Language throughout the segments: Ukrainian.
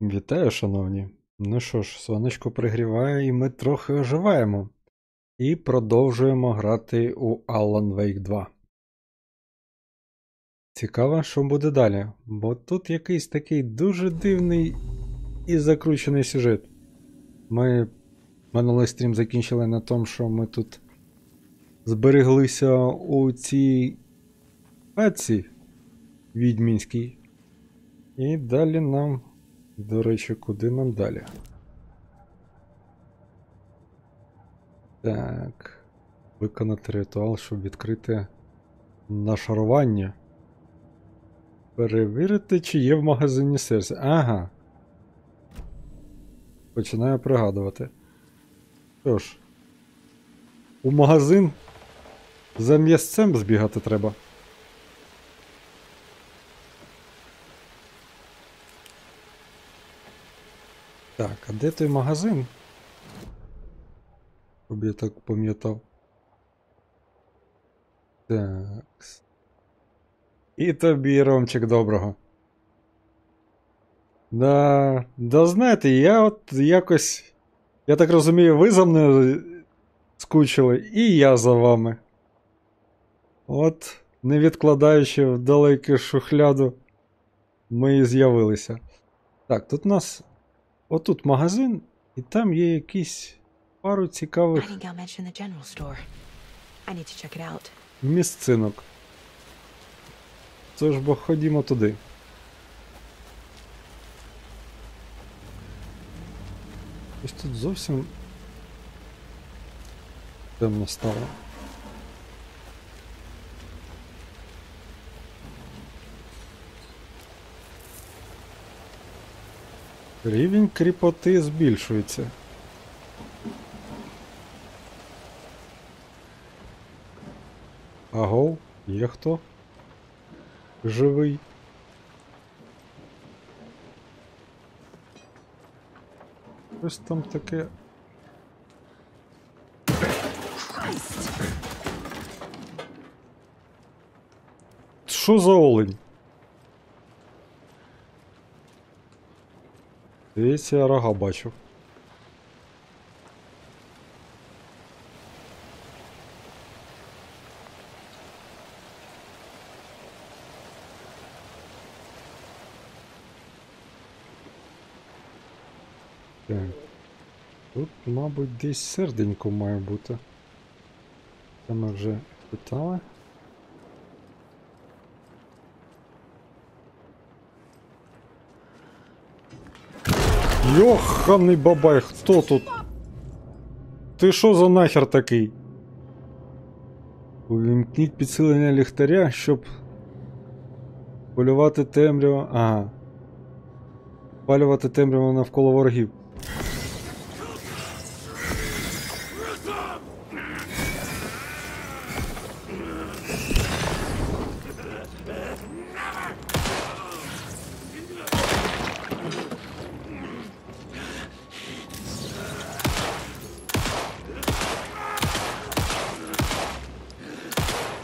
Вітаю, шановні. Ну що ж, сонечко пригріває, і ми трохи оживаємо. І продовжуємо грати у Alan Wake 2. Цікаво, що буде далі, бо тут якийсь такий дуже дивний і закручений сюжет. Ми минулий стрім закінчили на тому, що ми тут збереглися у цій пеці відьмінській. І далі нам. До речі, куди нам далі? Так. Виконати ритуал, щоб відкрити нашарування. Перевірити, чи є в магазині серця. Ага. Починаю пригадувати. Що ж, у магазин за м'ясцем збігати треба. Так, а де той магазин? Щоб я так пам'ятав. Так. І тобі, Ромчик, доброго. Да, да знаєте, я от якось. Я так розумію, ви за мною скучили, і я за вами. От, не відкладаючи в далеку шухляду, ми і з'явилися. Так, тут у нас Отут магазин, і там є якісь пару цікавих місцинок. Тож бо ходімо туди. Ось тут зовсім темно стало. Рівень кріпоти збільшується. Агов, є хто? Живий. Щось там таке. Що за олень? Дивіться, я рога бачу. Так. Тут, мабуть, десь серденько має бути. Це ми вже питали. Йоханий бабай, хто тут? Ти що за нахер такий? Увімкніть підсилення ліхтаря, щоб полювати темряву. Ага. Палювати темряву навколо ворогів.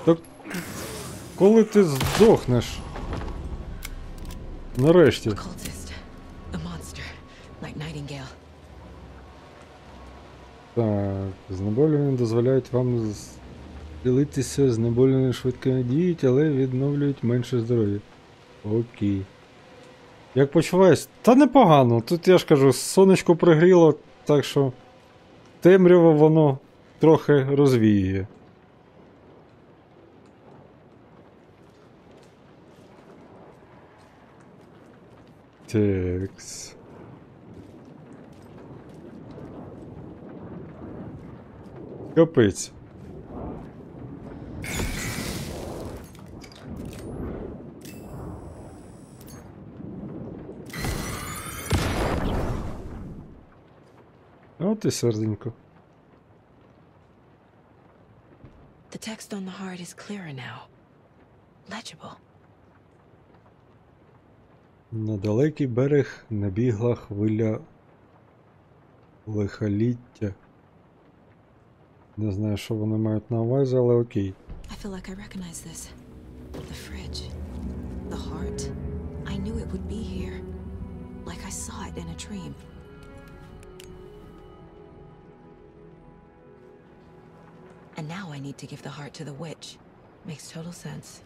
Так коли ти здохнеш? Нарешті. Так, знеболювання дозволяють вам ділитися знеболювання швидко діють, але відновлюють менше здоров'я. Окей. Як почуваюсь? Та непогано. Тут я ж кажу, сонечко пригріло, так що темряво воно трохи розвіює. Текс. Капець. От і серденько. The text on the heart is clearer now. Legible. На далекий берег набігла хвиля лихоліття. Не знаю, що вони мають на увазі, але окей. I feel like I recognize this. The fridge. The heart. I knew it would be here. like I saw it in a dream. And now I need to give the heart to the witch. Makes total sense.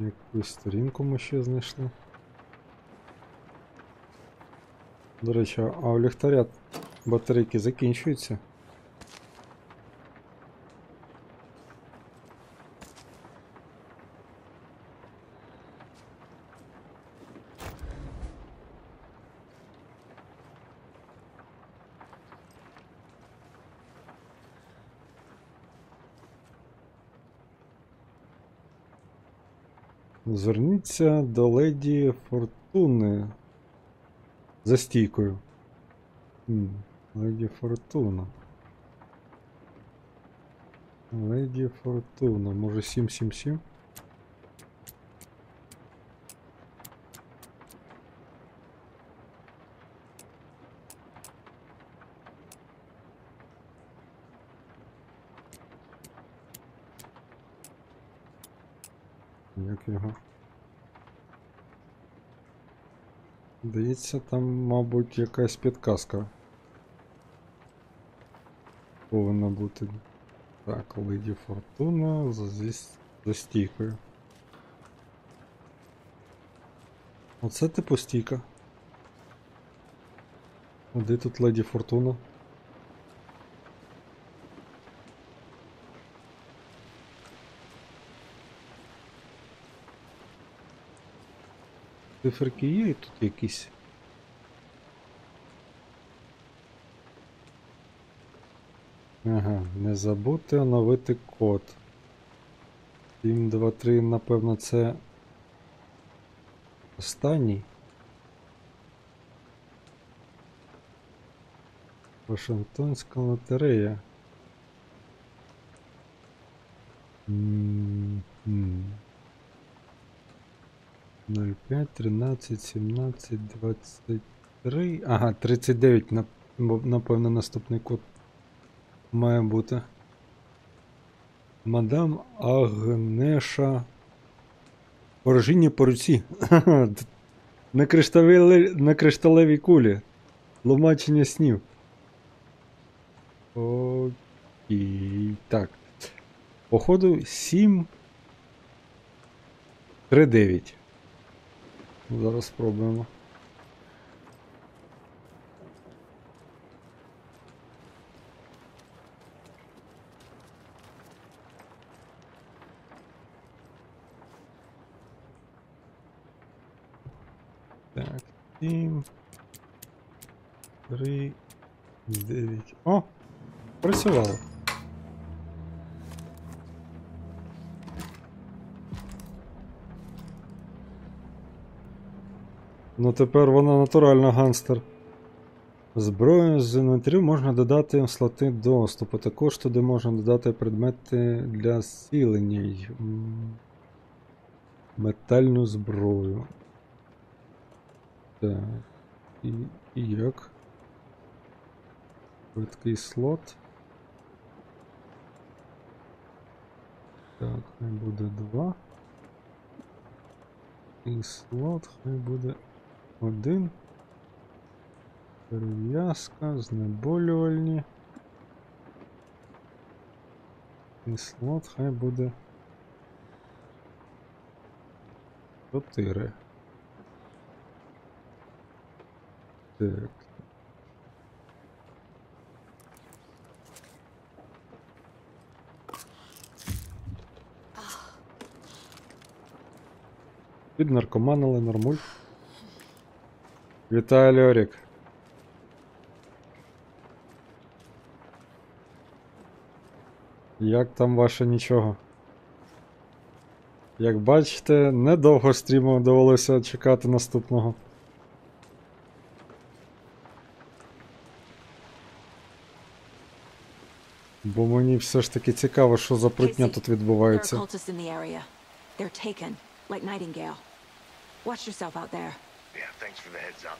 Так, якусь сторінку ми ще знайшли. До речі, а у ліхтаря батарейки закінчуються. Зверніться до леді Фортуни за стійкою. Леді Фортуна. Леді Фортуна. Може 777? Його? Здається, там, мабуть, якась підказка. Повинна бути. Так, Леді Фортуна за, за стійкою. Оце типу стійка. А де тут Леді Фортуна? Циферки є і тут якісь. Ага, не забудьте оновити код. 7, 2, 3, напевно, це останній. Вашингтонська лотерея. М-м. 05, 13, 17, 23. Ага, 39, напевно, наступний код має бути. Мадам Агнеша. Поражіння по руці. на, кришталевій, на кришталевій кулі. Тлумачення снів. Окей. Так. Походу 7. 3, 9. Зараз спробуємо. Так, 7, 3, 9. О! Працювало. Ну тепер вона натуральна ганстер. Зброю з інвентарю можна додати слоти доступу. Також туди можна додати предмети для зцілення. й, Метальну зброю. Так. І, і як? Швидкий слот. Так, хай буде 2. І слот хай буде один. Перев'язка, знеболювальні. Слот хай буде. 4. Так. Під наркоманили нормуль. Вітаю, Льорік. Як там ваше нічого? Як бачите, недовго стріму довелося чекати наступного. Бо мені все ж таки цікаво, що за прутня тут відбувається. Watch yourself out there. Yeah, thanks for the heads up.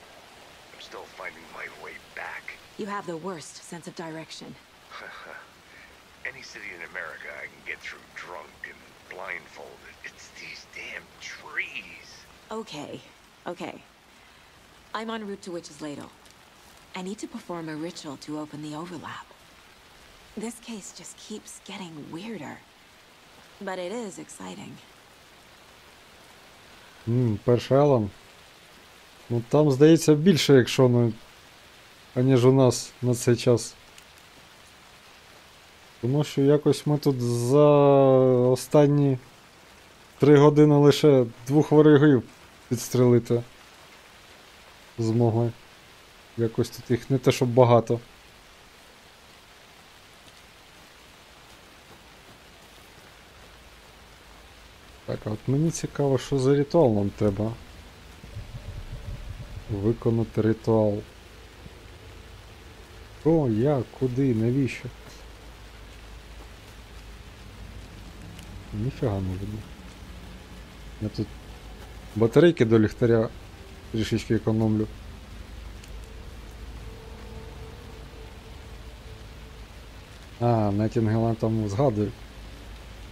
I'm still finding my way back. You have the worst sense of direction. Any city in America I can get through drunk and blindfolded. It's these damn trees. Okay, okay. I'm en route to Witch's Ladle. I need to perform a ritual to open the overlap. This case just keeps getting weirder. But it is exciting. Ммм, перший Елан. Ну там, здається, більше, якщо ну, аніж у нас на цей час. Тому що якось ми тут за останні три години лише двох ворогів підстрелити змогли. Якось тут їх не те, щоб багато. Так, а от мені цікаво, що за ритуал нам треба. Виконати ритуал. Що, як, куди, навіщо? Ніфіга не видно. Я тут батарейки до ліхтаря трішечки економлю. А, Найтінгела там згадує.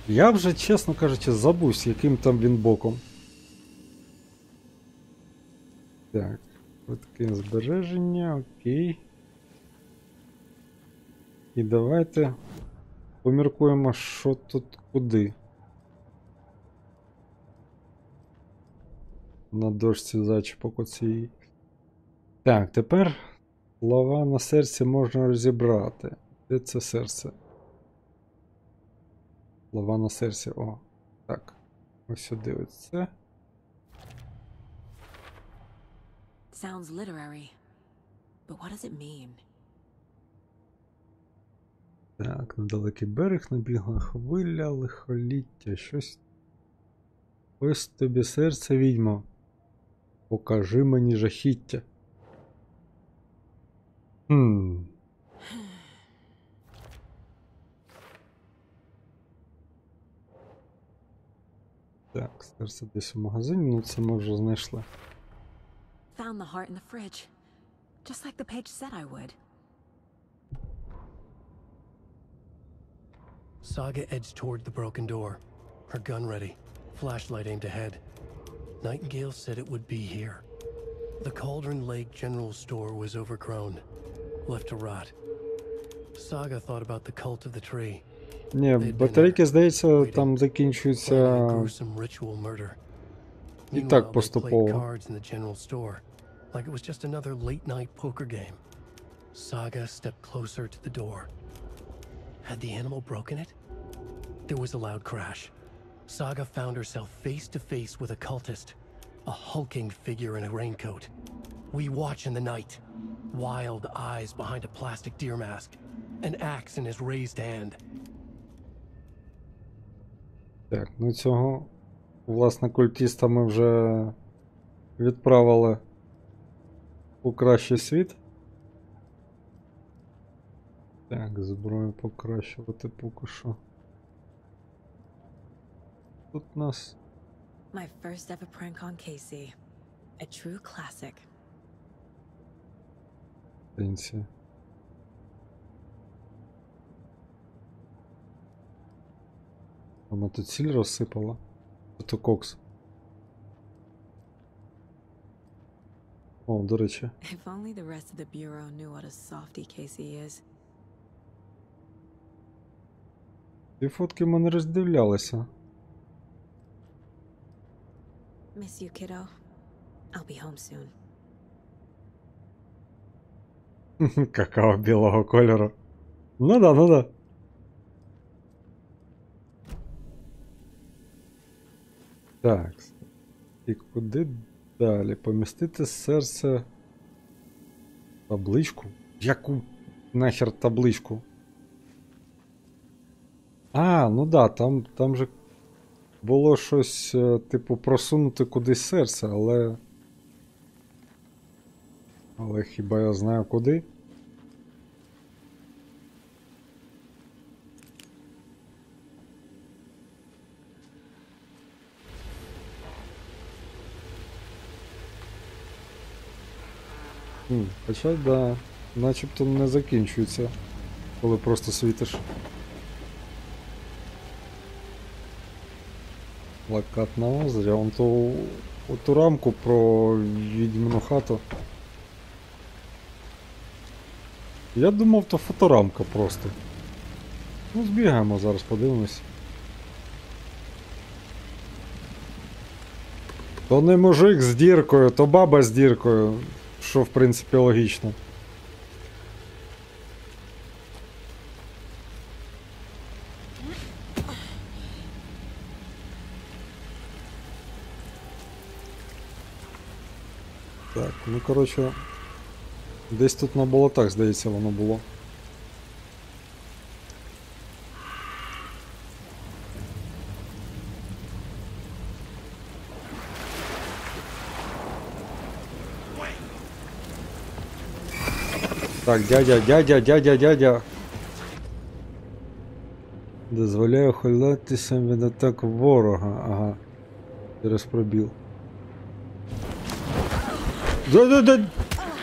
Я вже, чесно кажучи, забувсь, яким там він боком. Так, таке збереження, окей. І давайте поміркуємо, що тут куди. На дошці зачіпок оцій. Так, тепер слова на серці можна розібрати. Де це серце? Слова на серці. О, так. Ось сюди оце. Sounds literary. But what does it mean? Так, на далекий берег набігла хвиля, лихоліття, щось. Ось тобі серце, відьмо. Покажи мені жахіття. Хм. Так, серце десь у магазині, ну це ми вже знайшли. Found the heart in the fridge. Just like the page said I would. Saga edged toward the broken door, her gun ready, flashlight aimed ahead. Nightingale said it would be here. The Cauldron Lake General Store was overgrown, left to rot. Saga thought about the cult of the tree, Ні, батарейки, здається, там закінчуються. planning a gruesome ritual murder. І Meanwhile, так they поступово. played cards in the general store, like it was just another late-night poker game. Saga stepped closer to the door. Had the animal broken it? There was a loud crash. Saga found herself face to face with a cultist, a hulking figure in a raincoat. We watch in the night, wild eyes behind a plastic deer mask, an axe in his raised hand. Так, ну цього, власне, культіста ми вже відправили У кращий світ. Так, зброю покращувати поки що. Тут у нас. My first ever prank on Casey. A true classic. Пенсія. Вона тут сіль розсипала. Тут кокс. О, до речі. If only the rest of the Bureau knew what a softy Casey is. Ці фотки ми не роздивлялися. Miss you, kiddo. I'll be home soon. Какао білого кольору. Ну да, ну да. Так. І куди далі? Помістити серце. Табличку? Яку нахер табличку? А, ну да, там, там же було щось, е, типу, просунути кудись серце, але. Але хіба я знаю куди? Хм, хоча да, начебто не закінчується, коли просто світиш. Плакат на озері, он то оту рамку про відьмину хату. Я думав, то фоторамка просто. Ну, збігаємо зараз, подивимось. То не мужик з діркою, то баба з діркою, що в принципі логічно. Так, ну коротше. Десь тут на болотах, здається, воно було. Так, дядя, дядя, дядя, дядя. Дозволяю хилятися від атак ворога. Ага. Через пробіл. Да, да, да.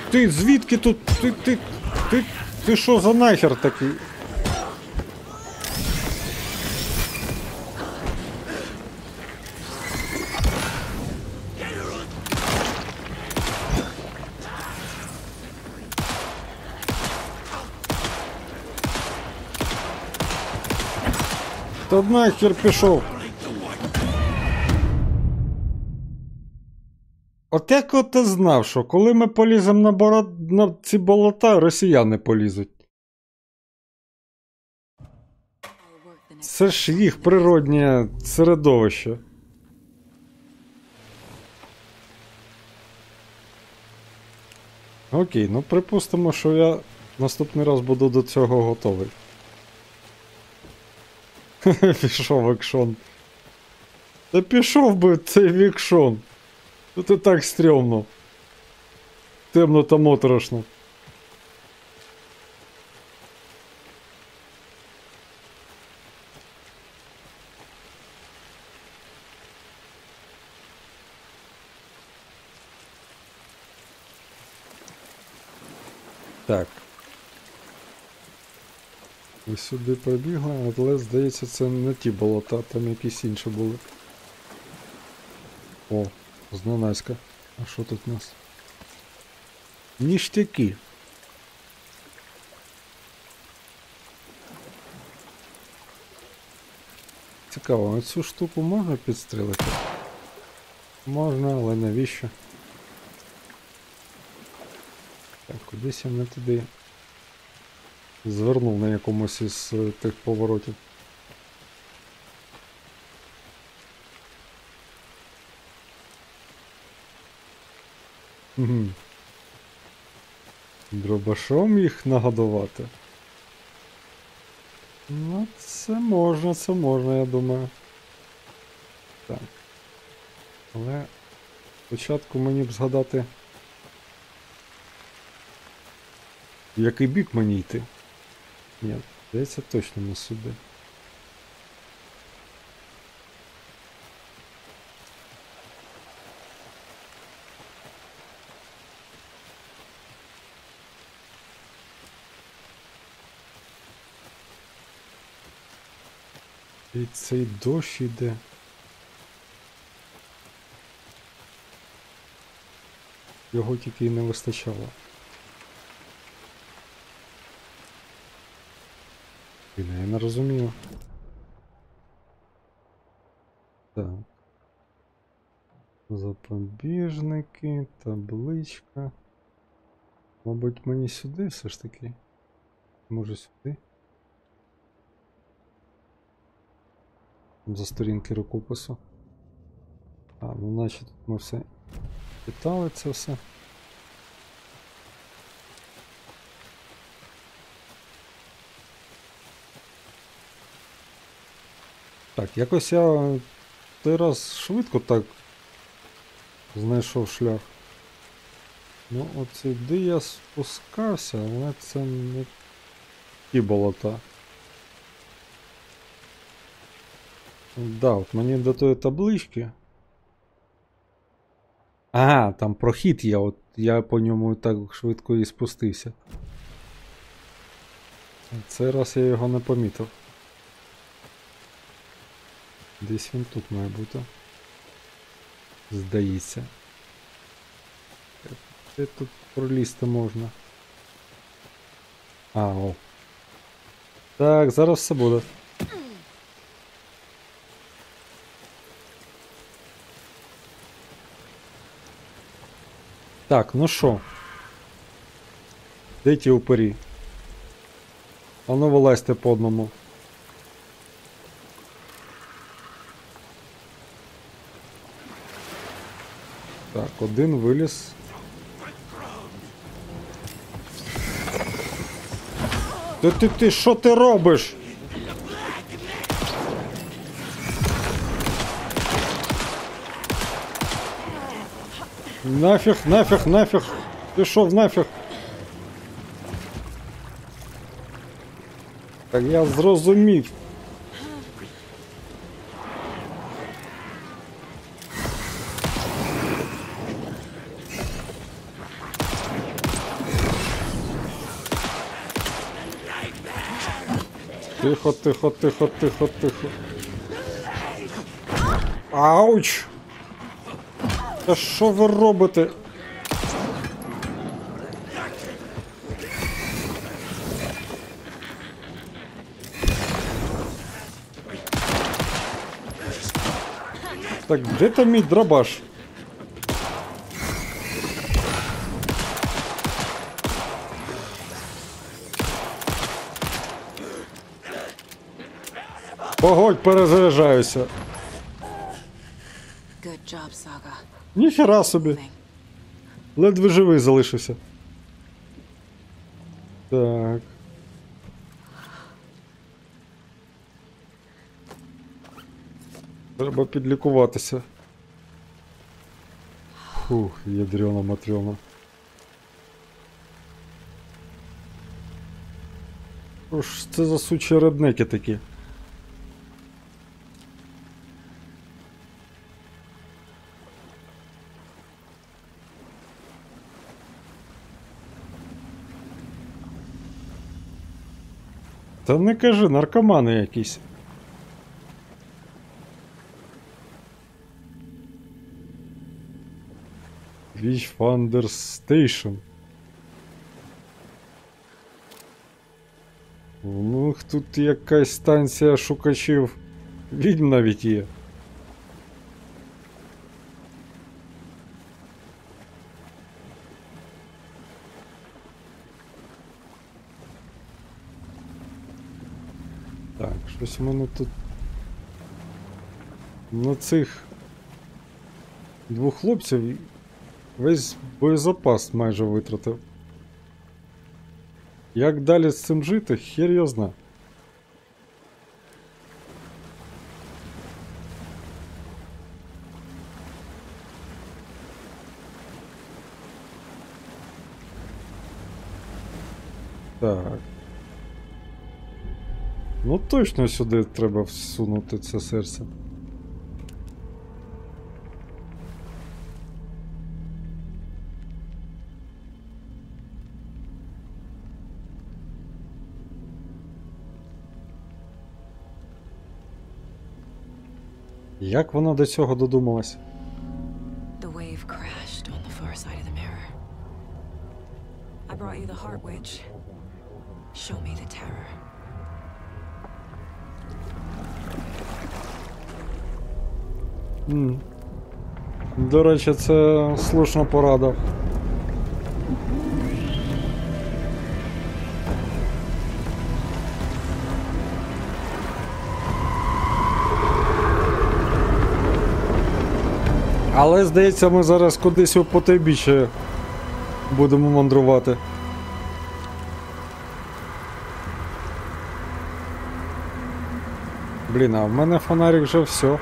Ти звідки тут? Ти, ти, ти, ти що за нахер такий? Нахер пішов. От як от ти знав, що коли ми поліземо на, бора... на ці болота, росіяни полізуть. Це ж їх природнє середовище. Окей, ну припустимо, що я наступний раз буду до цього готовий. Пішов екшон. Та пішов би цей вікшон. Це так стрьомно. Темно та моторошно. Сюди прибігли, але здається, це не ті болота, там якісь інші були. О, зненацька. А що тут у нас? Ніштяки. Цікаво, а цю штуку можна підстрілити? Можна, але навіщо? Так, кудись я не туди звернув на якомусь із е, тих поворотів. Дробашом їх нагодувати. Ну, це можна, це можна, я думаю. Так. Але спочатку мені б згадати. В який бік мені йти? Ні, здається, точно не сюди. І цей дощ іде. Його тільки й не вистачало. Блін, я не розумію. Так. Запобіжники, табличка. Мабуть, мені сюди все ж таки. Може сюди. За сторінки рукопису. А, ну наче тут ми все читали це все. Так, якось я той раз швидко так знайшов шлях. Ну, от сюди я спускався, але це не ті болота. Да, от мені до тої таблички. Ага, там прохід є, от я по ньому так швидко і спустився. Цей раз я його не помітив. Десь він тут має бути. Здається. Де тут пролізти можна? А, о. Так, зараз все буде. Так, ну що? Де ті упері? А ну вилазьте по одному. Так, один виліз. Ти ти ти що ти робиш? Нафіг, нафіг, нафіг. Пішов нафіг. Так я зрозумів. Тихо, тихо, тихо, тихо, тихо. Ауч! Та що ви робите? Так, де там мій дробаш? Погодь, перезаряджаюся. Ніхера собі. Ледве живий залишився. Так. Треба підлікуватися. Фух, ядрена матрьона. Що ж це за сучі реднеки такі? Та не кажи, наркомани якісь. Witchfinder Station. Ну, тут якась станція шукачів. Відьм навіть є. Так, щось у мене тут. На цих двох хлопців весь боєзапас майже витратив. Як далі з цим жити, хер його зна. Так. Ну точно сюди треба всунути це серце. Як вона до цього додумалась? Речі, це слушна порада. Але здається, ми зараз кудись у потайбіччя будемо мандрувати. Блін, а в мене фонарик вже все.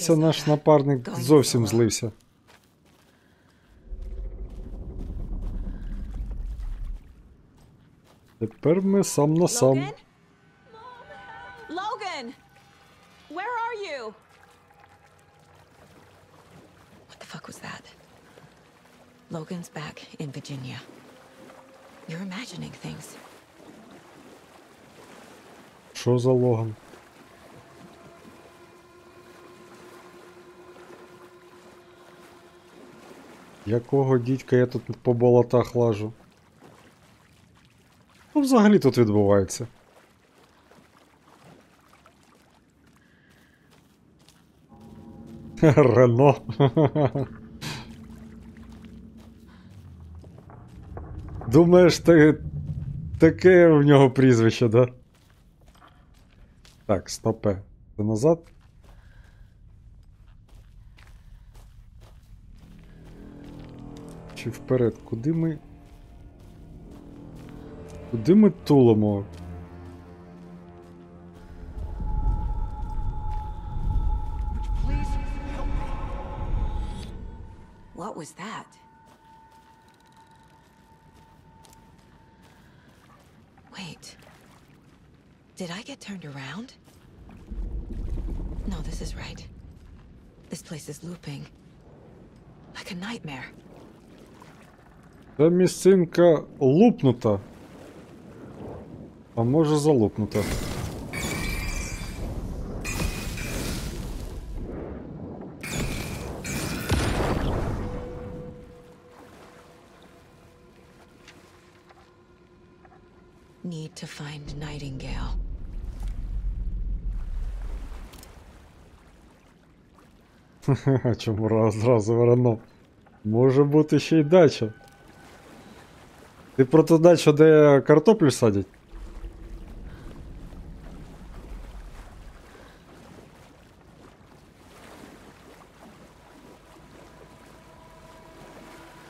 Здається, наш напарник зовсім злився. Тепер ми сам на сам. Logan? Logan! Where are you? What the fuck was that? Logan's back in Virginia. You're imagining things. Що за Логан? Якого дідька я тут по болотах лажу? Що взагалі тут відбувається? Рено. Думаєш, ти... таке в нього прізвище, да? Так, стопе. Це назад. Чи вперед? Куди ми. Куди ми тулимо? Please help me. What was that? Wait. Did I get turned around? No, this is right. This place is looping. Like a nightmare. Та місцинка лупнута. А може залупнута. Need to find Nightingale. Ха, Чому раз зразу варено? Може бути ще й дача. Ти про ту дачу, де картоплю садять?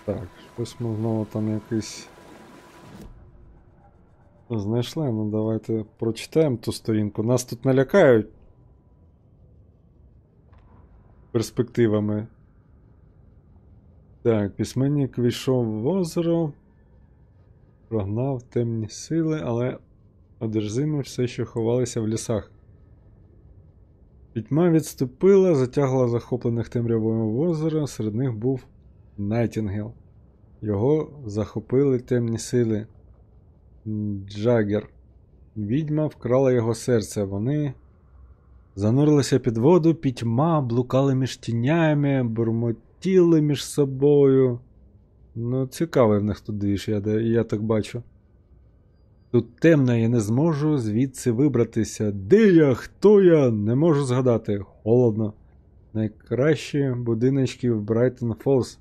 Так, щось ми знову там якийсь. Знайшли, ну давайте прочитаємо ту сторінку. Нас тут налякають перспективами. Так, письменник війшов в озеро, прогнав темні сили, але одержими все ще ховалися в лісах. Пітьма відступила, затягла захоплених темрявою в озеро, серед них був Найтінгел. Його захопили темні сили. Джагер. Відьма вкрала його серце. Вони занурилися під воду, пітьма, блукали між тінями, бурмотіли між собою. Ну, цікавий в них тут двіж, я, я так бачу. Тут темно, я не зможу звідси вибратися. Де я? Хто я? Не можу згадати. Холодно. Найкращі будиночки в Брайтон Фолз.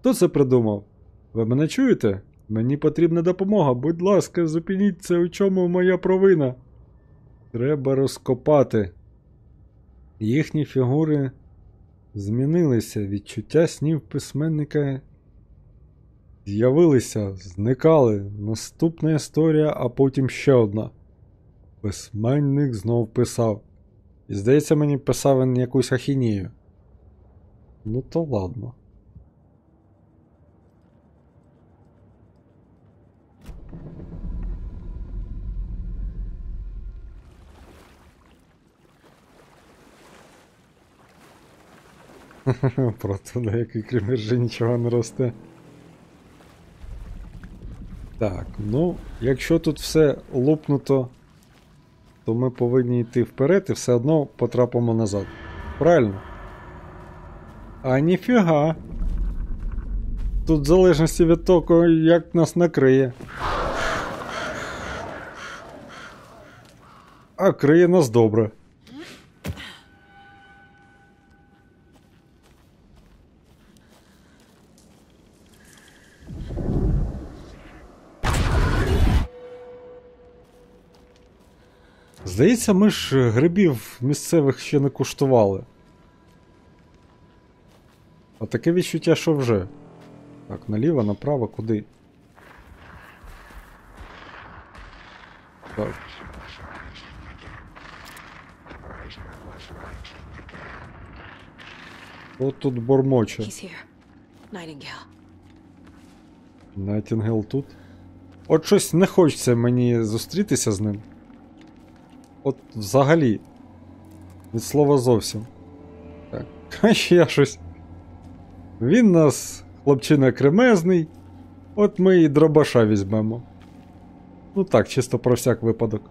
Хто це придумав? Ви мене чуєте? Мені потрібна допомога. Будь ласка, зупиніться, у чому моя провина. Треба розкопати. Їхні фігури змінилися. Відчуття снів письменника з'явилися, зникали. Наступна історія, а потім ще одна. Письменник знов писав. І здається, мені писав він якусь ахінію. Ну то ладно. Просто на який крім нічого не росте. Так, ну, якщо тут все лопнуто, то ми повинні йти вперед і все одно потрапимо назад. Правильно? А ніфіга. Тут в залежності від того, як нас накриє. А криє нас добре. Здається, ми ж грибів місцевих ще не куштували. А таке відчуття, що вже. Так, наліво, направо, куди? Так. От тут бормоче. Найтінгел тут. От щось не хочеться мені зустрітися з ним. От взагалі. Від слова зовсім. Так. А ще я щось. Він нас, хлопчина кремезний. От ми і дробаша візьмемо. Ну так, чисто про всяк випадок.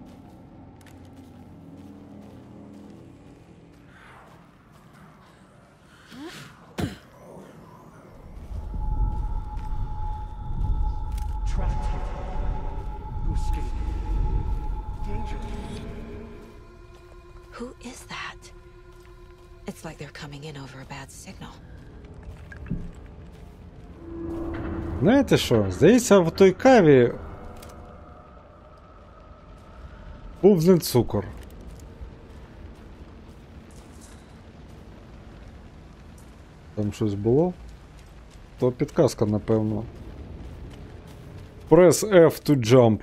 Знаєте що? Здається, в той каві. Був не цукор. Там щось було? То підказка, напевно. Press F to jump.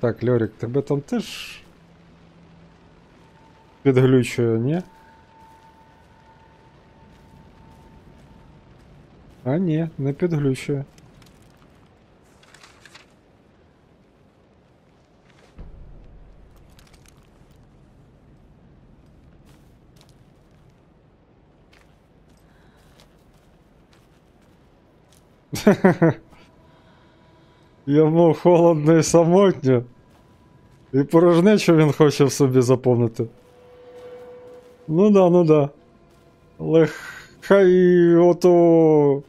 Так, Льорик, тебе там теж підглючує, ні? А ні, не підглючує. Йому холодно і самотньо. І порожнечу він хоче в собі заповнити. Ну да, ну да. Але хай ото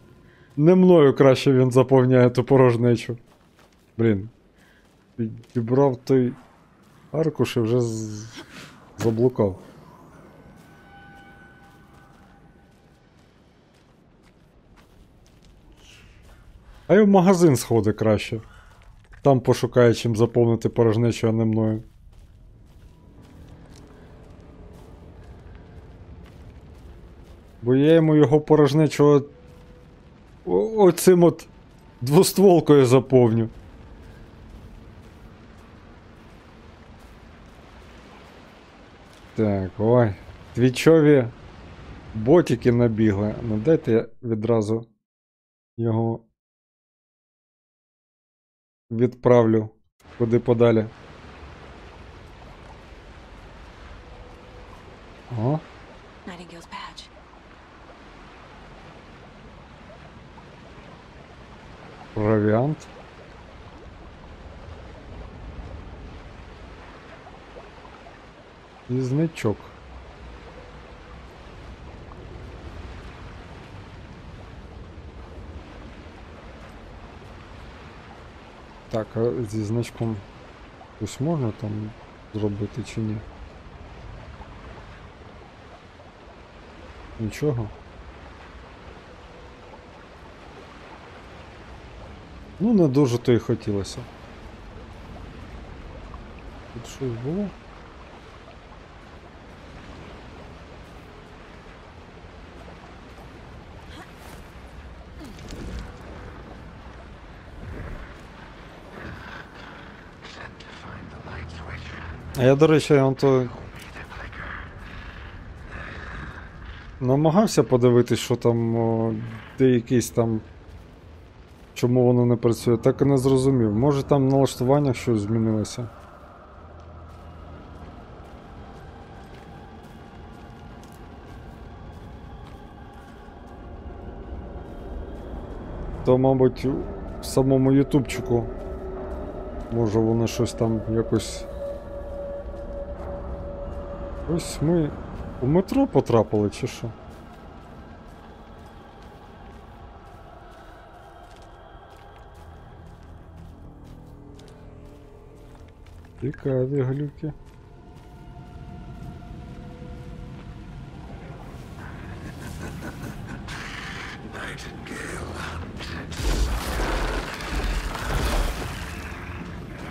не мною краще він заповняє ту порожнечу. Блін. Підібрав той аркуш і вже з... заблукав. А й в магазин сходи краще. Там пошукає, чим заповнити порожнечу, а не мною. Бо я йому його порожнечу оцим от двостволкою заповню. Так, ой. Твічові ботики набігли. Ну дайте я відразу його відправлю куди подалі. О, Nightingale's badge. провіант. І значок. Так, а зі значком щось можна там зробити чи ні? Нічого. Ну, не дуже то і хотілося. Тут щось було? Sent to find the light switch. А я, до речі, он то намагався подивитись, що там де якийсь там. Чому воно не працює, так і не зрозумів. Може там в налаштуваннях щось змінилося. То, мабуть, в самому ютубчику. Може воно щось там якось. Ось ми у метро потрапили, чи що? Цікаві глюки.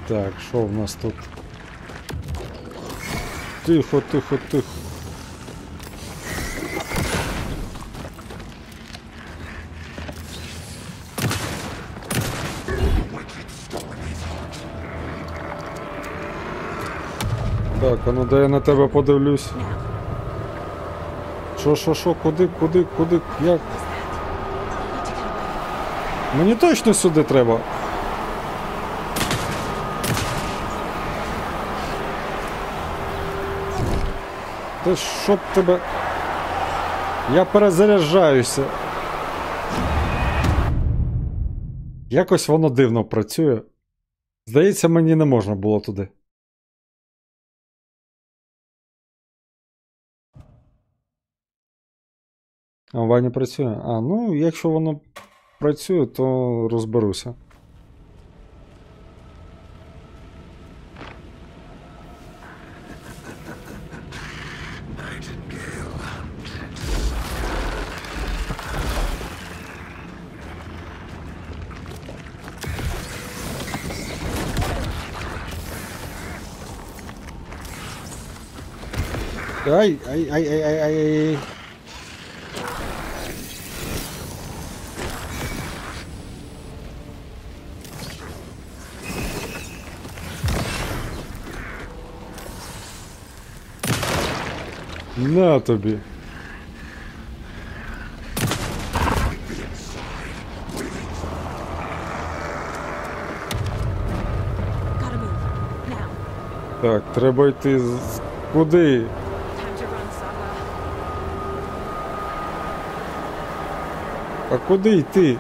Так, що в нас тут? Тихо, тихо, тихо. Так, а ну дай я на тебе подивлюсь. Що, що, що, куди, куди, куди, як? Мені точно сюди треба. Та щоб тебе. Я перезаряджаюся. Якось воно дивно працює. Здається, мені не можна було туди. А в ванні працює? А, ну, якщо воно працює, то розберуся. Ай, ай, ай, ай, ай, ай. На тобі. Так, треба йти з... куди? Time to run, Saga. А куди йти?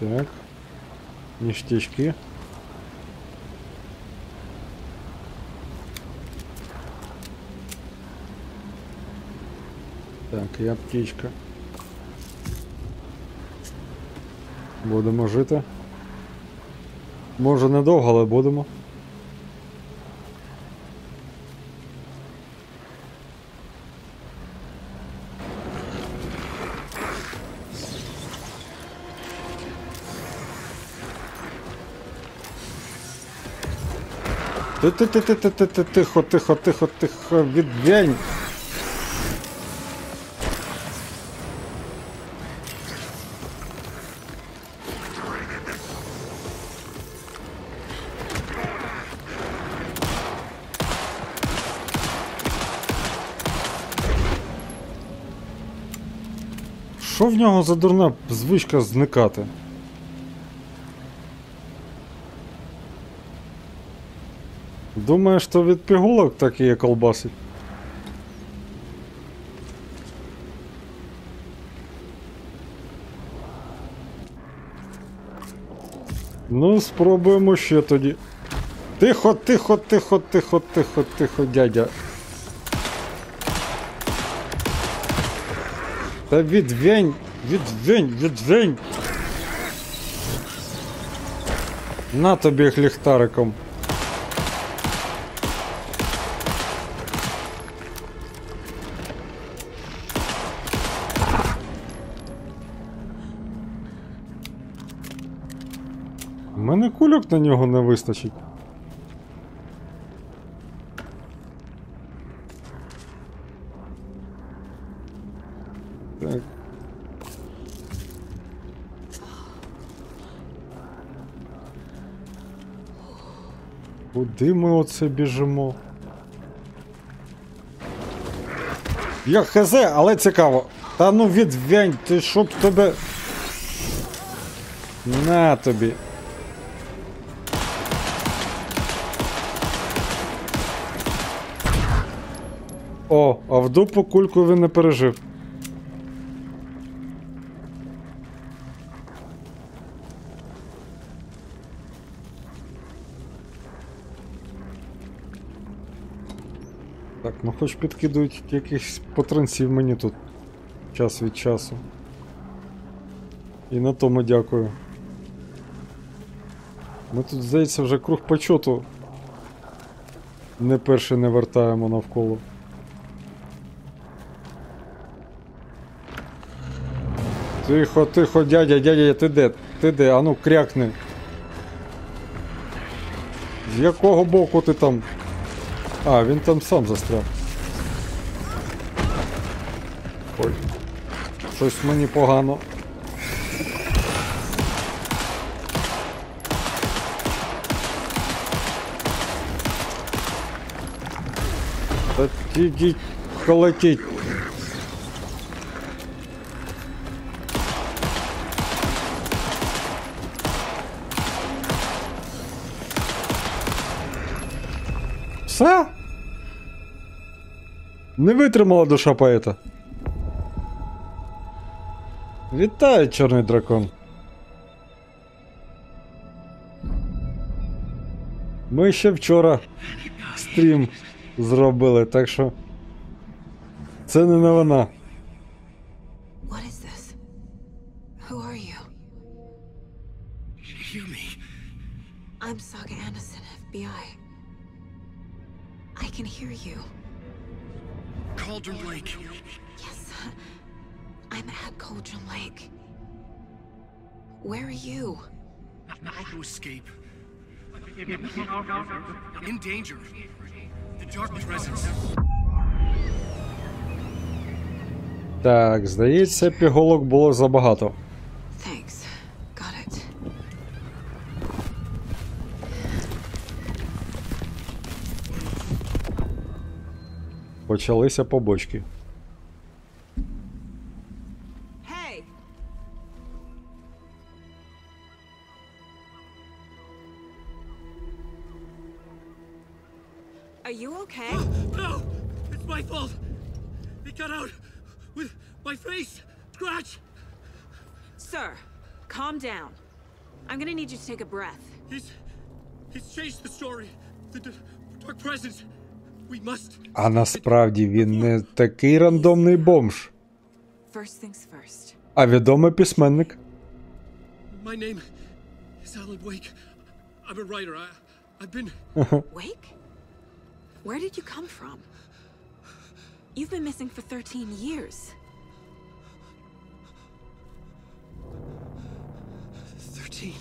Так. Ніштячки. Так, і аптечка. Будемо жити. Може недовго, але будемо. Тихо, тихо, тихо, тихо, відвянь. Що в нього за дурна звичка зникати? Думаєш, що від пігулок так і колбасить? Ну, спробуємо ще тоді. Тихо, тихо, тихо, тихо, тихо, тихо, дядя. Та відвень, відвень, відвень. На тобі ліхтариком. Мене на нього не вистачить. Куди ми оце біжимо? Я хз, але цікаво. Та ну відвянь, ти щоб тебе. На тобі. А в дупу кульку він не пережив. Так, ну хоч підкидують якихось патронців мені тут час від часу. І на тому дякую. Ми тут, здається, вже круг почоту не перший не вертаємо навколо. Тихо, тихо, дядя, дядя, ти де? Ти де? Ану, крякни. З якого боку ти там? А, він там сам застряг. Ой. Щось мені погано. Та тільки колотіть. Не витримала душа поета. Вітаю, чорний дракон. Ми ще вчора стрім зробили, так що. Це не новина. Так, здається, піголок було забагато. Почалися побочки. А насправді він не такий рандомний бомж, а відомий письменник. My name is Alan Wake. I'm a writer. I, I've been. Wake? Where did you come from? You've been missing for 13 years. 13.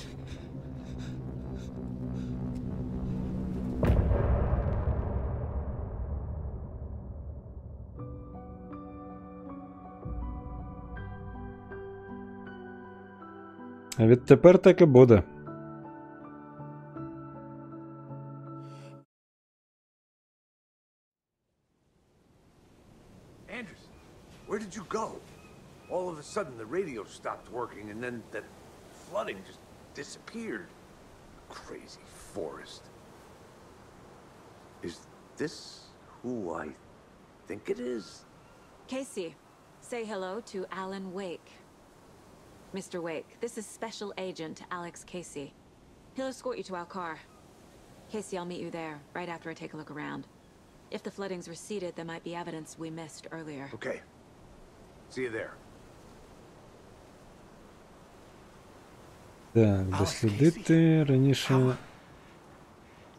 відтепер так і буде. Anderson, where did you go? All of a sudden, the radio stopped working, and then the flooding just disappeared. Crazy forest. Is this who I think it is? Casey, say hello to Alan Wake. Mr. Wake, this is Special Agent Alex Casey. He'll escort you to our car. Casey, I'll meet you there, right after I take a look around. If the flooding's receded, there might be evidence we missed earlier. Okay. See you there. Так, дослідити раніше.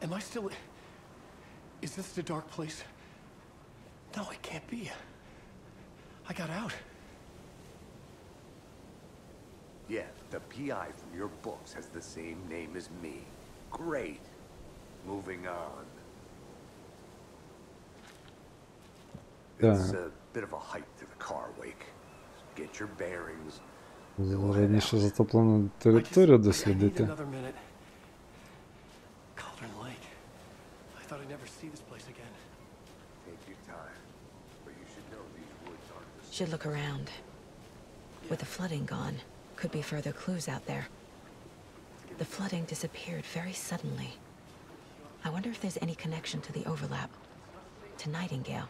Am I still. Is this the dark place? No, it can't be. I got out. Yeah, the PI from your books has the same name as me. Great. Moving on. It's Так. a bit of a hike to the car, Wake. Get your bearings. Раніше затоплену територію I just- I need дослідити. another minute. Cauldron Lake. I thought I'd never see this place again. Take your time. But you should know these woods aren't the Should look around. With the flooding gone, could be further clues out there. The flooding disappeared very suddenly. I wonder if there's any connection to the overlap. To Nightingale.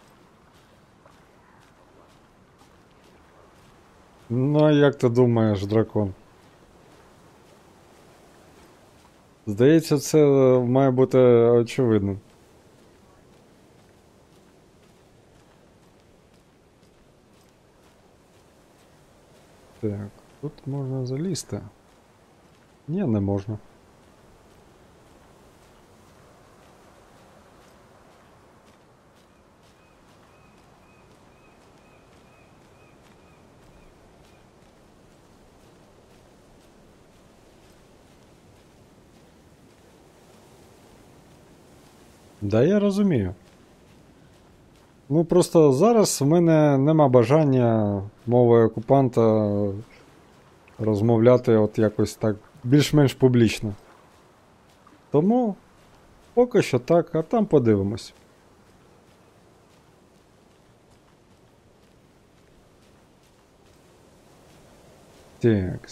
Ну, а як ти думаєш, дракон? Здається, це має бути очевидно. Так, тут можна залізти. Ні, не можна. Да, я розумію. Ну просто зараз в мене нема бажання мовою окупанта розмовляти от якось так більш-менш публічно. Тому поки що так, а там подивимось. Так.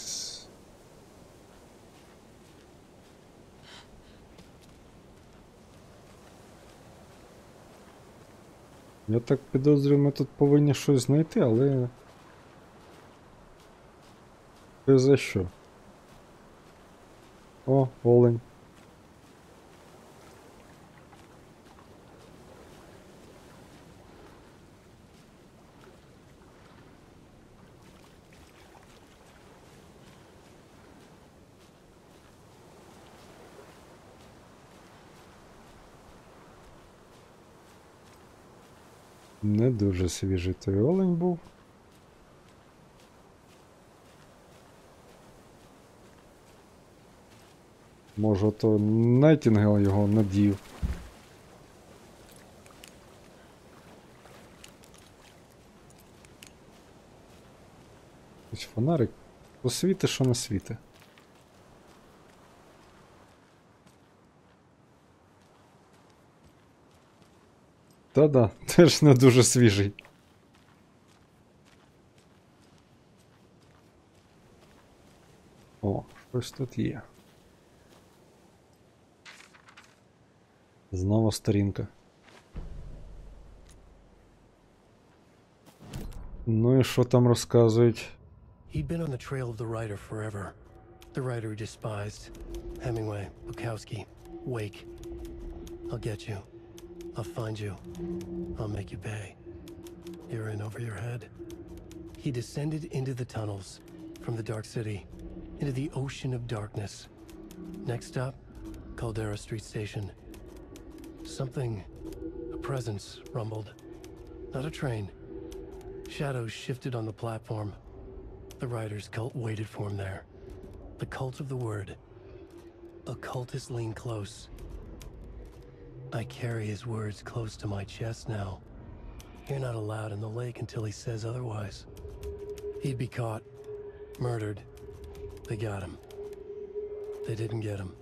Я так підозрюю, ми тут повинні щось знайти, але... Ти за що? О, олень. Не дуже свіжий той олень був. Може, то Найтінгел його над'їв. Фонарик посвіти, що не світи. Та-да, теж не дуже свіжий. О, щось тут є. Знову сторінка. Ну і що там розказують? He'd been on the trail of the writer forever. The writer he despised. Hemingway, Bukowski, Wake. I'll get you. I'll find you. I'll make you pay. You're in over your head. He descended into the tunnels from the Dark City, into the ocean of darkness. Next stop, Caldera Street Station. Something, a presence, rumbled. Not a train. Shadows shifted on the platform. The writer's cult waited for him there. The cult of the word. A cultist leaned close. I carry his words close to my chest now. You're not allowed in the lake until he says otherwise. He'd be caught, murdered. They got him. They didn't get him.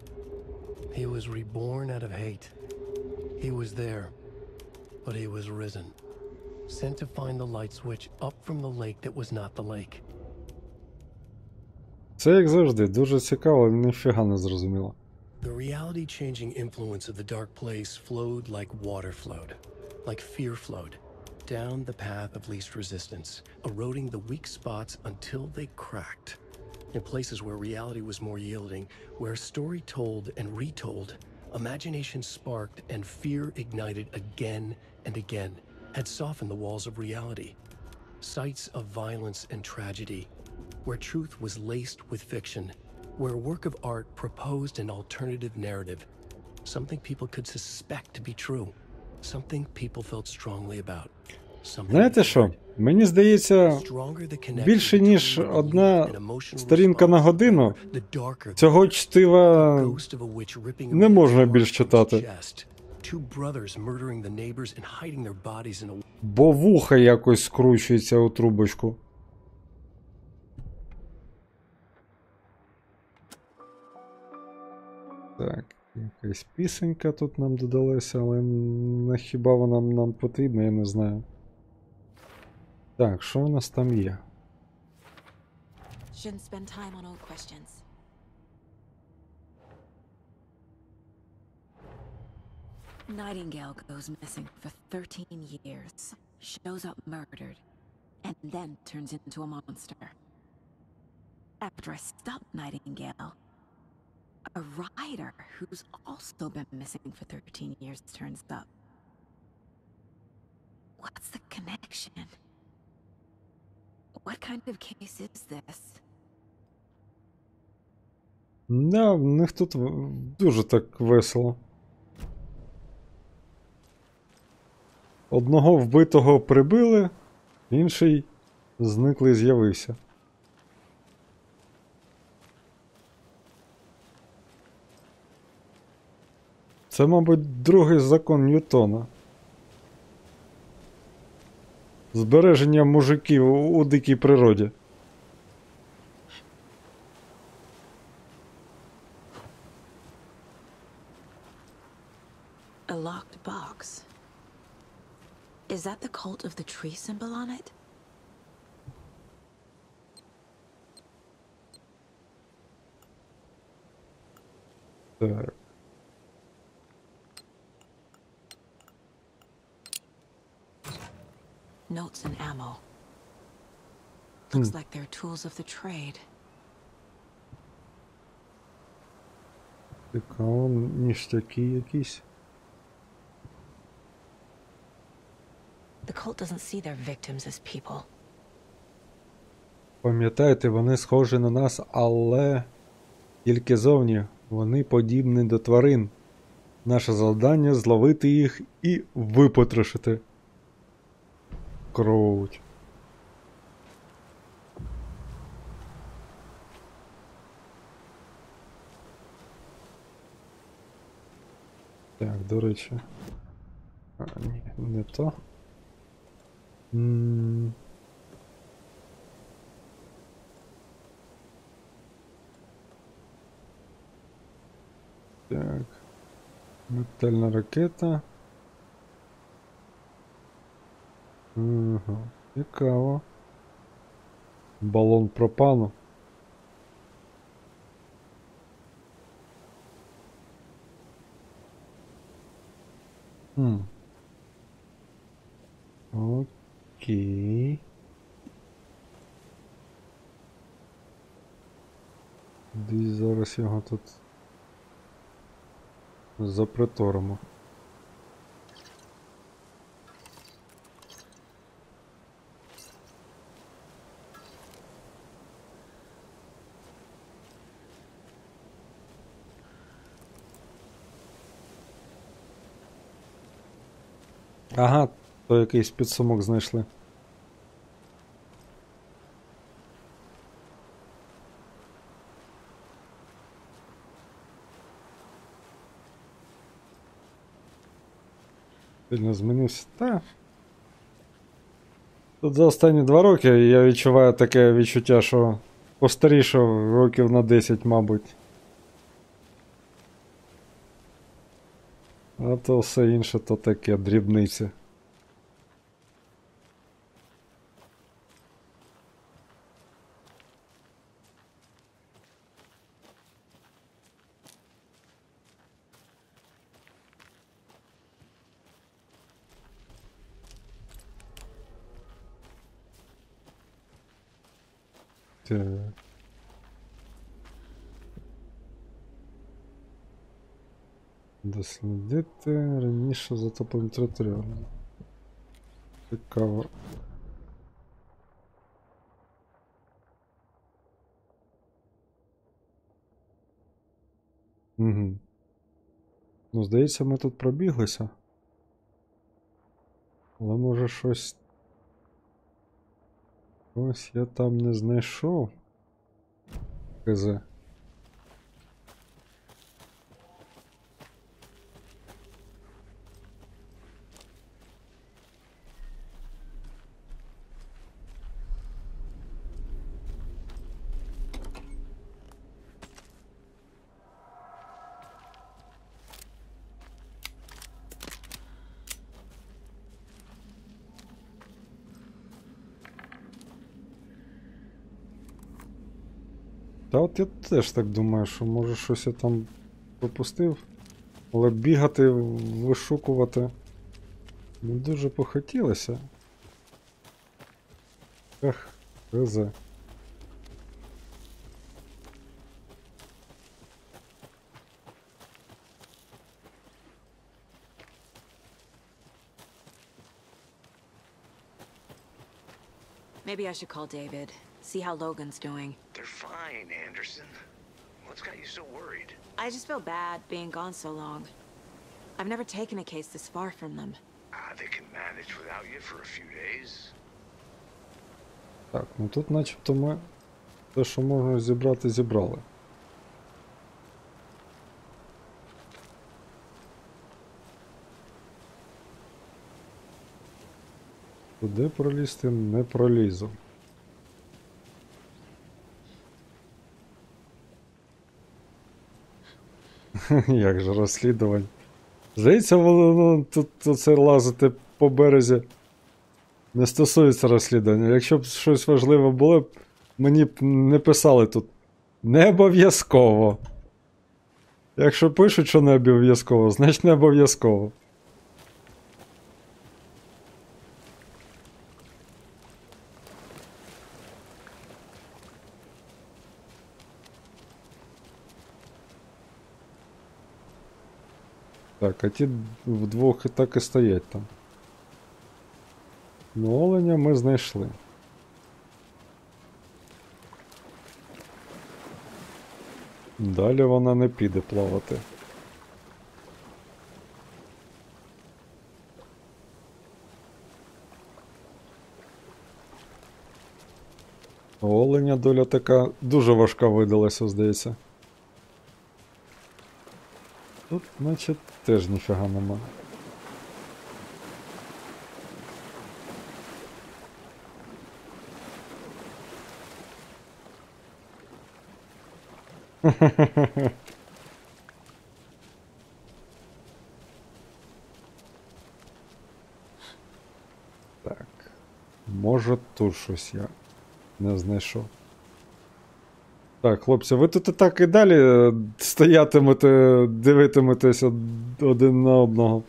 He was reborn out of hate. He was there, but he was risen. Sent to find the light switch up from the lake that was not the lake. Це як завжди, дуже цікаво, але ніфіга не зрозуміло. The reality changing influence of the dark place flowed like water flowed, like fear flowed, down the path of least resistance, eroding the weak spots until they cracked. In places where reality was more yielding, where story told and retold, imagination sparked and fear ignited again and again, had softened the walls of reality. Sites of violence and tragedy, where truth was laced with fiction, where a work of art proposed an alternative narrative, something people could suspect to be true, something people felt strongly about. Знаєте що? Мені здається, більше ніж одна сторінка на годину цього чтива не можна більш читати. бо вуха якось скручується у трубочку. Так, якась пісенька тут нам додалася, але хіба вона нам потрібна, я не знаю. Так, що у нас там є? Shouldn't spend time on old questions. Nightingale goes missing for 13 years, shows up murdered, and then turns into a monster. After I stop Nightingale, a rider who's also been missing for 13 years turns up. What's the connection? What kind of case is this? Да, в них тут дуже так весело. Одного вбитого прибили, інший зниклий з'явився. Це, мабуть, другий закон Ньютона. Збереження мужиків у дикій природі. A locked box. Is that the cult of the tree symbol on it? Так. Notes and ammo. Looks like they're tools of the trade. Цікаво, ніштяки якісь. The cult doesn't see their victims as people. Пам'ятаєте, вони схожі на нас, але тільки зовні вони подібні до тварин. Наше завдання зловити їх і випотрошити. Круть. Так, до. А, ні, не то. Так. Метальна ракета. Ага. Цікаво. Балон пропану. Окей. Десь зараз його тут заприторимо. Ага, то якийсь підсумок знайшли. Сильно змінився. Та. Тут за останні два роки я відчуваю таке відчуття, що постарішав років на 10, мабуть. А то все інше то таке дрібниці. Так. Дослідити раніше затоплену територію. Цікаво. Угу. Ну, здається, ми тут пробіглися. Але може щось. Ось я там не знайшов. КЗ. Я теж так думаю, що може щось я там пропустив. Але бігати, вишукувати не дуже похотілося. Ех, хз. Maybe I should call David, see how Logan's doing. They're fine, Anderson. What's got you so worried? I just feel bad being gone so long. I've never taken a case this far from them. Ah, they can manage without you for a few days. Так, ну тут начебто ми те, що можна зібрати, зібрали. Туди пролізти не пролізу. Як же розслідувань. Здається, воно ну, тут, тут це лазити по березі не стосується розслідування. Якщо б щось важливе було мені б не писали тут. Не обов'язково. Якщо пишуть, що не обов'язково, значить не обов'язково. Так, а ті вдвох і так і стоять там. Ну, оленя ми знайшли. Далі вона не піде плавати. Оленя доля така дуже важка видалася, здається. Тут, значить, теж ніфіга нема. Так. Може тут щось я не знайшов. Так, хлопці, ви тут і так і далі е, стоятимете, дивитиметеся один на одного.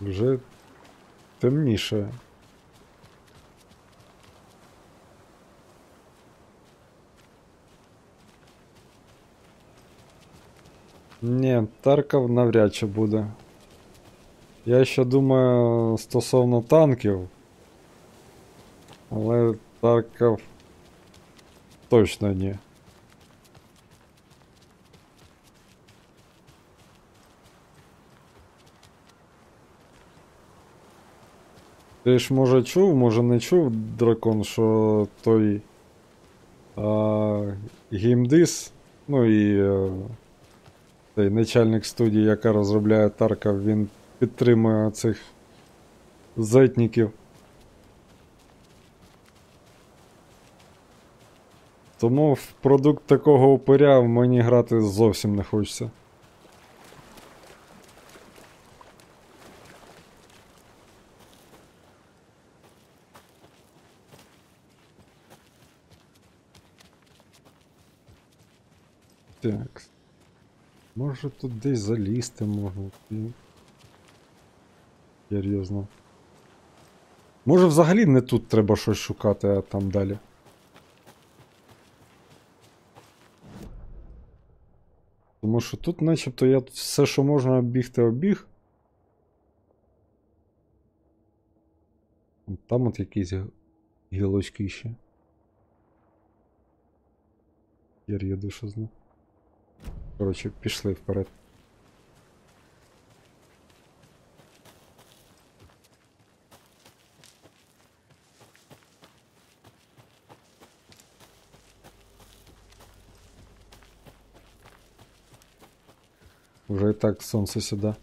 Вже темніше. Ні, Тарков навряд чи буде. Я ще думаю стосовно танків. Але Тарков точно ні. Ти ж може чув, може не чув дракон, що той а, геймдис, ну і е, той начальник студії, яка розробляє Тарка, він підтримує цих зетників. Тому в продукт такого упиря мені грати зовсім не хочеться. Так. Може тут десь залізти можна. Серйозно. Може взагалі не тут треба щось шукати, а там далі. Тому що тут начебто я все, що можна оббігти, обіг. Там от якісь гілочки ще. Я душу знаю. Коротше, пішли вперед. Уже і так сонце сюди.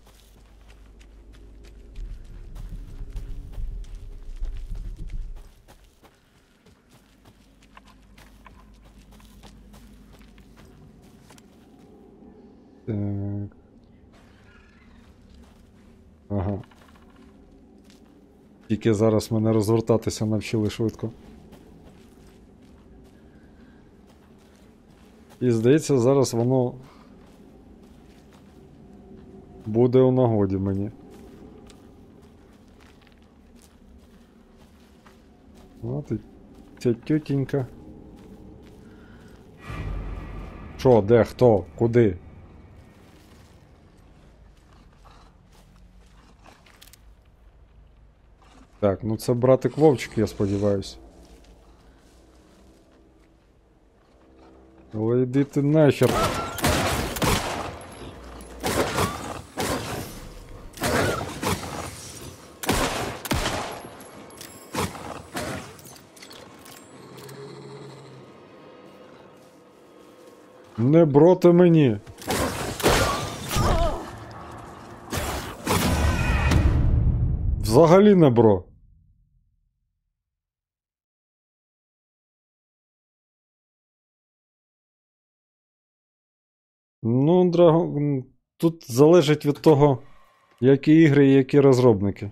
Тільки зараз мене розвертатися навчили швидко. І здається, зараз воно буде у нагоді мені. От ця тютенька. Що, де, хто, куди? Так, ну це братик Вовчик, я сподіваюся. Але йди ти нахер. Не броти мені. Взагалі не бро. Dragon тут залежить від того, які ігри і які розробники.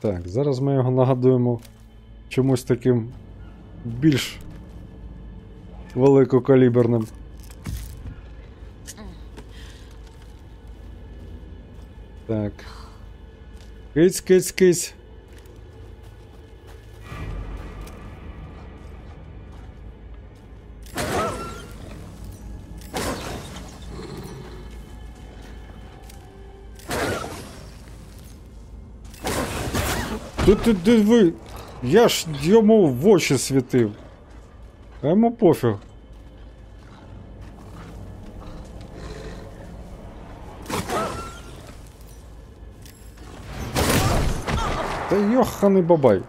Так, зараз ми його нагадуємо чомусь таким більш великокаліберним. Так. Киць, киць, киць. Ти, ти диви, я ж йому в очі світив. А йому пофіг. Та йоханий бабай.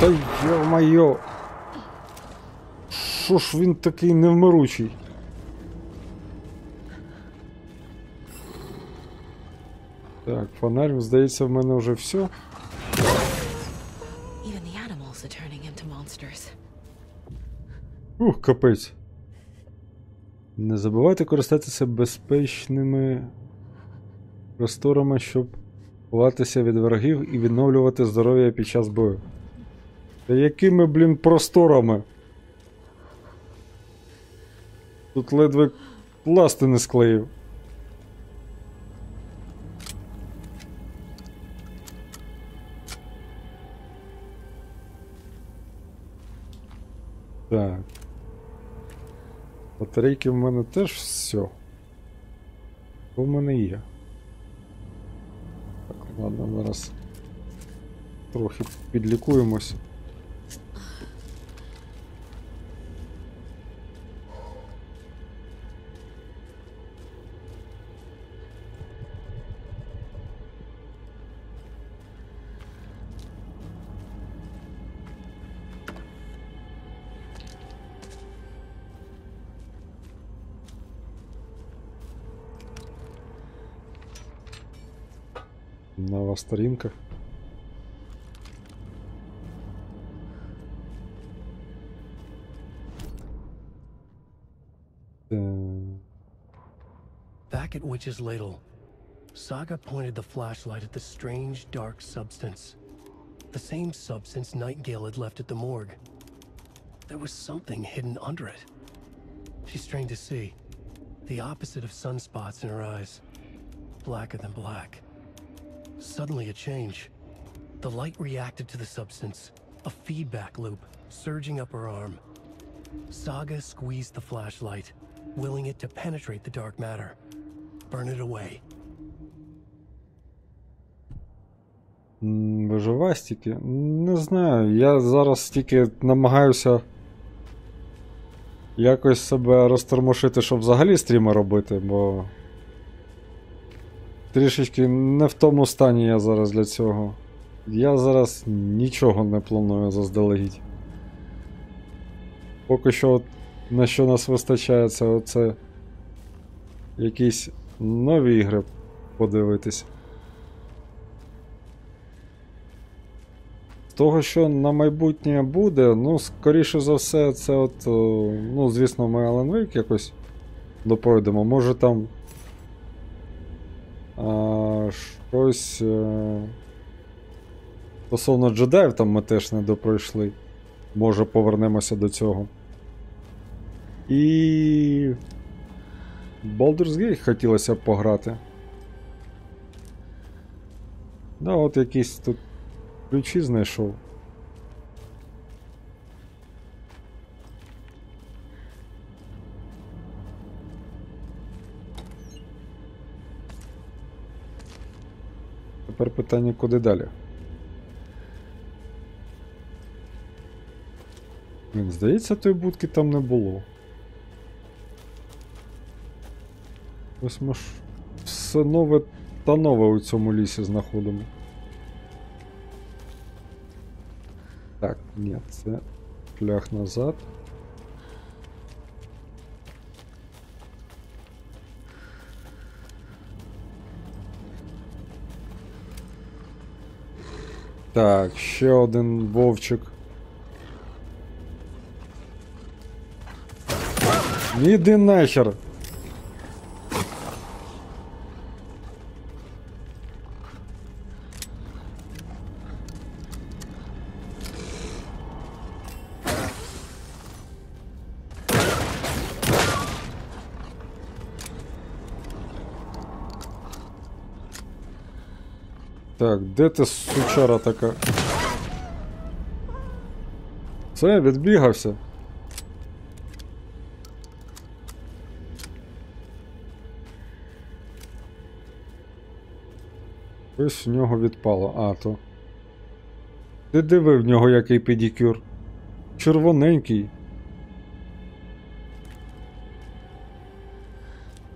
Та йо-майо. Що ж він такий невмиручий? Так, фонарь, здається, в мене вже все. Ух, капець. Не забувайте користатися безпечними просторами, щоб ховатися від ворогів і відновлювати здоров'я під час бою. Та якими, блін, просторами? Тут ледве пласти не склеїв. Так. Батарейки в мене теж все. В мене є? Так, ладно, зараз трохи підлікуємось. Нова сторінка. Так. Back at Witch's Ladle, Saga pointed the flashlight at the strange, dark substance. The same substance Nightingale had left at the morgue. There was something hidden under it. She strained to see. The opposite of sunspots in her eyes. Blacker than black. Suddenly a change. The light reacted to the substance. A feedback loop, surging up her arm. Saga squeezed the flashlight, willing it to penetrate the dark matter. Burn it away. М, Виживастики? Не знаю. Я зараз тільки намагаюся якось себе розтормошити, щоб взагалі стріми робити, бо. Трішечки не в тому стані я зараз для цього. Я зараз нічого не планую заздалегідь. Поки що от на що нас вистачає, це оце якісь нові ігри подивитись. Того, що на майбутнє буде, ну, скоріше за все, це от, ну, звісно, ми Alan Wake якось доповідемо. Може там щось. е, Стосовно джедаїв там ми теж не допройшли. Може повернемося до цього. І. Baldur's Gate хотілося б пограти. Да, от якісь тут ключі знайшов. Тепер питання, куди далі. Блін, здається, тої будки там не було. Ось ми ж все нове та нове у цьому лісі знаходимо. Так, ні, це шлях назад. Так, ще один вовчик. Іди нахер. Так, де ти сучара така? Все, відбігався. Ось в нього відпало. А, то. Ти диви в нього який педикюр. Червоненький.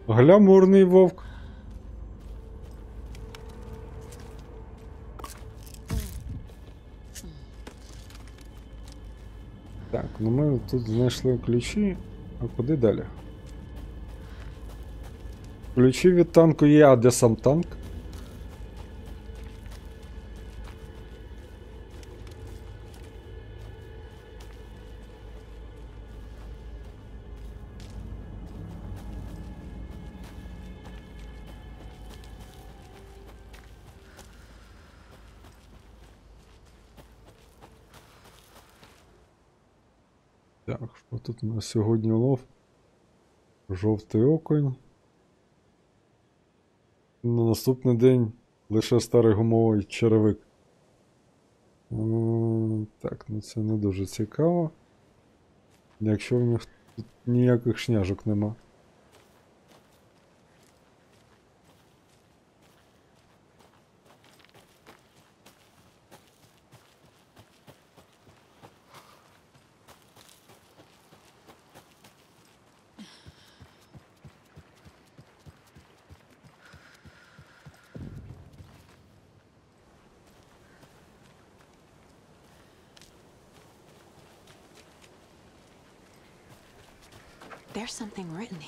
Глямурний вовк. Ну ми тут знайшли ключі. А куди далі? Ключі від танку є, а де сам танк? Нас сьогодні лов? Жовтий оконь. На наступний день лише старий гумовий черевик. Так, ну це не дуже цікаво. Якщо в них тут ніяких шняжок нема.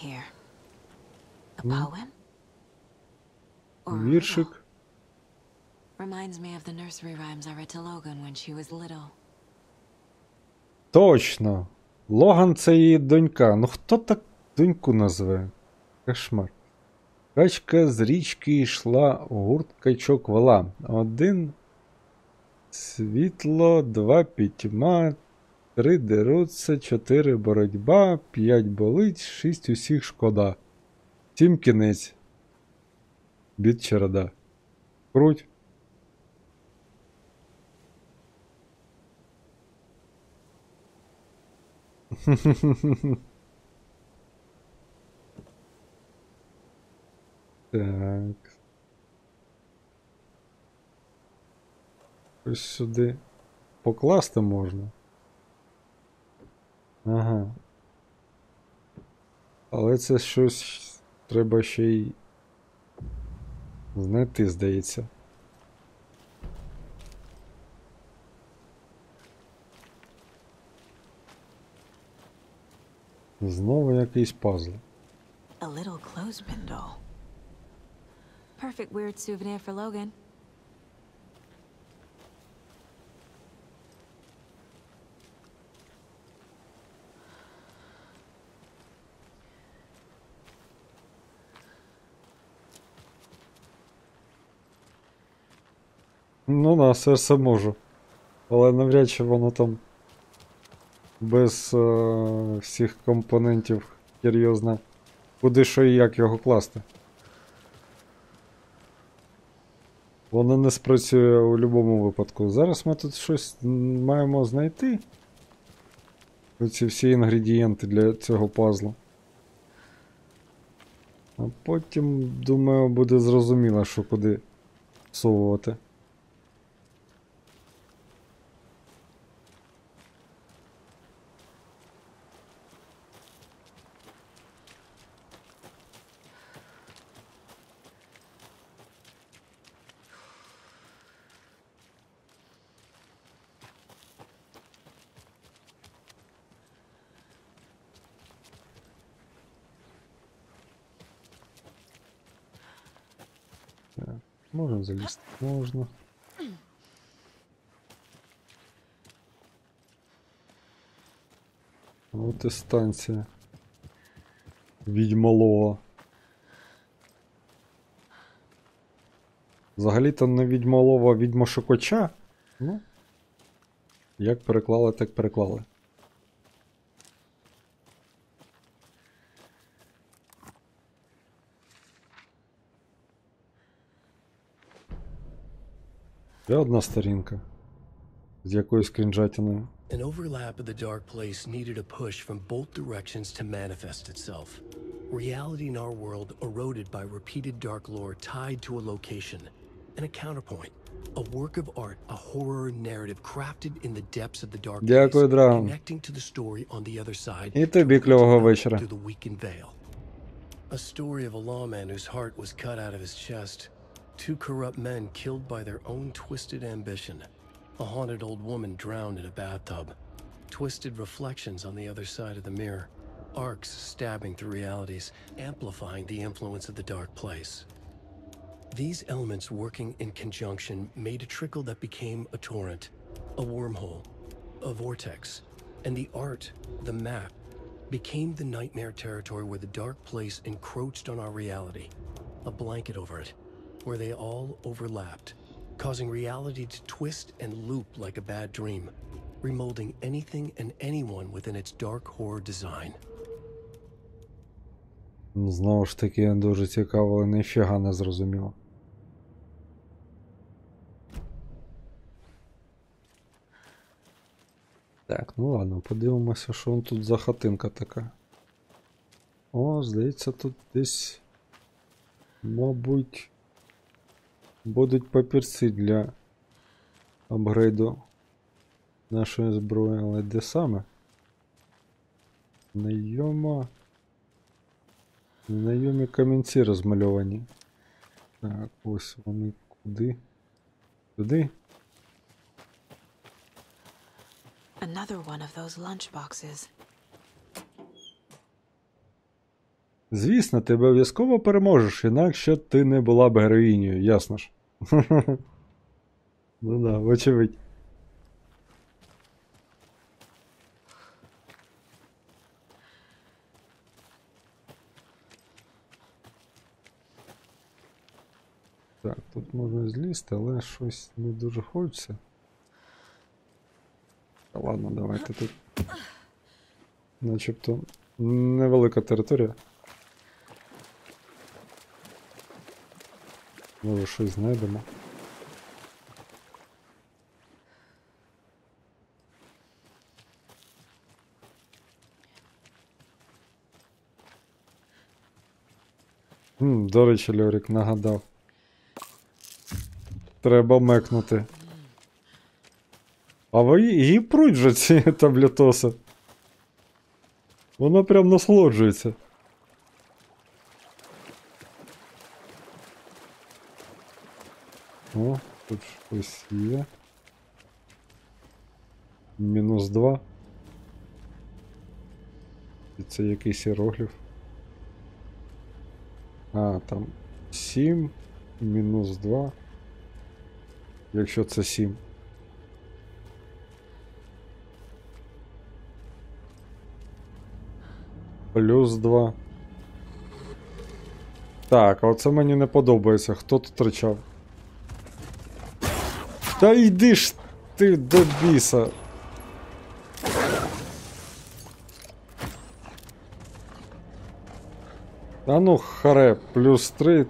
Here. A poem? Or a riddle? Віршик. Reminds me of the nursery rhymes I read to Logan when she was little. Точно! Логан це її донька. Ну хто так доньку назве? Кошмар. Качка з річки йшла, гурт качок вела. Один світло, два пітьма, три деруться, чотири боротьба, п'ять болить, шість усіх шкода. Сім кінець. Бід череда. Круть. Так. Ось сюди покласти можна. Ага. Але це щось треба ще й знайти, здається. Знову якийсь пазл. A little clothespin doll. Perfect weird souvenir for Logan. Ну да, серце можу. Але навряд чи воно там без е, всіх компонентів серйозно. Куди що і як його класти. Воно не спрацює у будь-якому випадку. Зараз ми тут щось маємо знайти. Ці всі інгредієнти для цього пазлу. А потім, думаю, буде зрозуміло, що куди всовувати. Так, можна залізти? Можна. От і станція. Відьмолова. Взагалі-то не відьмолова, а відьмошокоча. Ну. Як переклали, так переклали. Ще одна сторінка. З якоюсь крінжатіною. An overlap of the dark place needed a push from both directions to manifest itself. Reality in our world eroded by repeated dark lore tied to a location. And a counterpoint. A work of art, a horror narrative crafted in the depths of the dark Дякую, place, Драгон. connecting to the story on the other side І тобі кльового вечора. through the weakened veil. A story of a lawman whose heart was cut out of his chest. Two corrupt men killed by their own twisted ambition. A haunted old woman drowned in a bathtub. Twisted reflections on the other side of the mirror. Arcs stabbing through realities, amplifying the influence of the dark place. These elements working in conjunction made a trickle that became a torrent, a wormhole, a vortex, and the art, the map, became the nightmare territory where the dark place encroached on our reality, a blanket over it, where they all overlapped, causing reality to twist and loop like a bad dream, remolding anything and anyone within its dark horror design. Ну, Знову ж таки, дуже цікаво, але ніфіга не зрозуміло. Так, ну ладно, подивимося, що он тут за хатинка така. О, здається, тут десь. Мабуть. Будуть папірці для апгрейду нашої зброї, але де саме? Знайома. Знайомі камінці розмальовані. Так, ось вони куди? Туди? Another one of those lunchboxes. Звісно, ти обов'язково переможеш, інакше ти не була б героїнею, ясно ж. ну да, вочевидь. Так, тут можна злізти, але щось не дуже хочеться. Та ладно, давайте тут. Начебто невелика територія. Може щось знайдемо. М, До речі, Льорік нагадав. Треба мекнути. А ви її пруть же ці таблетоси. Вона прям насолоджується. О, тут щось є. Мінус 2. І це якийсь іерогліф. А, там 7, мінус 2. Якщо це 7. Плюс 2. Так, а оце мені не подобається. Хто тут ричав? Та йди ж ти до біса. А ну харе, плюс 3.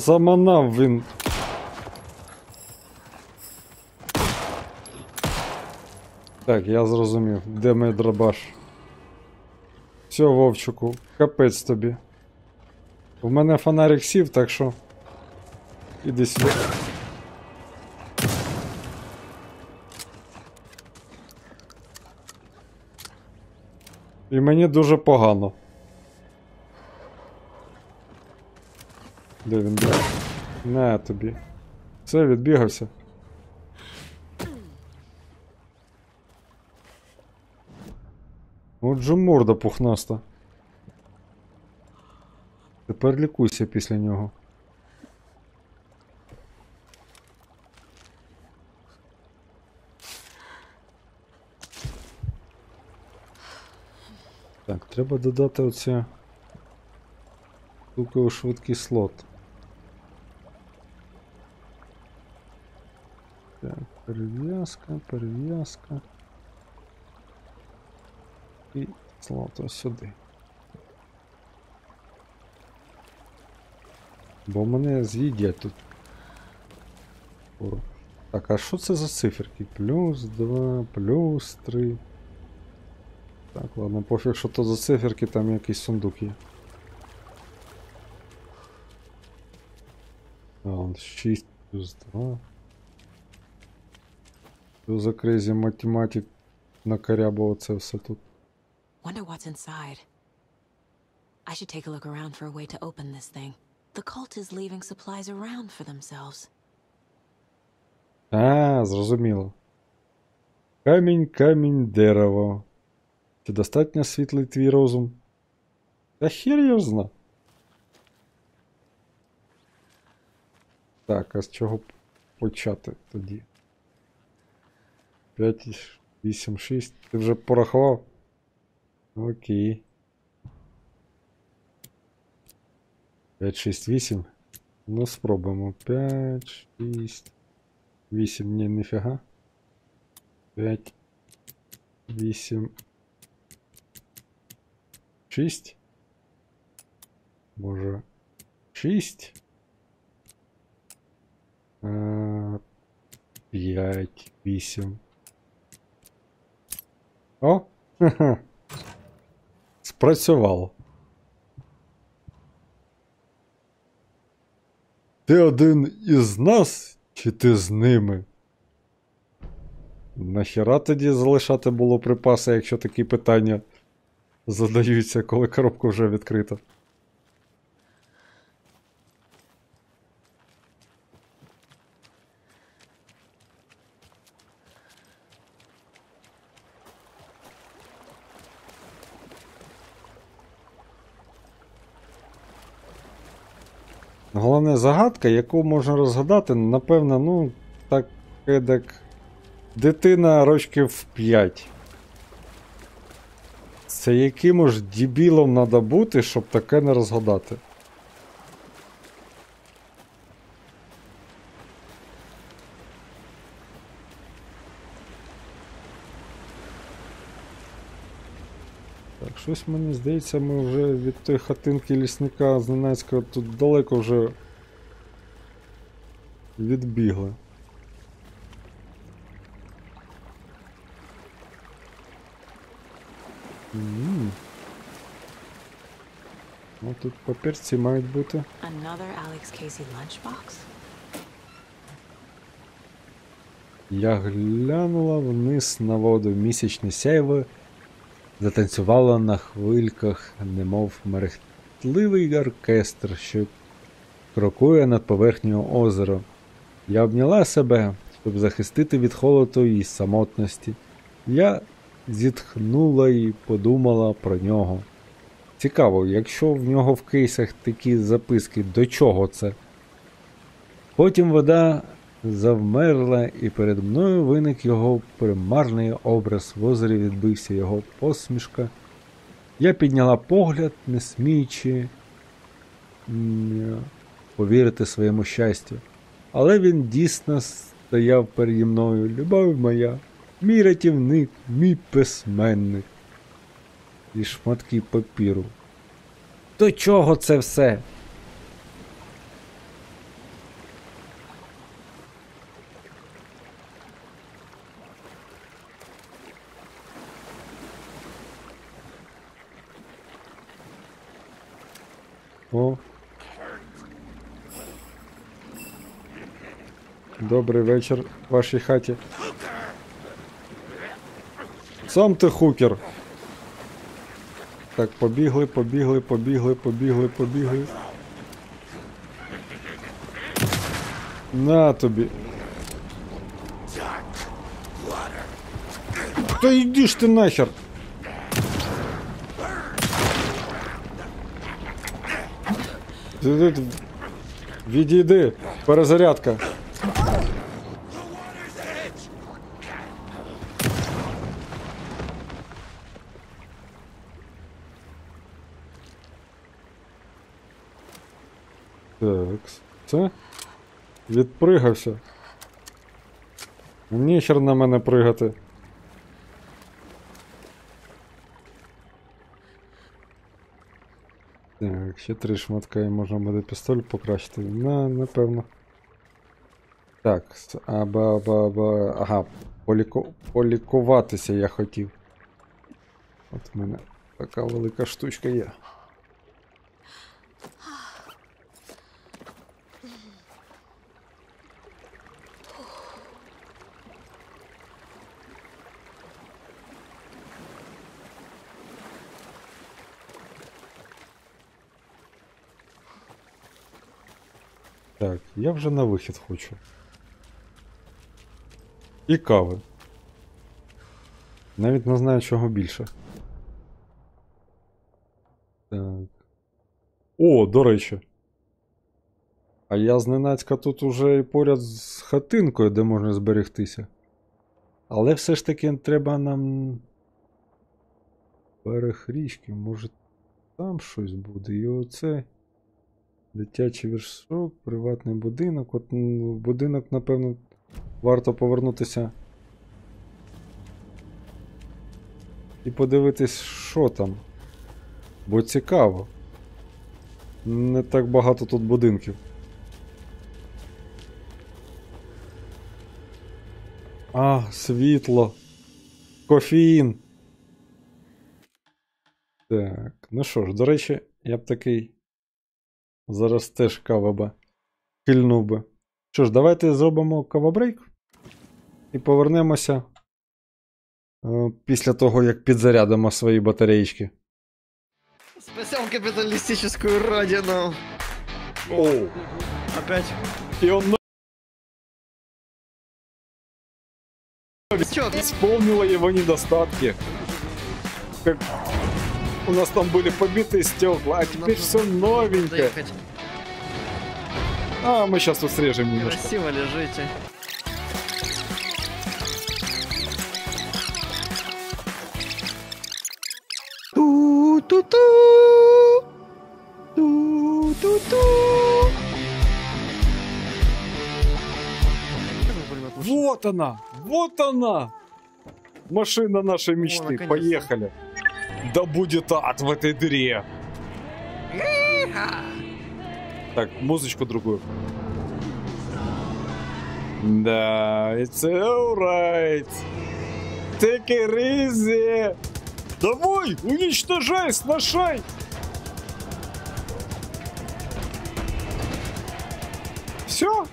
Заманав він. Так, я зрозумів, де мій дробаш. Все, Вовчику, капець тобі. У мене фонарик сів, так що. Іди сюди. І мені дуже погано. Де він біг? Не тобі. Все, відбігався. Отже, морда пухнаста. Тепер лікуйся після нього. Так, треба додати оце у швидкий слот. Так, перев'язка, перев'язка. І ось сюди. Бо мене з'їдять тут. Так, а що це за циферки? Плюс 2, плюс 3. Так, ладно, пофіг, що то за циферки, там якийсь сундук є. А, он 6 плюс 2. За крейзі математик накорябав це все тут. Wonder what's inside. I should take a look around for a way to open this thing. The cult is leaving supplies around for themselves. А, зрозуміло. Камінь, камінь, дерево. Чи достатньо світлий твій розум? Та хір його зна. Так, а з чого почати тоді? 5, 8, 6. Ти вже порахував? Окей. 5, 6, 8. Ну, спробуємо. 5, 6. 8, ні, ніфіга. 5, 8, 6. Може. 6. 5, 8. О! Ха-ха. Спрацювало. Ти один із нас, чи ти з ними? Нахіра тоді залишати було припаси, якщо такі питання задаються, коли коробка вже відкрита. Головне загадка, яку можна розгадати, напевно, ну, так едак. Дитина рочків 5. Це яким ж дебілом треба бути, щоб таке не розгадати. Щось мені здається, ми вже від тої хатинки лісника Зненацького тут далеко вже відбігли. М. Ну тут папірці мають бути. Я глянула вниз на воду місячне сяйво, затанцювало на хвильках, немов мерехтливий оркестр, що крокує над поверхнею озера. Я обняла себе, щоб захистити від холоду і самотності. Я зітхнула і подумала про нього. Цікаво, якщо в нього в кейсах такі записки, до чого це? Потім вода завмерла, і перед мною виник його примарний образ. В озері відбився його посмішка. Я підняла погляд, не сміючи повірити своєму щастю. Але він дійсно стояв переді мною. Любов моя, мій рятівник, мій письменник. І шматки папіру. До чого це все? О. Добрий вечір в вашій хаті. Сам ти хукер. Так, побігли, побігли, побігли, побігли, побігли. На тобі. Та йди ж ти нахер. Ти- ти- Відійди, перезарядка. Так, це? Відпригався. Ніхер на мене пригати. Так, ще три шматка і можна буде пістоль покращити. На, напевно. Так, аба, аба, аба. Ага, поліку... полікуватися я хотів. От в мене така велика штучка є. Так, я вже на вихід хочу. І кави. Навіть не знаю, чого більше. Так. О, до речі. А я зненацька тут уже і поряд з хатинкою, де можна зберегтися. Але все ж таки треба нам. Берег річки, може там щось буде. І оце. Дитячий вершок, приватний будинок. От м, будинок, напевно, варто повернутися. І подивитись, що там. Бо цікаво. Не так багато тут будинків. А, світло. Кофеїн. Так, ну що ж, до речі, я б такий. Зараз теж кава би. Кильнув би. Що ж, давайте зробимо кавабрейк. І повернемося. е, Після того, як підзарядимо свої батареїчки. Спасем капиталистическую родину. Оу. Опять. І он Чё, ты его недостатки. Как у нас там были побитые стекла, а теперь все новенькое. А, мы сейчас тут срежем немножко. Красиво лежите. Ту-ту-ту. Ту-ту-ту. Вот она! Вот она! Машина нашей мечты. наконец-то. Поехали. Да будет ад в этой дыре. Так, музычку другую. Да, it's alright. Take it easy. Давай, уничтожай, сношай. Все?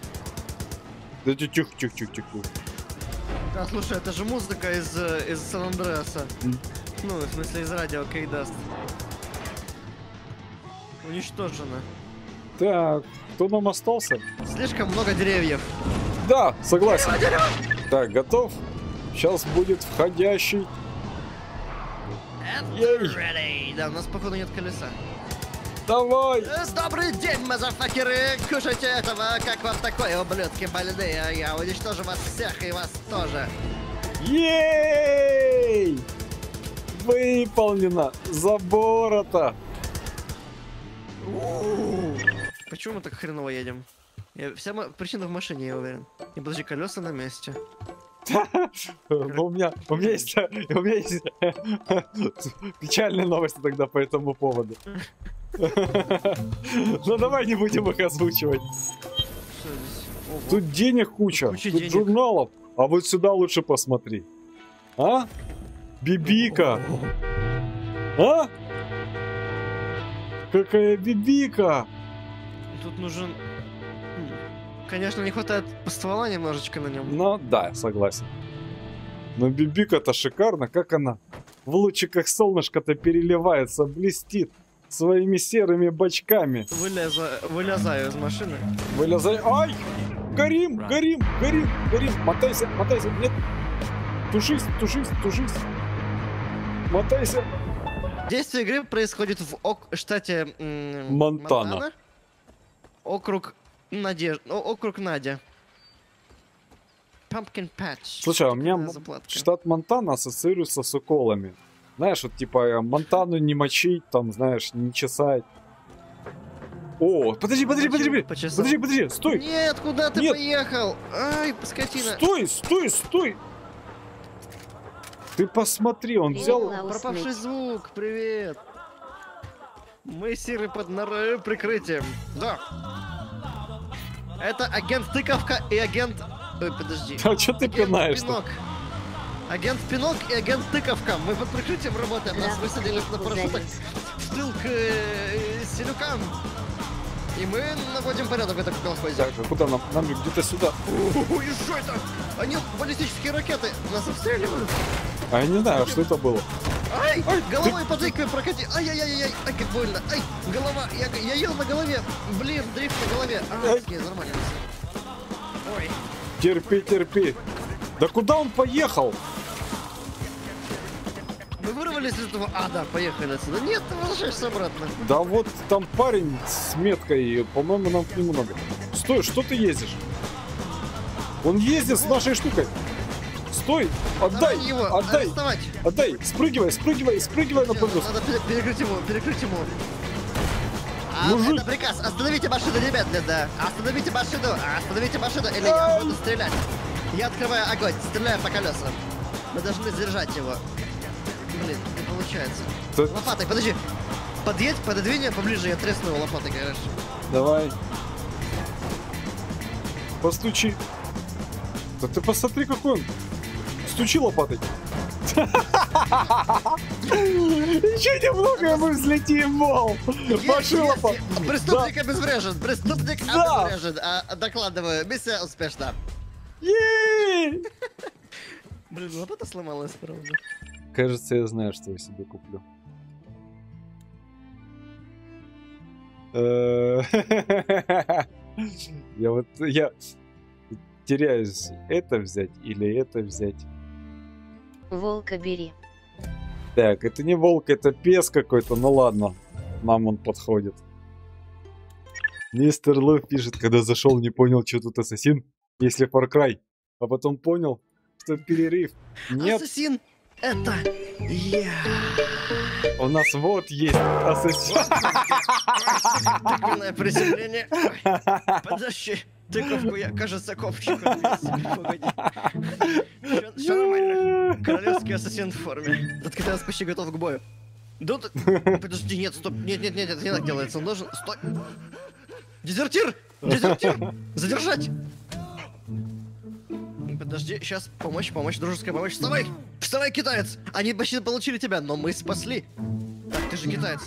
Да тихо, тихо, тихо, тихо. А, слушай, это же музыка из, э, из Сан-Андреаса. Ну, в смысле, из радио Кейдаст. Уничтожено. Так, кто нам остался? Слишком много деревьев. Да, согласен. Так, готов? Сейчас будет входящий. Ей. Да, у нас, походу, нет колеса. Давай! Добрый день, мазафакеры! Кушайте этого, как вам такое, ублюдки больные. Я уничтожу вас всех и вас тоже. Ей! Выполнено! Заборота! Почему мы так хреново едем? Я- вся причина в машине, я уверен. И подожди, колеса на месте. Ну, у меня, у меня есть, у меня есть печальные новости тогда по этому поводу. Ну давай не будем их озвучивать. Тут денег куча, тут журналов, а вот сюда лучше посмотри. А? Бибика. А? Какая бибика! Тут нужен... Конечно, не хватает ствола немножечко на нем. Ну да, согласен. Но бибика-то шикарно, как она в лучиках солнышка-то переливается, блестит своими серыми бочками. Вылеза... Вылезаю из машины. Вылезай. Ай! Горим, горим, горим, горим. Мотайся, мотайся. Нет. Тушись, тушись, тушись. Мотайся. Действие игры происходит в ок- штате Монтана. Округ Надежда. Округ Надя. Pumpkin Patch. Слушай, а у меня заплатка. штат Монтана ассоциируется с уколами. Знаешь, вот типа Монтану не мочить, там, знаешь, не чесать. О, подожди, подожди, подожди, подожди, подожди, подожди, стой, Нет, куда ты Нет. поехал? Ай, скотина. стой, стой, стой. Ты посмотри, он взял... Пропавший звук, привет. Мы сиры под нар- прикрытием. Да. Это агент Тыковка и агент... Ой, подожди. А что ты Агент пинаешь-то? Пинок. Агент Пинок и агент Тыковка. Мы под прикрытием работаем. Нас высадили на парашютах в тыл к э, селюкам. И мы наводим порядок в этом колхозе. Так, а куда нам? Нам где-то сюда. Ой, что это? Они баллистические ракеты нас обстреливают. А я не знаю, что это было. Ай, Ай, головой по тыкве прокати. Ай-яй-яй-яй, ай, как больно. Ай, голова, я, я ел на голове. Блин, дрифт на голове. А, Ай. нет, нормально. Ой, Терпи, терпи. Да куда он поехал? Мы вырвались из этого ада, поехали отсюда. Нет, ты возвращаешься обратно. Да вот там парень с меткой, по-моему, нам к нему надо. Стой, что ты ездишь? Он ездит с нашей штукой. Стой, отдай, Давай его, отдай, арестовать. отдай, спрыгивай, спрыгивай, спрыгивай на Всё, полюс. Надо пере- перекрыть ему, перекрыть ему. А, Мужик. это приказ. Остановите машину немедленно. Остановите машину. Остановите машину, или я буду стрелять. Я открываю огонь, стреляю по колесам. Мы должны задержать его. Блин, не получается. Да- Лопатой, подожди. Подъедь, пододвинь её поближе, я тресну его лопатой, короче. Давай. Постучи. Да ты посмотри, какой он. Стучи лопатой. Еще немного, и мы взлетим, мол. Есть, лопатой. Преступник обезврежен, преступник обезврежен. А, докладываю, миссия успешна. Ей! Блин, лопата сломалась, правда. Кажется, я знаю, что я себе куплю. Э, Я вот, я теряюсь, это взять или это взять. Волка бери. Так, это не волк, это пес какой-то, ну ладно, нам он подходит. Мистер Лов пишет, когда зашел, не понял, что тут ассасин, если Far Cry, а потом понял, что перерыв. Нет, Ассасин, это я. у нас вот есть ассасин. Тыквенное приземление. Подожди, тыковку я, кажется. Погоди. Все нормально. Королевский ассасин в форме. Этот китаец почти готов к бою. Да. Подожди, нет, стоп. Нет, нет, нет, это не так делается. Он должен... Стой. Дезертир! Дезертир! Задержать! Подожди, сейчас помощь, помощь, дружеская помощь. Вставай! Вставай, китаец! Они почти получили тебя, но мы спасли. Так, ты же китаец.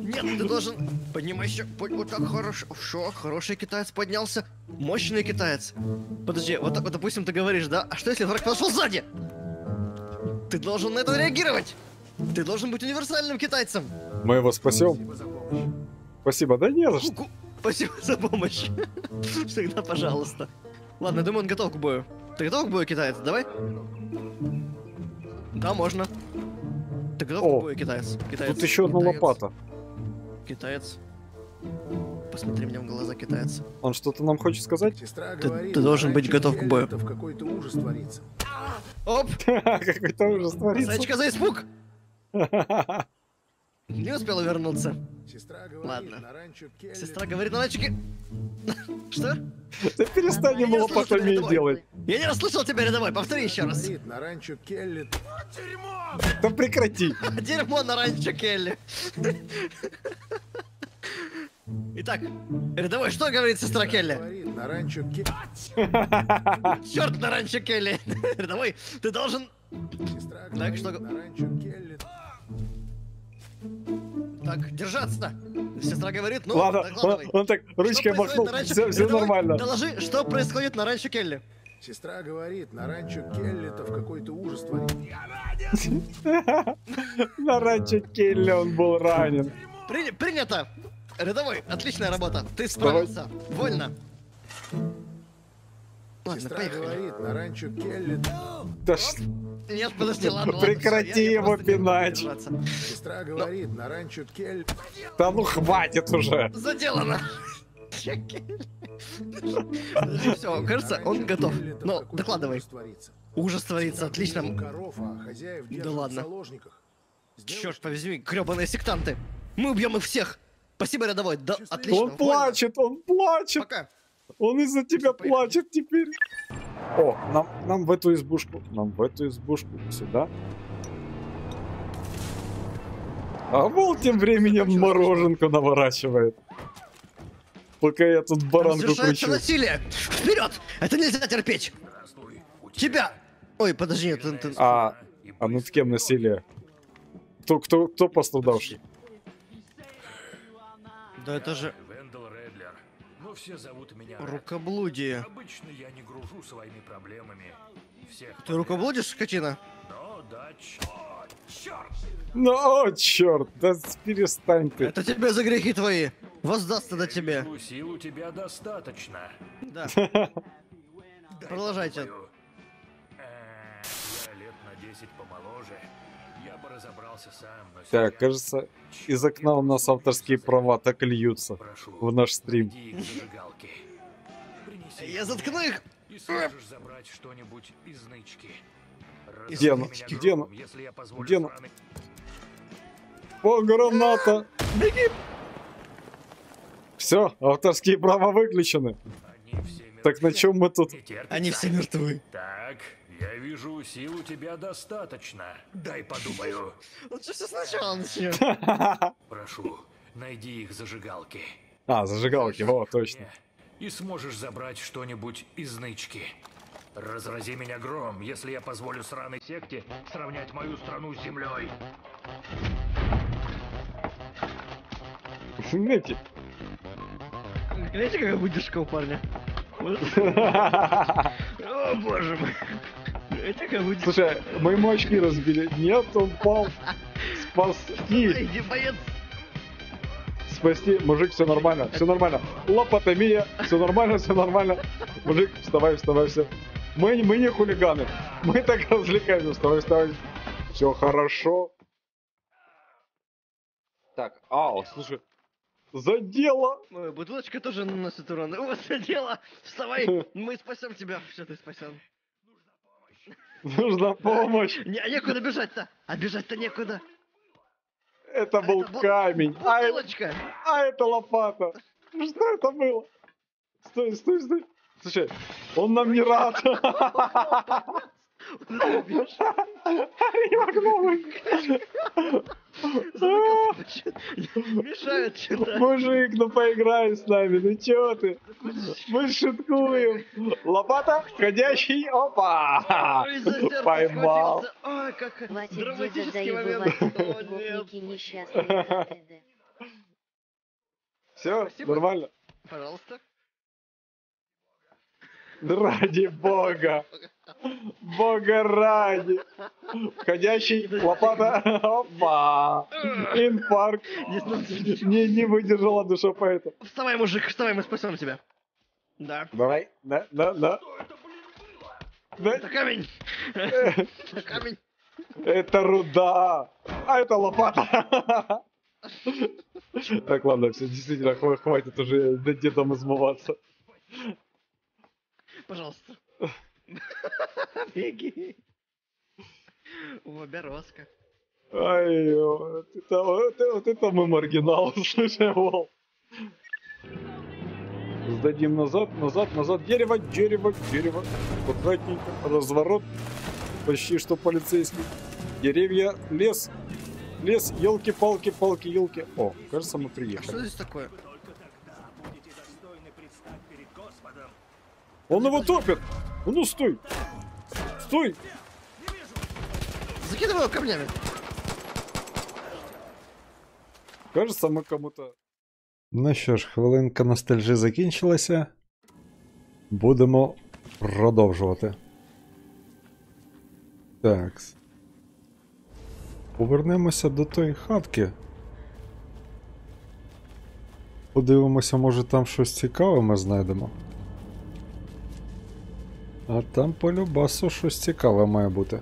Нет, ты должен... Поднимайся. Под- Вот так хорошо. Шо, хороший китаец поднялся. Мощный китаец. Подожди, вот так вот, допустим, ты говоришь, да? А что если враг подошел сзади? Ты должен на это реагировать. Ты должен быть универсальным китайцем. Мы его спасем. Спасибо, да не за что. Спасибо за помощь. Всегда пожалуйста. Ладно, думаю, он готов к бою. Ты готов к бою, китаец? Давай. Да, можно. Ты готов О, к бою, китаец? китаец? Тут еще одна Китаец. лопата. Китаец. Посмотри мне в глаза, китаец. Он что-то нам хочет сказать? Сестра Ты- говорит, ты должен быть готов к бою. это в какой-то ужас творится. Оп! Какой-то ужас творится. Зайчика за испуг! Не успела вернуться. Сестра говорит, Ладно. на ранчо Келли... Сестра говорит на мальчике... Что? Да перестань ему лопатами делать. Я не расслышал тебя рядовой, повтори еще раз. На ранчо Келли... Да прекрати. Дерьмо на ранчо Келли. Итак, рядовой, что говорит сестра Келли? Говорит, на ранчо Келли... Черт на ранчо Келли! Рядовой, ты должен... Так, что- на ранчо Келли... Так, Так, держаться. Сестра говорит, ну, Ладно, он, докладывай. он так ручкой махнул, ранчо? все, все Рядовой, нормально. Доложи, что происходит на ранчо Келли. Сестра говорит, на ранчо Келли-то в какой-то ужас творит. На ранчо Келли он был ранен. При- принято. Рядовой, отличная работа. Ты справился. Вольно. Ладно, Сестра поехали. говорит, на ранчо Келли... Да ш- Нет, подожди, ладно. Прекрати его пинать. Сестра говорит, на ранчо Келли... Да ну хватит уже. Заделано. Все, кажется, он готов. Но какой-то докладывай. ужас творится. Ужас творится, отлично. А держат ладно. в заложниках. Сделай, Черт возьми, гребаные сектанты. Мы убьем их всех. Спасибо, рядовой. Да, отлично. Он плачет, он плачет. Пока. Он из-за тебя плачет теперь. О, нам, нам в эту избушку. Нам в эту избушку. Сюда. А Вол тем временем мороженку наворачивает. Пока я тут баранку кручу. насилие. Вперед! Это нельзя терпеть. Тебя. Ой, подожди, ты, ты- А, а над кем насилие? Кто, кто, кто пострадавший? Да это же все зовут меня рукоблудие. Обычно я не гружу своими проблемами всех. Ты рукоблудишь, скотина? Но да, черт! Ну, черт, да перестань ты. Это тебе за грехи твои. Воздастся на тебе. Сил у тебя достаточно. Да. Продолжайте. Э, Я лет на 10 помоложе. Так, кажется, из окна у нас авторские права так льются Прошу, в наш стрим. Я заткну их. И сможешь забрать что-нибудь из нычки. Где она? Где она? громом, Если я позволю Где она? О, граната! Беги. Все, авторские права выключены. Они все Так на чем мы тут? Они все мертвы. Так, я вижу, сил у тебя достаточно. Дай подумаю. Лучше все сначала начнем. Прошу, найди их зажигалки. А, зажигалки, о, точно. И сможешь забрать что-нибудь из нычки. Разрази меня гром, если я позволю сраной секте сравнять мою страну с землей. Знаете, Гляньте, какая выдержка у парня. О, боже мой. Какая выдержка. Слушай, мы ему очки разбили. Нет, он пал. Спасти. Спасти. Мужик, все нормально, все нормально. Лопатомия, все нормально, все нормально. Мужик, вставай, вставай, все. Мы, мы не хулиганы. Мы так развлекаемся. Вставай, вставай. Все хорошо. Так, ау, слушай. Задело. Бутылочка тоже наносит урон. Вот это дело. Вставай, мы спасем тебя. Все, ты спасен. Нужна помощь. Не, а некуда бежать-то. А бежать-то некуда. Это был Это бу- камень. А, это- а это лопата. Что это было? Стой, стой, стой. Слушай, он нам не рад. Мешают что-то. Мужик, ну поиграй с нами, ну чё ты? Мы шуткуем. Лопата, ходящий, опа! Поймал. Ой, как драматический момент. Все, нормально. Пожалуйста. Ради бога. Бога ради. Входящий, лопата, опа. Инфаркт. Не, не выдержала душа поэта. Вставай, мужик, вставай, мы спасем тебя. Да. Давай, да, да, да. Да, Это камень. Это камень. Это руда, а это лопата. Так, ладно, все, действительно, хва- хватит уже дедом измываться. Пожалуйста. Беги. О, березка. Ай, вот это, вот, это- вот это мы маргинал, слушай, Вол. Сдадим назад, назад, назад. Дерево, дерево, дерево. Аккуратненько. Разворот. Почти что полицейский. Деревья, лес. Лес, елки-палки, палки, елки. О, кажется, мы А что приехали. здесь такое? Он его топит! А Ну стой! Стой! Закидывай его камнями. Кажется, ми кому-то. Ну що ж, хвилинка ностальжі закінчилася. Будемо продовжувати. Так. Повернемося до тої хатки. Подивимося, може там щось цікаве ми знайдемо. А там по любасу щось цікаве має бути.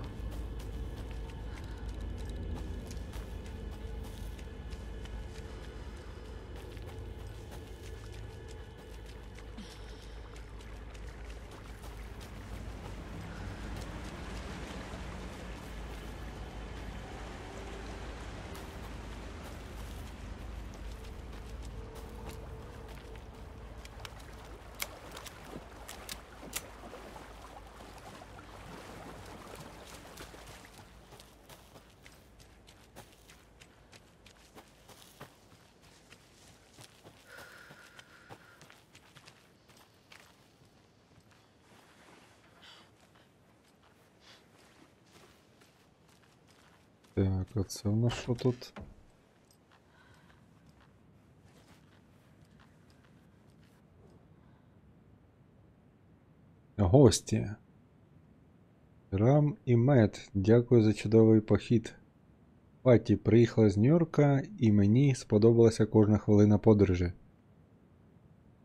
А це у нас що тут? Гості. Рам і Мед, дякую за чудовий похід. Паті приїхала з Нью-Йорка і мені сподобалася кожна хвилина подорожі.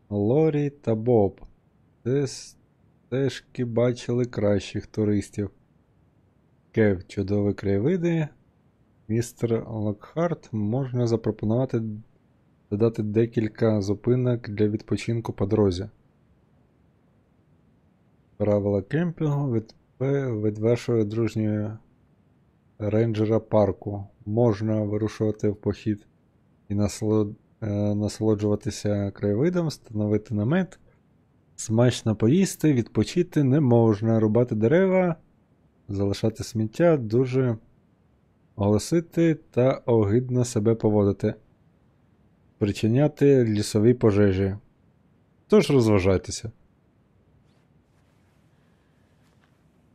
Лорі та Боб. Це стежки бачили кращих туристів. Кев, чудові краєвиди. Містер Локхарт можна запропонувати додати декілька зупинок для відпочинку по дорозі. Правила кемпінгу від, від вашої дружньої рейнджера парку. Можна вирушувати в похід і е, насолоджуватися краєвидом, встановити намет. Смачно поїсти, відпочити не можна, рубати дерева, залишати сміття, дуже оголосити та огидно себе поводити, причиняти лісові пожежі. Тож розважайтеся.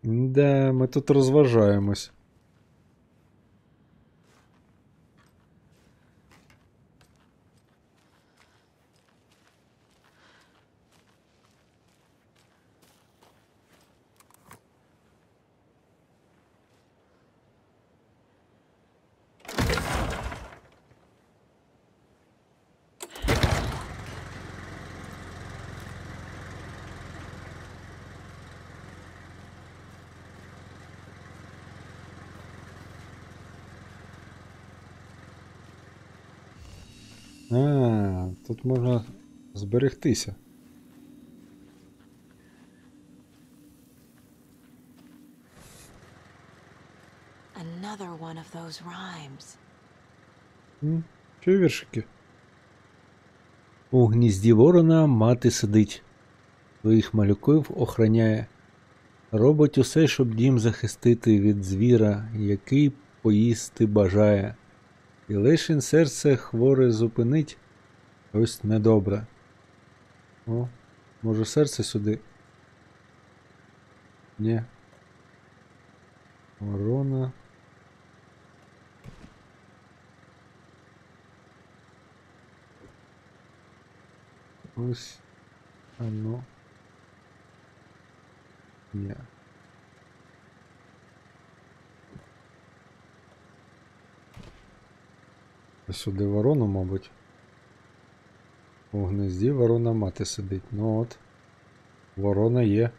Де ми тут розважаємось. А, тут можна зберегтися. Another one of those rhymes. Що віршики? У гнізді ворона мати сидить, своїх малюків охраняє. Робить усе, щоб дім захистити від звіра, який поїсти бажає. І лишень серце хворе зупинить, ось недобре. О, може серце сюди? Ні. Ворона. Ось оно. Ні. Сюди ворону, мабуть. У гнезді ворона мати сидить. Ну от. Ворона є.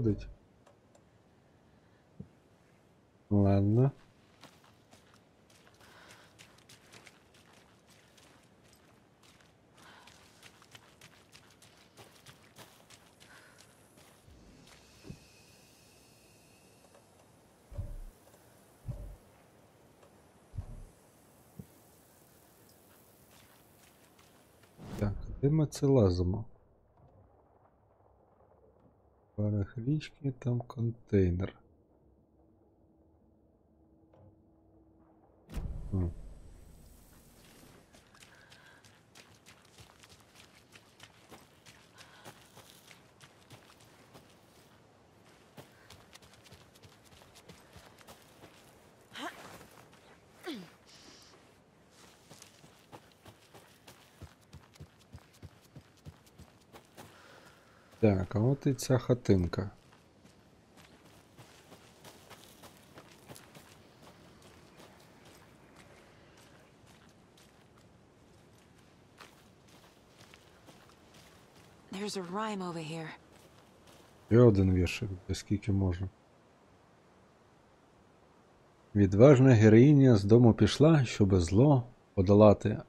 проходить. Ладно. Так, де ми це? Берег там контейнер. М. І ця хатинка. There's a rhyme over here. І один віршик, скільки можна. Відважна героїня з дому пішла, щоби зло подолати,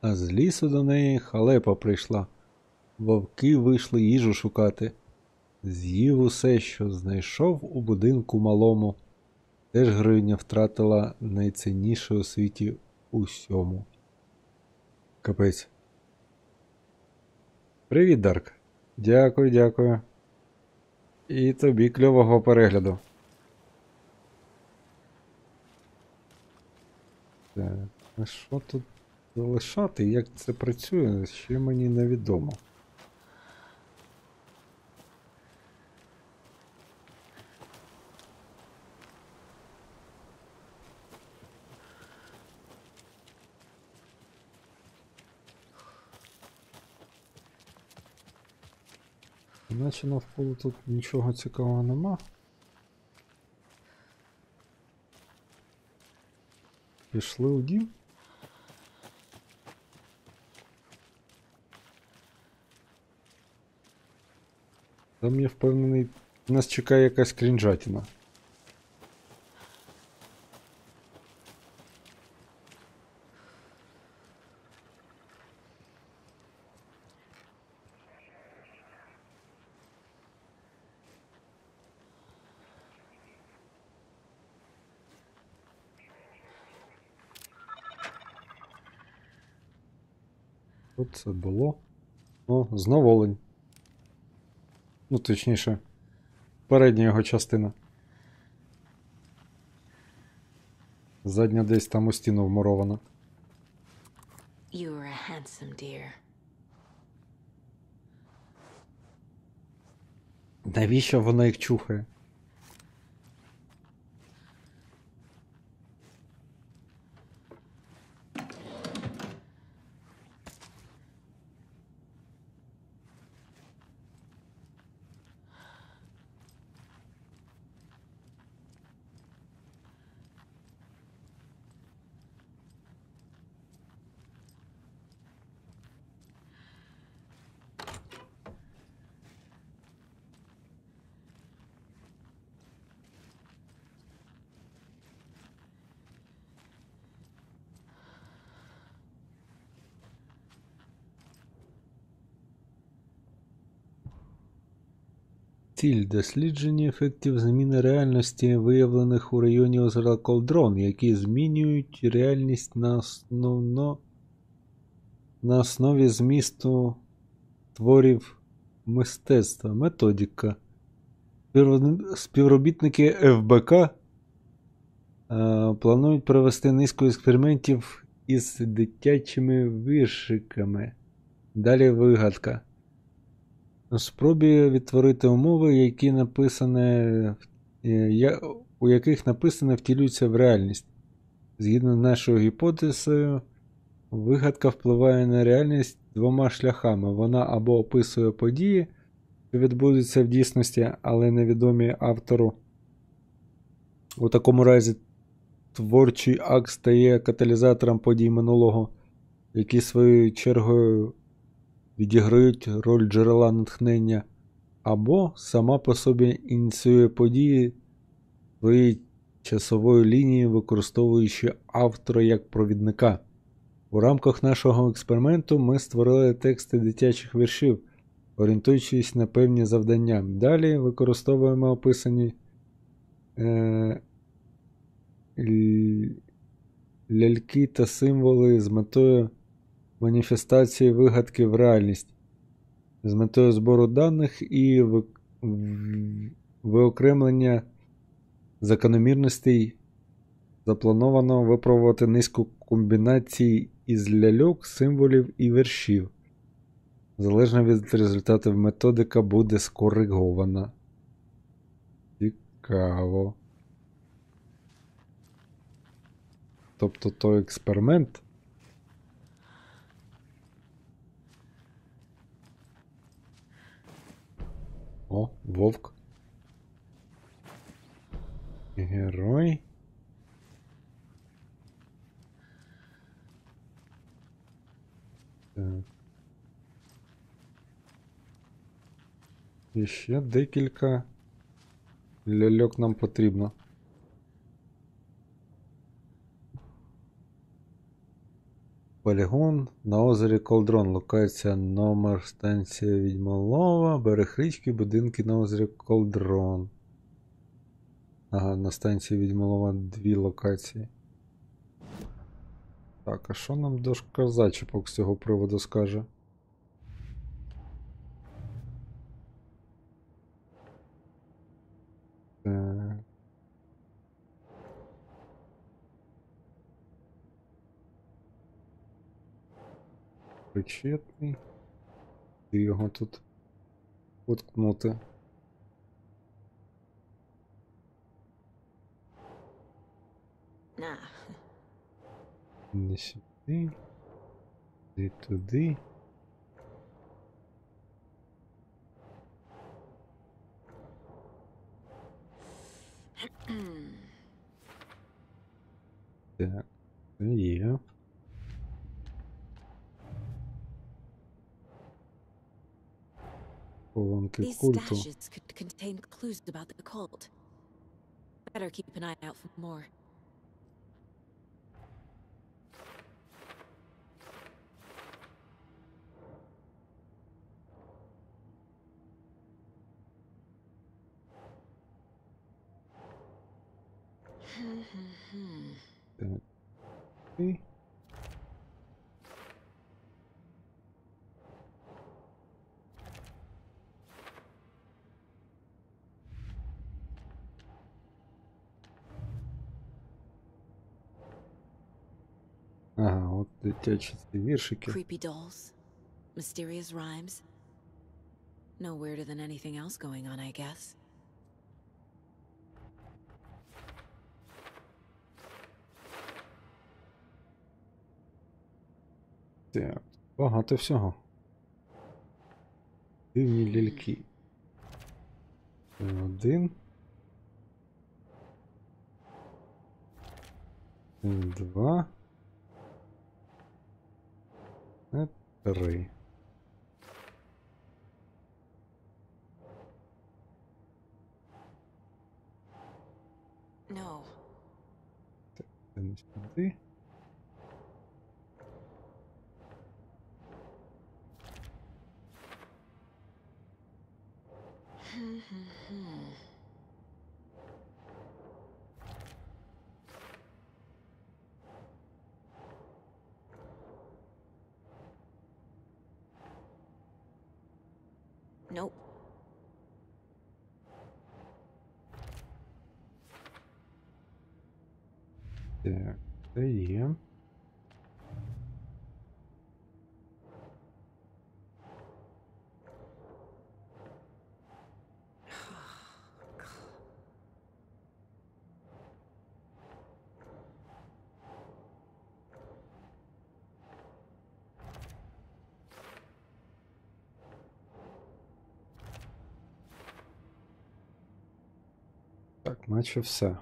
а з лісу до неї халепа прийшла. Вовки вийшли їжу шукати. З'їв усе, що знайшов у будинку малому. Теж героїня втратила найцінніше у світі усьому. Капець. Привіт, Дарк. Дякую, дякую. І тобі кльового перегляду. Так, а що тут залишати? Як це працює, ще мені невідомо. Наче навколо тут нічого цікавого нема. Пішли у дім. Там я впевнений, нас чекає якась крінжатіна. Що це було? О, знову олень. Ну, точніше, передня його частина. Задня десь там у стіну вмурована. You are a handsome deer. Навіщо вона їх чухає? Ціль дослідження ефектів зміни реальності, виявлених у районі озера Колдрон, які змінюють реальність на основно на основі змісту творів мистецтва. Методика. Співробітники ФБК е, планують провести низку експериментів із дитячими віршиками. Далі вигадка. Спробі відтворити умови, які написане, е, у яких написане втілюється в реальність. Згідно з нашою гіпотезою, вигадка впливає на реальність двома шляхами. Вона або описує події, що відбудуться в дійсності, але невідомі автору. У такому разі творчий акт стає каталізатором подій минулого, які своєю чергою відіграють роль джерела натхнення, або сама по собі ініціює події своєї часової лінії, використовуючи автора як провідника. У рамках нашого експерименту ми створили тексти дитячих віршів, орієнтуючись на певні завдання. Далі використовуємо описані е, ляльки та символи з метою маніфестації вигадки в реальність з метою збору даних і виокремлення закономірностей заплановано випробувати низку комбінацій із ляльок, символів і віршів. Залежно від результатів методика буде скоригована. Цікаво. Тобто той експеримент. О, вовк. Герой. Так. І ще декілька ляльок нам потрібно. Полігон на озері Колдрон. Локація номер станція Відьмолова, берег річки, будинки на озері Колдрон. Ага, на станції Відьмолова дві локації. Так, а що нам дошка зачіпок з цього приводу скаже? Причетний. І його тут уткнути. Nah. Не сюди. І туди. Так, це є. These stashes could contain clues about the cult. Better keep an eye out for more. okay. І... Ага, от дитячі ці віршики. Creepy dolls, mysterious rhymes. No weirder than anything else going on, I guess. Так, багато всього. Дивні ляльки. Це Один. Це Два. Це три. No. Це не сюди. Nope. Так, це є. Так, наче все.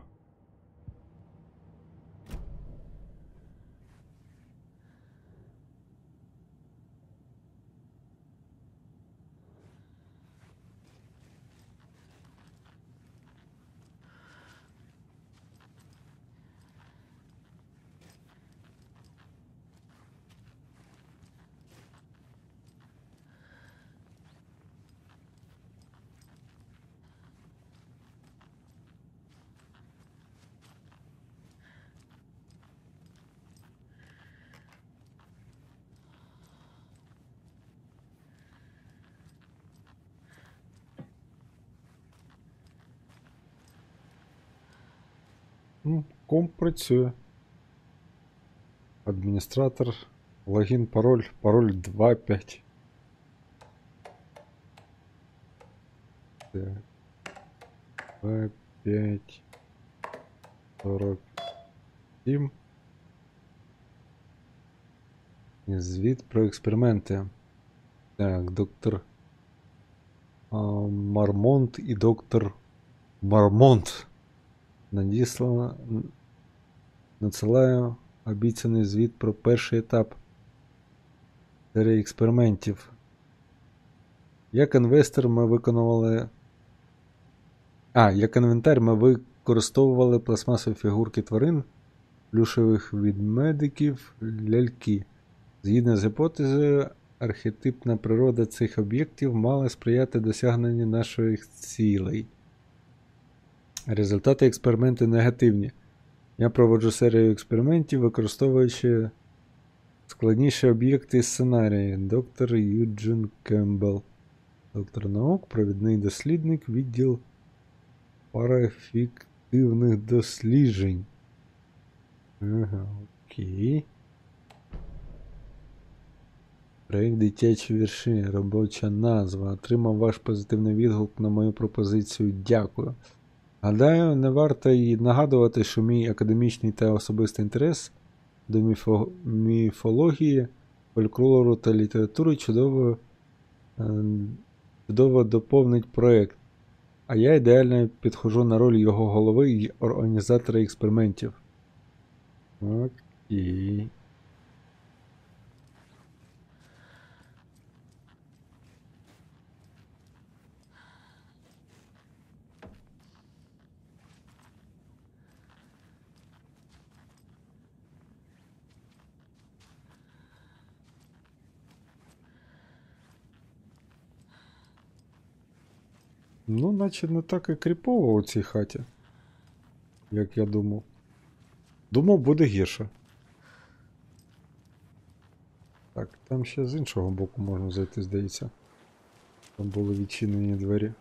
Ну, комп працює. Адміністратор, логін, пароль, пароль 2.5. Так. 2.5. 47. Звіт про експерименти. Так, доктор а, Мармонт і доктор Мармонт. Надіслано. Надсилаю обіцяний звіт про перший етап серії експериментів. Як інвестор ми виконували. А, як інвентар ми використовували пластмасові фігурки тварин, плюшевих відмедиків, ляльки. Згідно з гіпотезою, архетипна природа цих об'єктів мала сприяти досягненню наших цілей. Результати експерименту негативні. Я проводжу серію експериментів, використовуючи складніші об'єкти і сценарії. Доктор Юджин Кембл. Доктор наук, провідний дослідник, відділ парафіктивних досліджень. Ага, окей. Проєкт дитячі вірші, робоча назва. Отримав ваш позитивний відгук на мою пропозицію. Дякую. Гадаю, не варто й нагадувати, що мій академічний та особистий інтерес до міфо... міфології, фольклору та літератури чудово, е, чудово доповнить проєкт. А я ідеально підходжу на роль його голови і організатора експериментів. Окей. Ну, наче не так і кріпово у цій хаті. Як я думав. Думав, буде гірше. Так, там ще з іншого боку можна зайти, здається. Там були відчинені двері.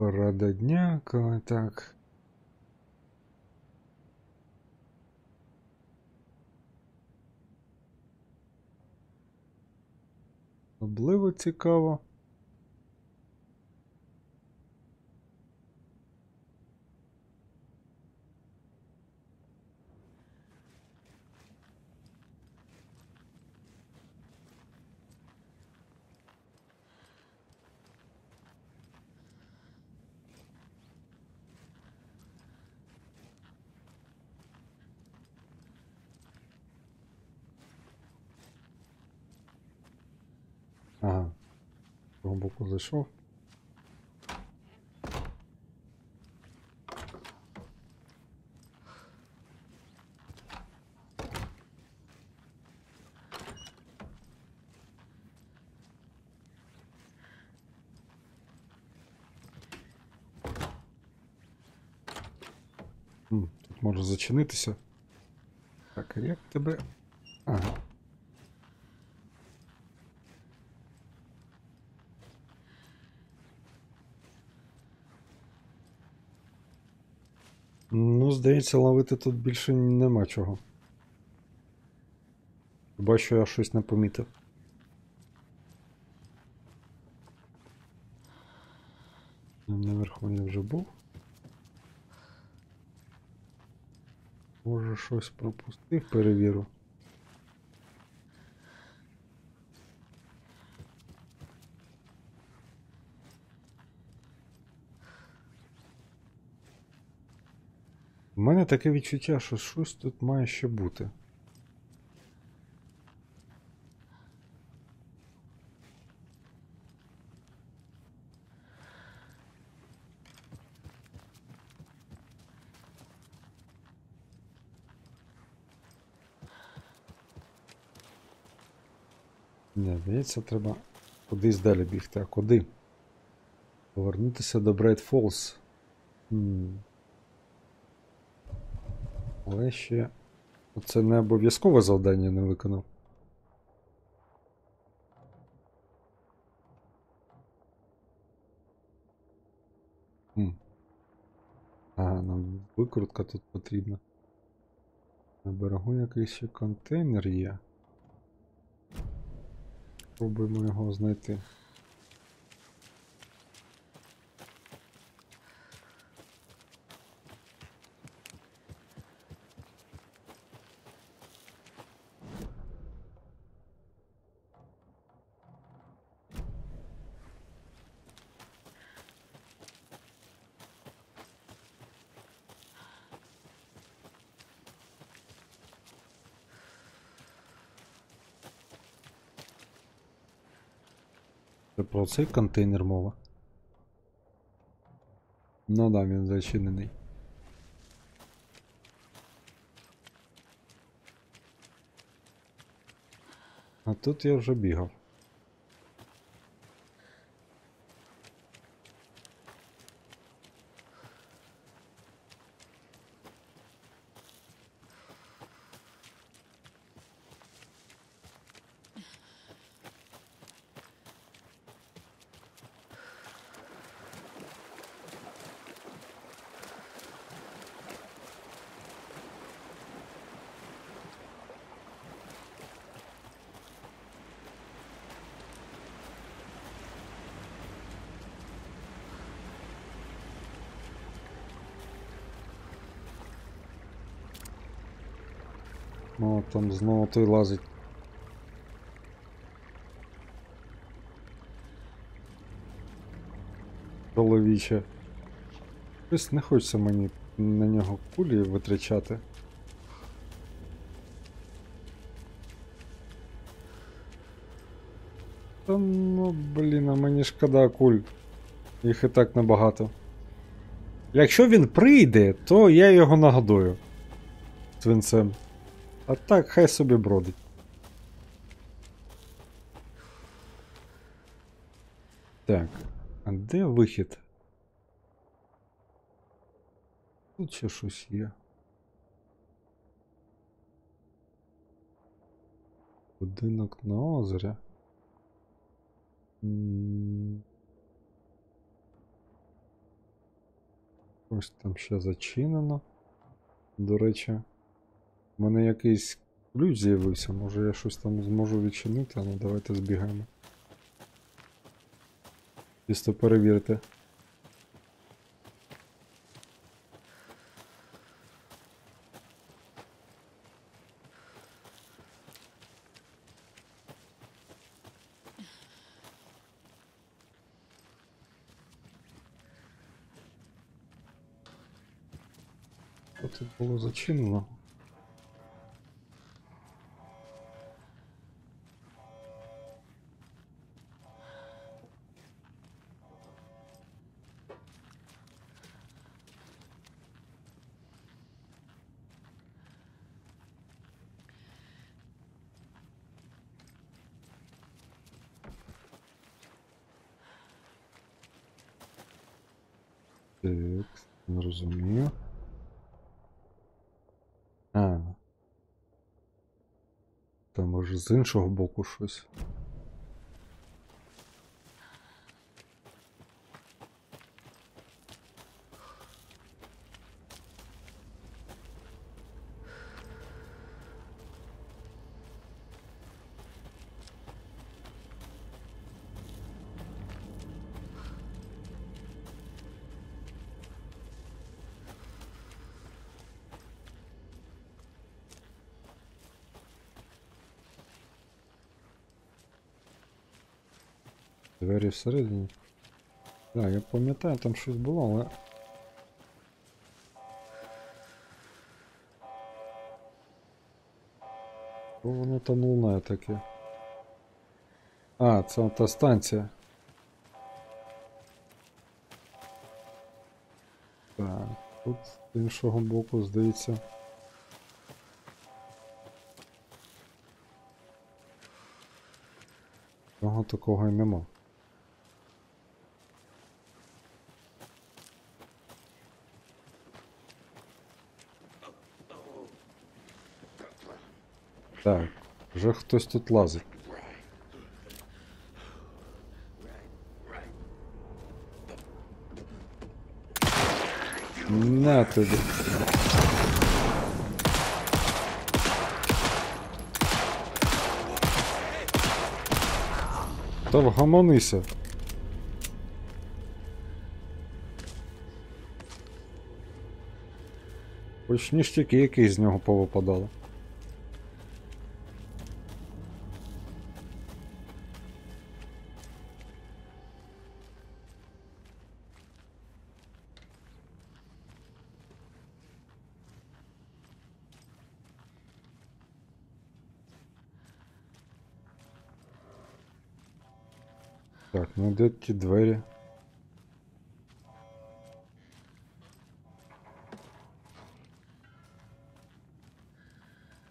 Порада дня, коли так. Обливо цікаво. Того боку зайшов. М, Тут може зачинитися. Так, а як тебе. Ага. Здається, ловити тут більше нема чого. Хіба що я щось не помітив. Наверху я вже був. Може щось пропустив, перевірю. Таке відчуття, що щось тут має ще бути. Не, здається, треба Кудись далі бігти, а куди? Повернутися до Брейд Фолз. Але ще. Це не обов'язкове завдання не виконав. Ага, нам викрутка тут потрібна. На берегу якийсь ще контейнер є. Спробуємо його знайти. Про цей контейнер мова. Ну да, він зачинений. А тут я вже бігав. Ну, там знову той лазить. Чоловіче. Щось не хочеться мені на нього кулі витрачати. Та ну, блін, а мені шкода куль. Їх і так небагато. Якщо він прийде, то я його нагодую. Свинцем. А так, хай собі бродить. Так, а де вихід? Тут ще щось є. Будинок на озері. Ось там ще зачинено. До речі. У мене якийсь ключ з'явився, може я щось там зможу відчинити, ну давайте збігаємо. Чисто перевірити. Що тут було зачинено? З іншого боку щось. Всередині. Так, я пам'ятаю, там щось було, але. Що воно там лунає таке? А, це та станція. Так, тут з іншого боку, здається. О, нічого такого і нема. Так, вже хтось тут лазить. На тобі. Та вгамонися. Хоч ніштяки якісь з нього повипадали. Ті двері?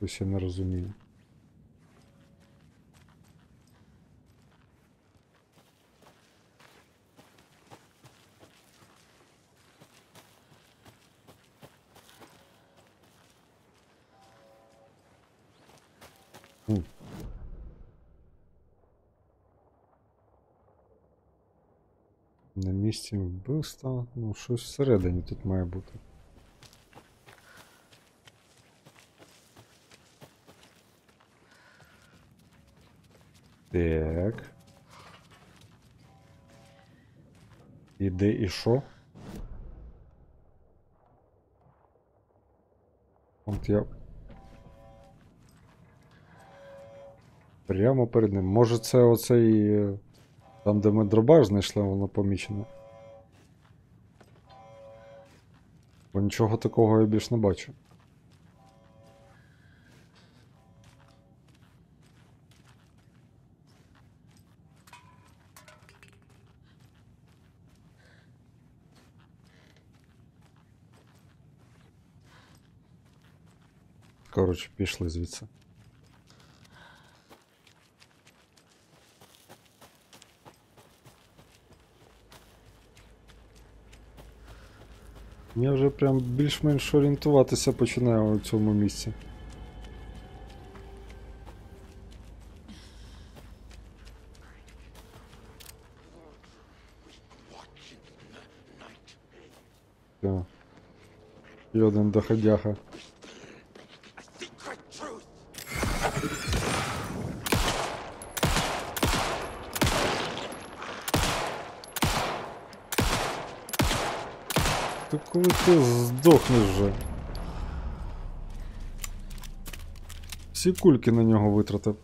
Ось я не розумію. Хм. На місці вбивства. Ну, щось всередині тут має бути. Так. І де і що? От я. Прямо перед ним. Може це оцей. е, Там, де ми дробаш знайшли, воно помічено. Нічого такого я більш не бачу. Коротше, пішли звідси. Я вже прям більш-менш орієнтуватися починаю у цьому місці. Так. І один. Та коли ти здохнеш вже. Всі кульки на нього витратив.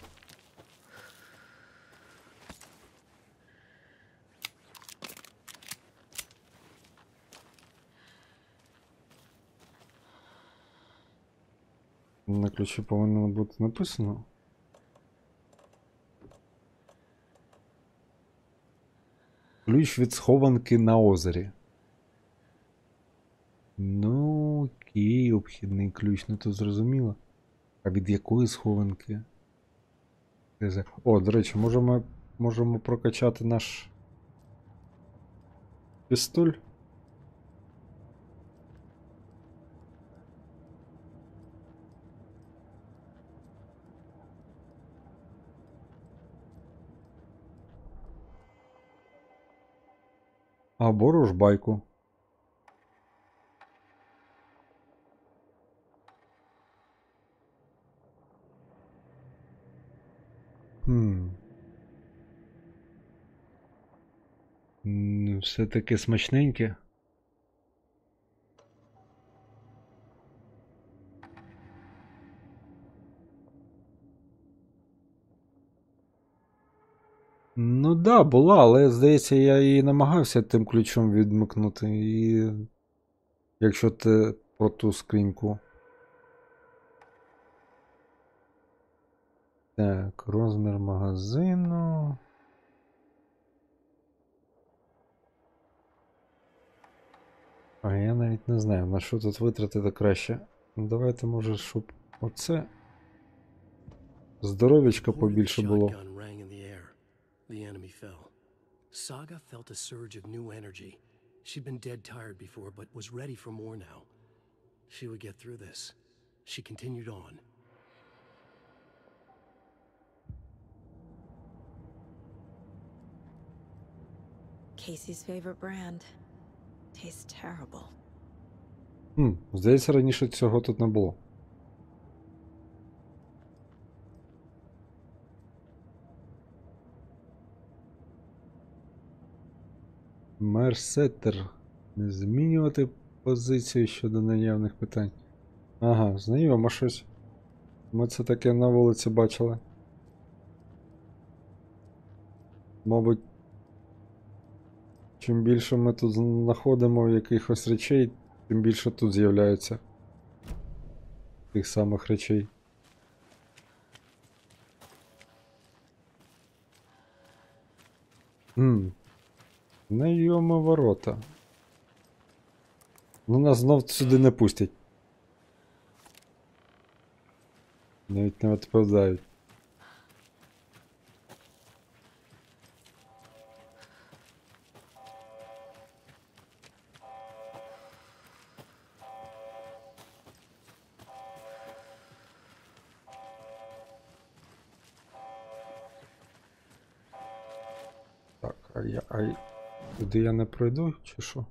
На ключі повинно бути написано. Ключ від схованки на озері. Ну, окей, обхідний ключ, ну то зрозуміло. А від якої схованки? О, до речі, можемо, можемо прокачати наш пістоль. Або ружбайку. Хм. Все таки смачненьке. Ну да, була, але здається, я її намагався тим ключом відмикнути. І якщо ти про ту скриньку. Так, розмір магазину. А я навіть не знаю, на що тут витратити краще. Ну, давайте, може, щоб оце. Здоров'ячка побільше було. Saga felt a surge of new energy. She'd been dead tired before, but was ready for more now. She would get through this. She continued on. Casey's favorite brand. Tastes terrible. Хм, здається, раніше цього тут не було. Мерсеттер. Не змінювати позицію щодо наявних питань. Ага, знайомо щось. Ми це таке на вулиці бачили. Мабуть, чим більше ми тут знаходимо якихось речей, тим більше тут з'являється тих самих речей. Хм. Знайомі ворота. Ну нас знов сюди не пустять. Навіть не відповідають. Туди я не пройду, чи що?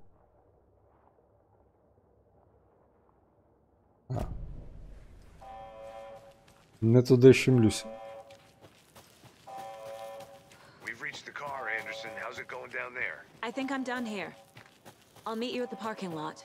А. Не туди щемлюся. We've reached the car, Anderson. How's it going down there? I think I'm done here. I'll meet you at the parking lot.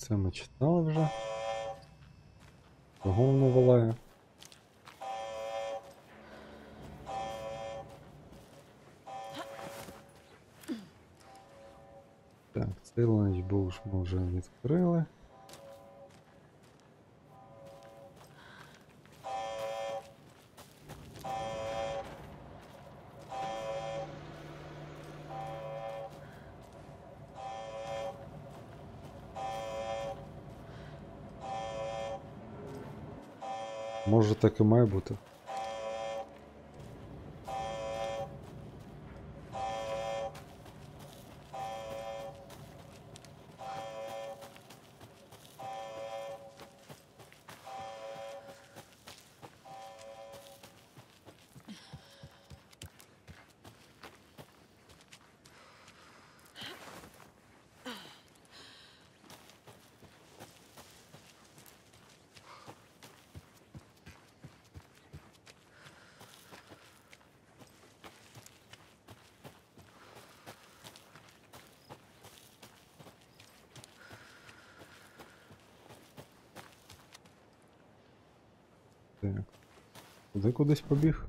Це ми читали вже. Кого воно волає? Так, цей ланч був ми вже відкрили. Так і має бути. Так. Куди кудись побіг?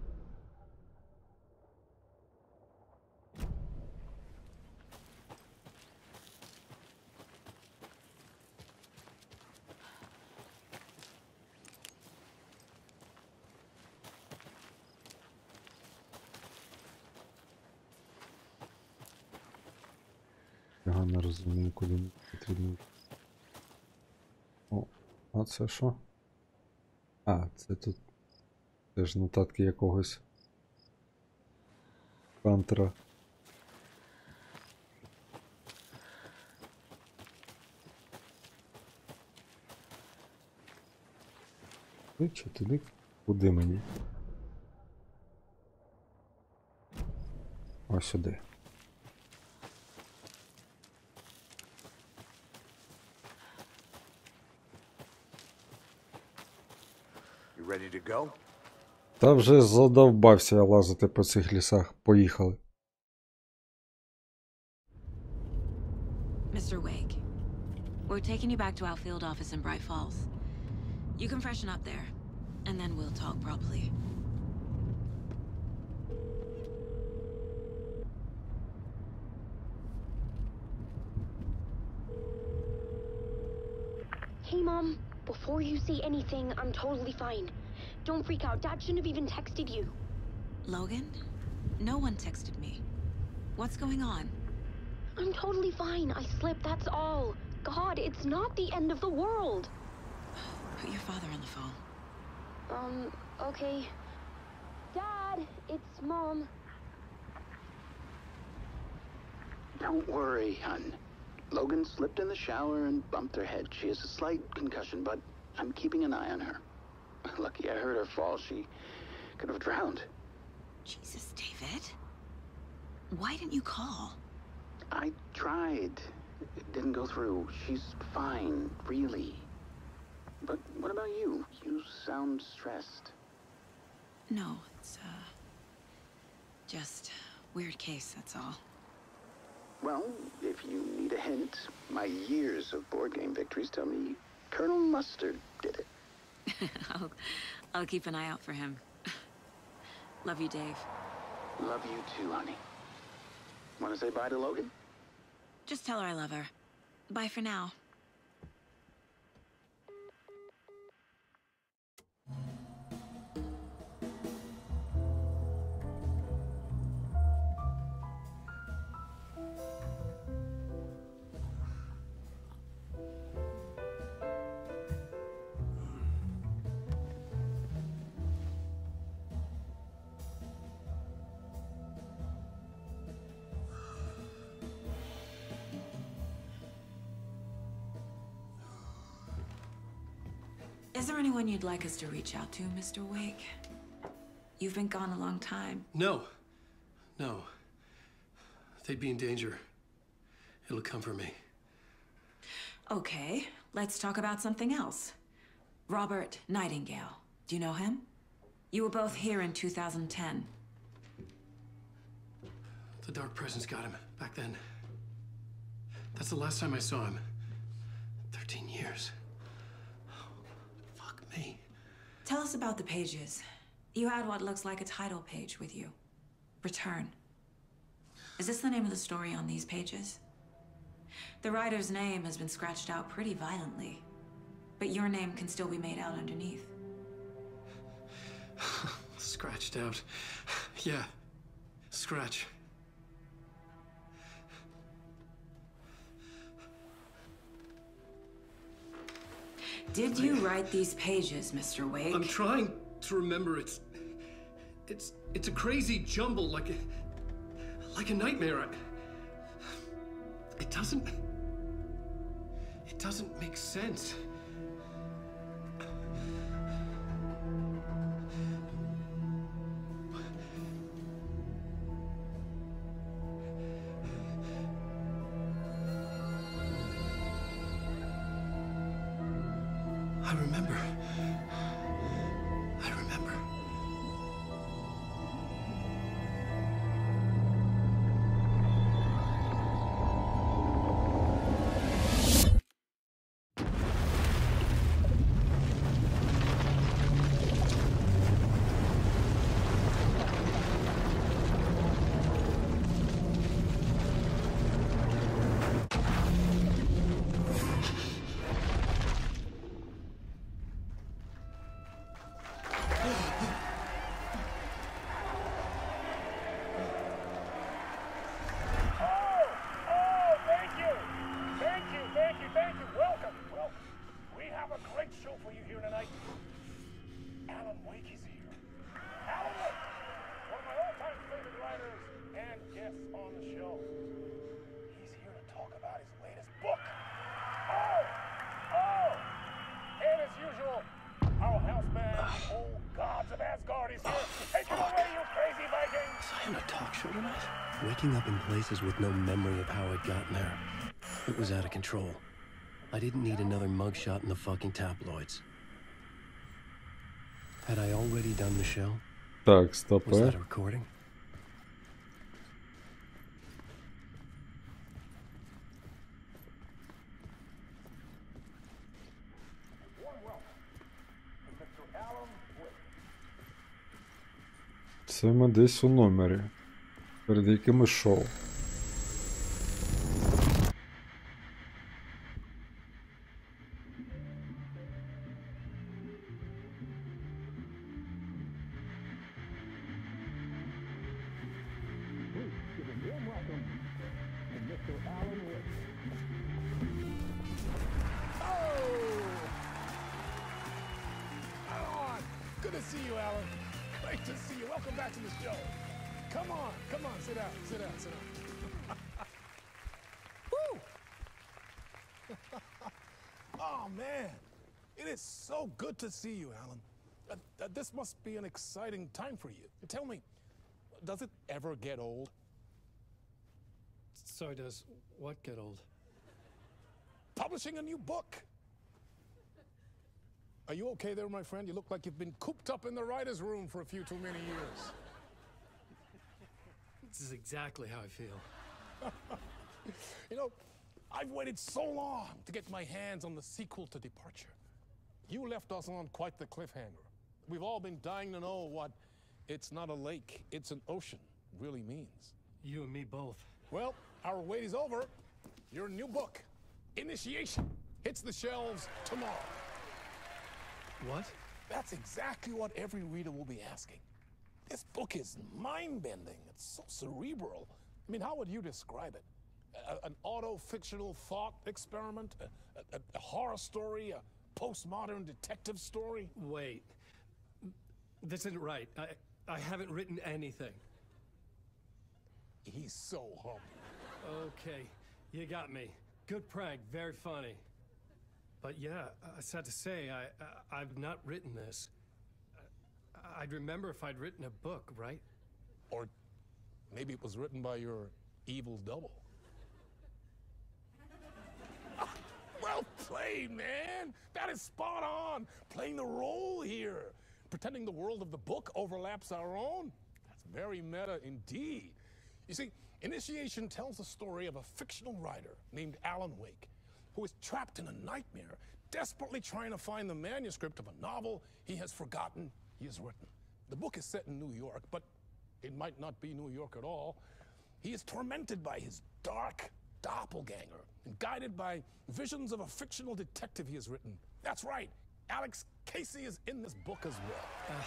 Я не розумію, куди потрібно. О, а це що? Це тут теж нотатки якогось Хантера. Туди чи туди? Куди мені? Ось сюди. Та вже задовбався я лазити по цих лісах. Поїхали. Mr. Wake, we're taking you back to our field office in Bright Falls. You can freshen up there, and then we'll talk properly. Hey, Mom. Before you say anything, I'm totally fine. Don't freak out. Dad shouldn't have even texted you. Logan? No one texted me. What's going on? I'm totally fine. I slipped, that's all. God, it's not the end of the world. Put your father on the phone. Um, okay. Dad, it's Mom. Don't worry, hun. Logan slipped in the shower and bumped her head. She has a slight concussion, but I'm keeping an eye on her. Lucky I heard her fall. She could have drowned. Jesus, David. Why didn't you call? I tried. It didn't go through. She's fine, really. But what about you? You sound stressed. No, it's, uh. Just weird case, that's all. Well, if you need a hint, my years of board game victories tell me Colonel Mustard did it. I'll, I'll keep an eye out for him. Love you, Dave. Love you too, honey. Want to say bye to Logan? Just tell her I love her. Bye for now. Anyone you'd like us to reach out to, Mr. Wake? You've been gone a long time. No. No. They'd be in danger. It'll come for me. Okay, let's talk about something else. Robert Nightingale. Do you know him? You were both here in 2010. The Dark Presence got him back then. That's the last time I saw him. 13 years. Fuck me. Tell us about the pages. You had what looks like a title page with you. Return. Is this the name of the story on these pages? The writer's name has been scratched out pretty violently, but your name can still be made out underneath. Scratched out. Yeah. Scratch. Did you write these pages, Mr. Wake? I'm trying to remember. It's. It's. It's a crazy jumble, like a. like a nightmare. It doesn't. It doesn't make sense. Waking up in places with no memory of how I'd gotten there. It was out of control. I didn't need another mugshot in the fucking tabloids. Had I already done the show? Так, стоп. Was е. that a recording? Warm welcome to Mr. Alan Wake. Це ми десь у номері. Перед якимось шоу. to an exciting time for you. Tell me, does it ever get old? So does what get old? Publishing a new book. Are you okay there, my friend? You look like you've been cooped up in the writer's room for a few too many years. This is exactly how I feel. You know, I've waited so long to get my hands on the sequel to Departure. You left us on quite the cliffhanger. We've all been dying to know what it's not a lake, it's an ocean really means. You and me both. Well, our wait is over. Your new book, Initiation, hits the shelves tomorrow. What? That's exactly what every reader will be asking. This book is mind bending. It's so cerebral. I mean, how would you describe it? A- an auto fictional thought experiment? A, a- a horror story? A postmodern detective story? Wait. This isn't right. I I haven't written anything. He's so humble. Okay, you got me. Good prank, very funny. But yeah, uh, sad to say, I, I've not written this. I'd remember if I'd written a book, right? Or maybe it was written by your evil double. Ah, Well played, man. That is spot on. Playing the role here. Pretending the world of the book overlaps our own. That's very meta indeed. You see, Initiation tells the story of a fictional writer named Alan Wake, who is trapped in a nightmare, desperately trying to find the manuscript of a novel he has forgotten he has written. The book is set in New York, but it might not be New York at all. He is tormented by his dark doppelganger and guided by visions of a fictional detective he has written. That's right, Alex Casey is in this book as well.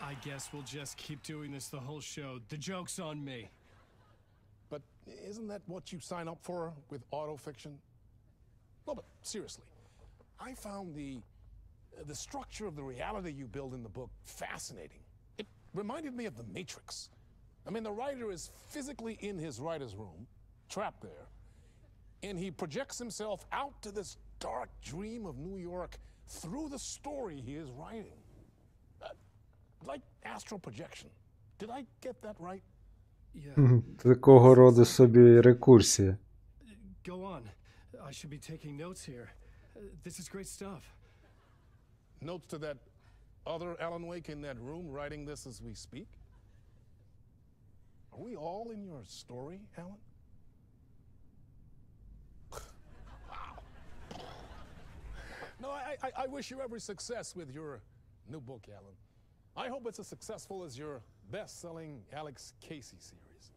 I guess we'll just keep doing this the whole show. The joke's on me. But isn't that what you sign up for with autofiction? No, but seriously, I found the uh, the structure of the reality you build in the book fascinating. It reminded me of The Matrix. I mean, the writer is physically in his writer's room, trapped there, and he projects himself out to this dark dream of New York through the story he is writing. Uh, like astral projection. Did I get that right? Yeah. Такого роду собі рекурсія. Go on. I should be taking notes here. Uh, This is great stuff. Notes to that other Alan Wake in that room writing this as we speak? Are we all in your story, Alan? I, I, wish you every success with your new book, Alan. I hope it's as successful as your best selling Alex Casey series.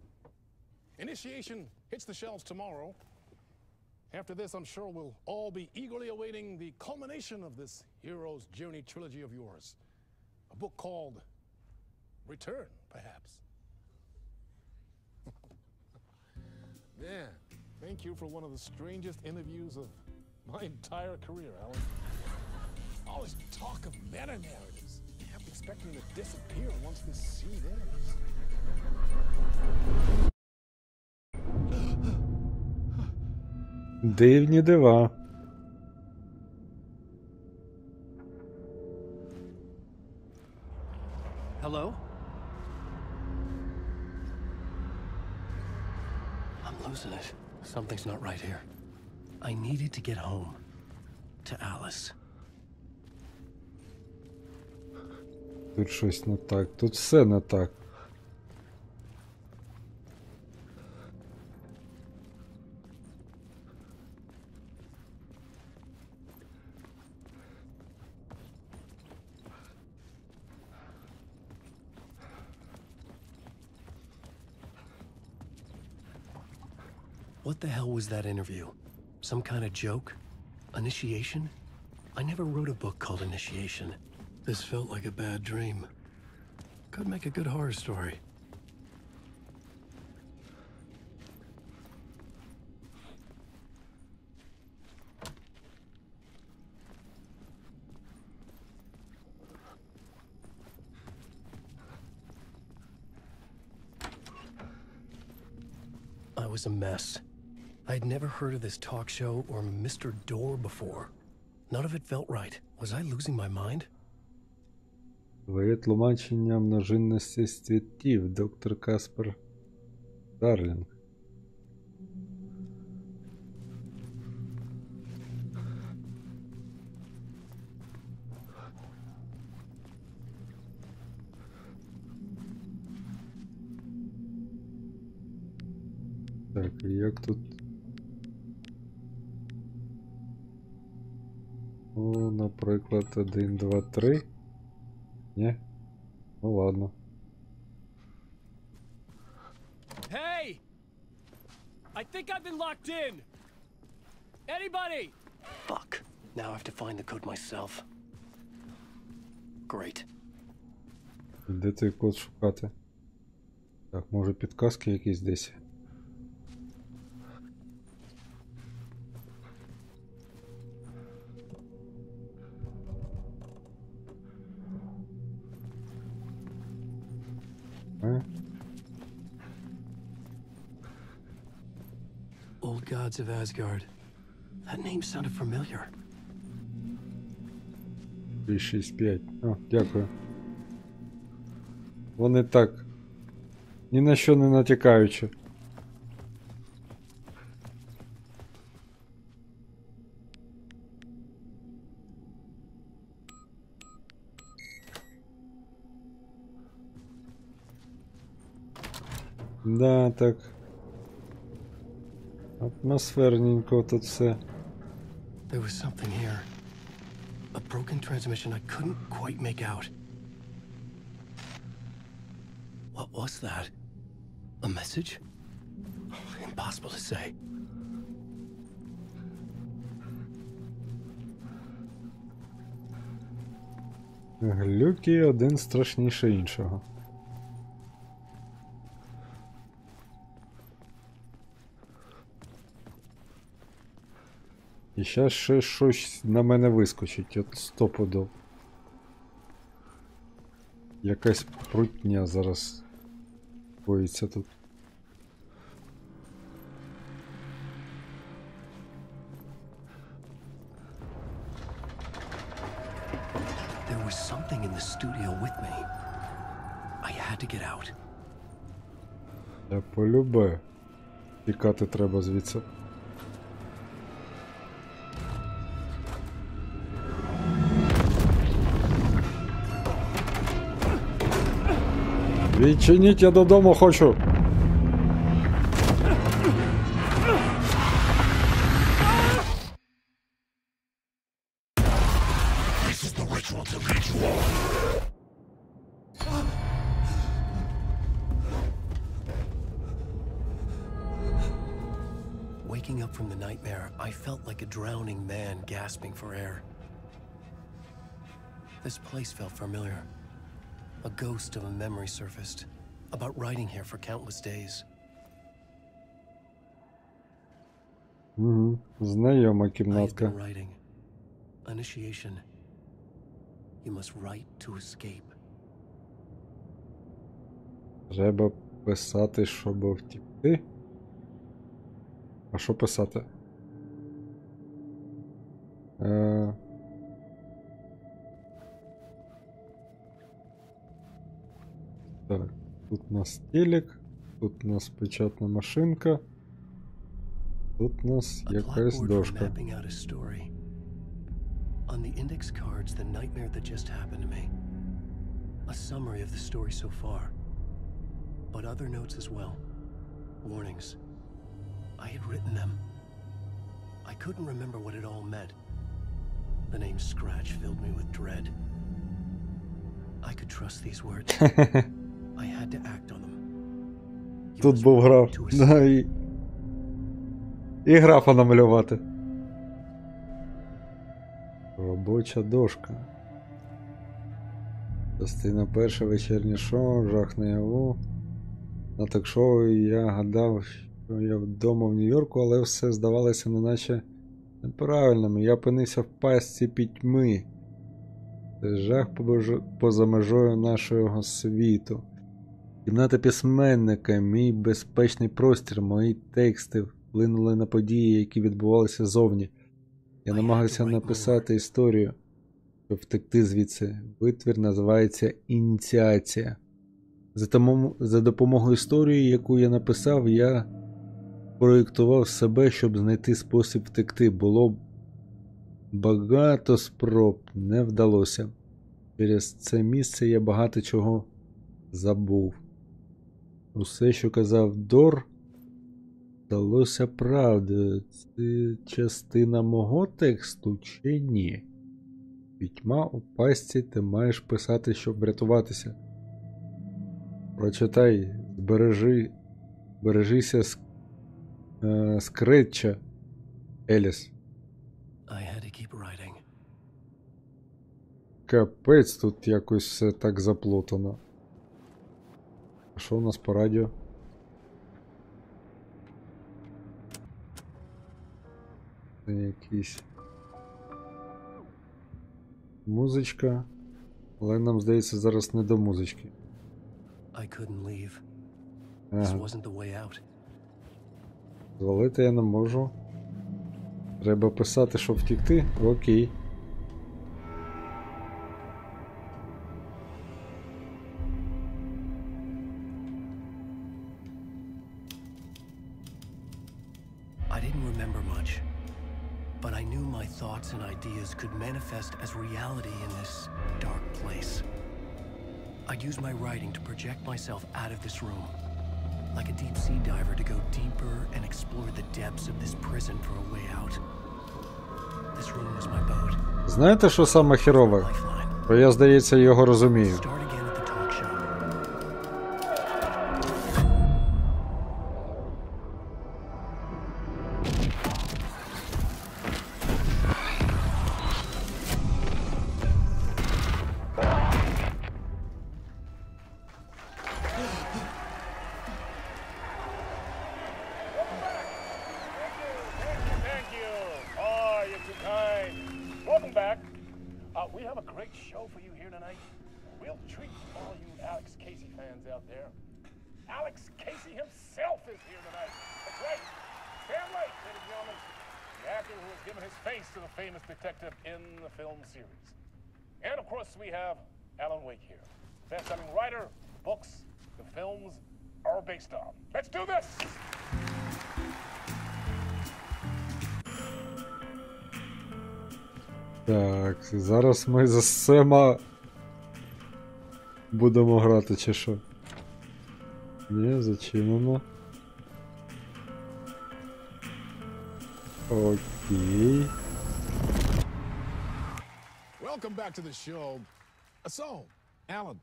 Initiation hits the shelves tomorrow. After this, I'm sure we'll all be eagerly awaiting the culmination of this hero's journey trilogy of yours. A book called Return, perhaps. Man, thank you for one of the strangest interviews of my entire career, Alan. All this talk of meta narratives. Kept expecting to disappear once this scene ends. Дивні дива. Hello? I'm losing it. Something's not right here. I needed to get home. To Alice. Тут щось не так. Тут все не так. What the hell was that interview? Some kind of joke? Initiation? I never wrote a book called Initiation. This felt like a bad dream. Could make a good horror story. I was a mess. I'd never heard of this talk show or Mr. Door before. None of it felt right. Was I losing my mind? Твоє тлумачення множинності світів, доктор Каспер Дарлінг. Так, як тут. Ну, наприклад, 1, 2, 3. Ні? Ну ладно. Hey! I think I've been locked in. Anybody? Fuck. Now I have to find the code myself. Great. Де той код шукати? Так, може підказки якісь десь. Gods of Asgard. That name sounded familiar. 365. О, дякую. Вони так. Ні на що не натякаючи. Да, так. Атмосферненько тут все. There was something here. A broken transmission I couldn't quite make out. What was that? A message? Impossible to say. Глюки один страшніше іншого. І зараз ще щось на мене вискочить, от стопудов. Якась прутня зараз боїться тут. There was something in the studio with me. I had to get out. Я полюбе. Тікати треба звідси. Відчиніть, я додому хочу. This is the ritual to lead you all. Waking up from the nightmare, I felt like a drowning man gasping for air. This place felt familiar. A ghost of a memory surfaced, about riding here for countless days. Угу. Знайома I had кімнатка. been writing. Initiation. You must write to escape. Треба писати, щоб втікти. А що писати? Е... Так, тут у нас телек, тут у нас печатна машинка. Тут у нас A якась blackboard for дошка. mapping out a story. On the index cards, the nightmare that just happened to me. A summary of the story so far. But other notes as well. Warnings. I had written them. I couldn't remember what it all meant. The name Scratch filled me with dread. I could trust these words. I had to act on them. You Тут був граф. to. Да, і... і графа намалювати. Робоча дошка. Частина перша вечірнє шоу, жах наяву. На ток-шоу я гадав, що я вдома в Нью-Йорку, але все здавалося неначе неправильним. Я опинився в пастці пітьми. Це жах поза межою нашого світу. Кімната письменника, мій безпечний простір, мої тексти вплинули на події, які відбувалися зовні. Я намагався написати історію, щоб втекти звідси. Витвір називається Ініціація. За, тому, за допомогою історії, яку я написав, я проєктував себе, щоб знайти спосіб втекти. Було багато спроб, не вдалося. Через це місце я багато чого забув. Усе, що казав Дор, здалося правдою. Це частина мого тексту чи ні? Пітьма у пастці ти маєш писати, щоб врятуватися. Прочитай, збережи, бережися з, е, скретча, Еліс. Капець, тут якось все так заплутано. А що у нас по радіо? Це якісь. Музичка. Але нам здається зараз не до музички. Ага. Звалити я не можу. Треба писати, щоб втікти. Окей. Could manifest as reality in this dark place. I'd use my writing to project myself out of this room, like a deep sea diver to go deeper and explore the depths of this prison for a way out. This room was my boat. Знаєте, що саме херове? Бо я, здається, його розумію. Based on. Let's do this! Так, зараз ми за Сема будемо грати, чи що? Ні, зачинено. Окей. Welcome back to the show. So, Alan,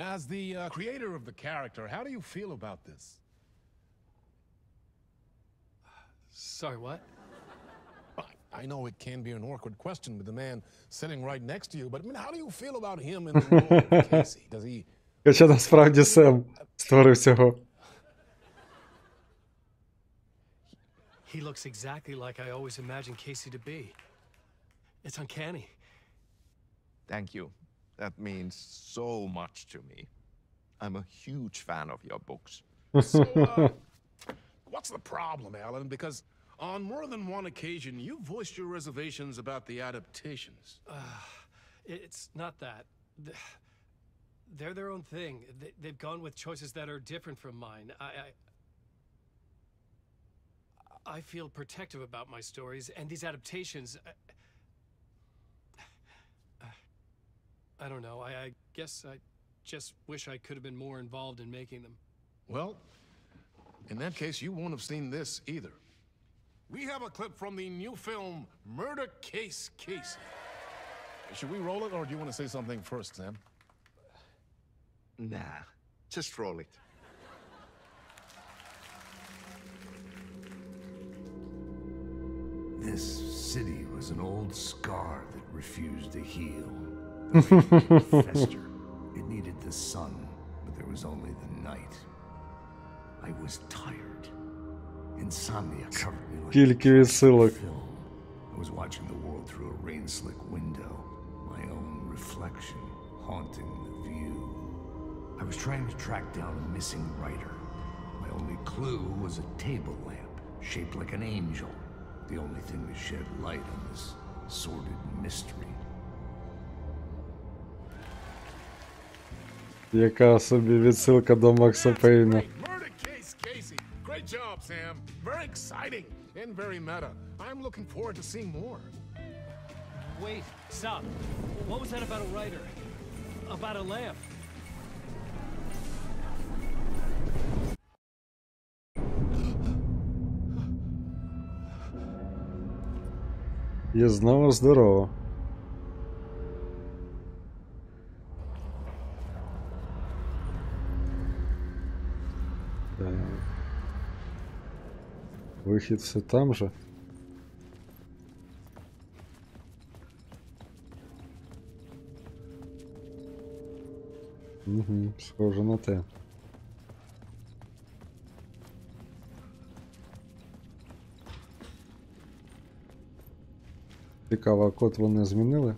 as the uh, creator of the character, how do you feel about this? Sorry, what? I know it can be an awkward question with the man sitting right next to you, but I mean, how do you feel about him in the role of Casey? Does he Хоча насправді Сем створив цього. He looks exactly like I always imagined Casey to be. It's uncanny. Thank you. That means so much to me. I'm a huge fan of your books. So, uh, what's the problem, Alan? Because on more than one occasion, you voiced your reservations about the adaptations. It- It's not that. They're their own thing. They- They've gone with choices that are different from mine. I, I, I feel protective about my stories, and these adaptations. I, I don't know. I, I guess I just wish I could have been more involved in making them. Well, in that case, you won't have seen this either. We have a clip from the new film Murder Case Casey. Should we roll it, or do you want to say something first, Sam? Nah, just roll it. This city was an old scar that refused to heal The rage would fester. It needed the sun, but there was only the night. I was tired. Insomnia covered me like Скільки відсилок. film. I was watching the world through a rain-slick window, my own reflection haunting the view. I was trying to track down a missing writer. My only clue was a table lamp, shaped like an angel. The only thing to shed light on this sordid mystery. Яка собі відсилка до Макса Пейна. Murder case, Casey. Great job, Sam. Very exciting and very meta. I'm looking forward to seeing more. Wait, stop. What was that about a writer? About a lamp? І знову здорово. Вихід все там же. Угу, схоже на те. Цікаво, а код вони змінили?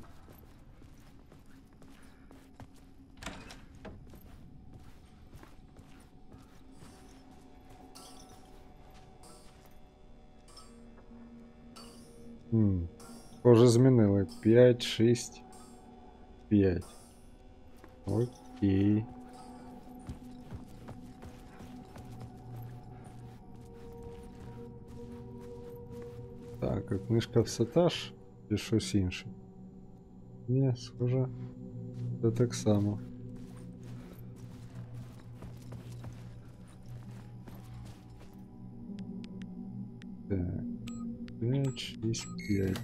змінили. 5, 6, 5. Окей. Так, а книжка все та ж чи щось інше? Ні, схоже. Це так само. Так. 5, 6, 5.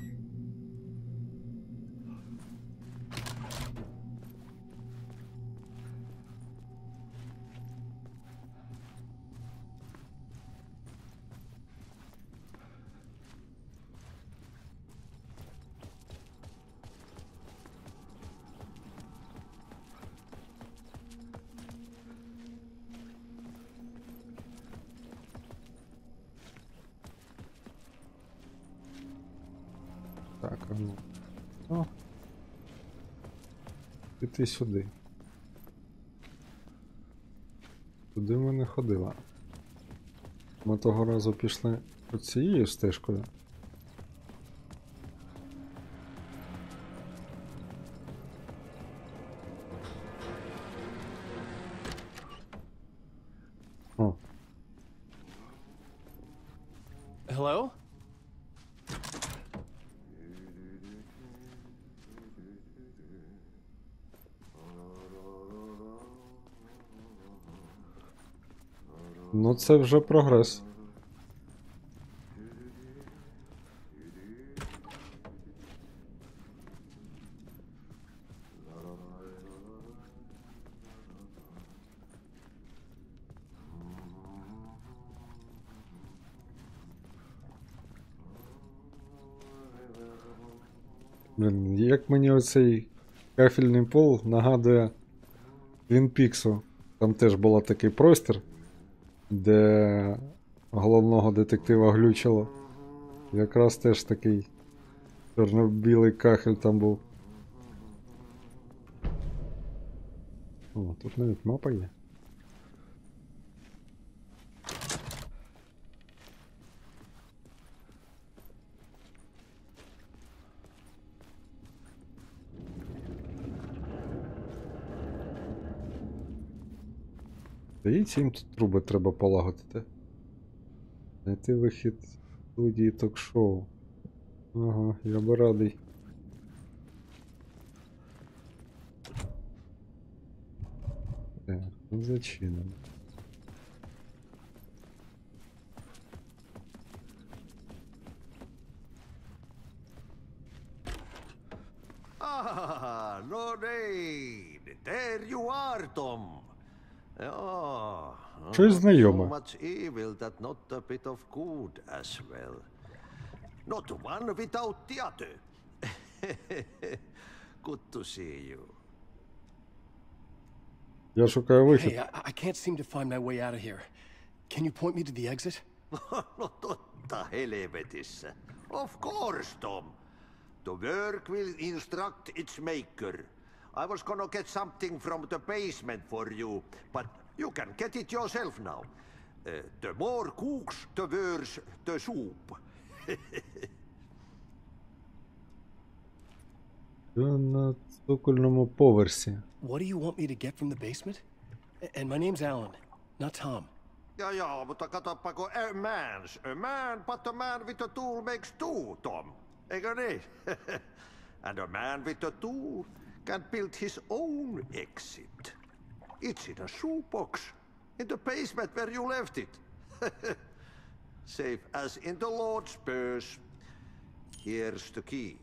Піти сюди. Туди ми не ходила. Ми того разу пішли оцією стежкою. Це вже прогрес. Блін, як мені оцей кафельний пол нагадує Твін Піксу. Там теж був такий простір, де головного детектива глючило. Якраз теж такий чорно-білий кахель там був. О, тут навіть мапа є. Здається, їм тут труби треба полагодити. Знайти вихід студії ток-шоу. Ага, я би радий. Так, ну зачинено. Oh, Щось so знайоме. much evil that not a bit of good as well. Not one without the other. good to see you. Я шукаю вихід. Hey, I, I can't seem to find my way out of here. Can you point me to the exit? no totta helvetissä. Of course, Tom. The work will instruct its maker. I was gonna get something from the basement for you, but you can get it yourself now. Uh, the more cooks, the worse the soup. Що на цокольному поверсі? What do you want me to get from the basement? A- And my name's Alan, not Tom. Ja, ja, mutta katsoppa, kun a man's a man, but a man with a tool makes two, Tom. Eikö niin? and a man with a tool can build his own exit. It's in a shoebox, in the basement where you left it. Safe as in the Lord's purse. Here's the key.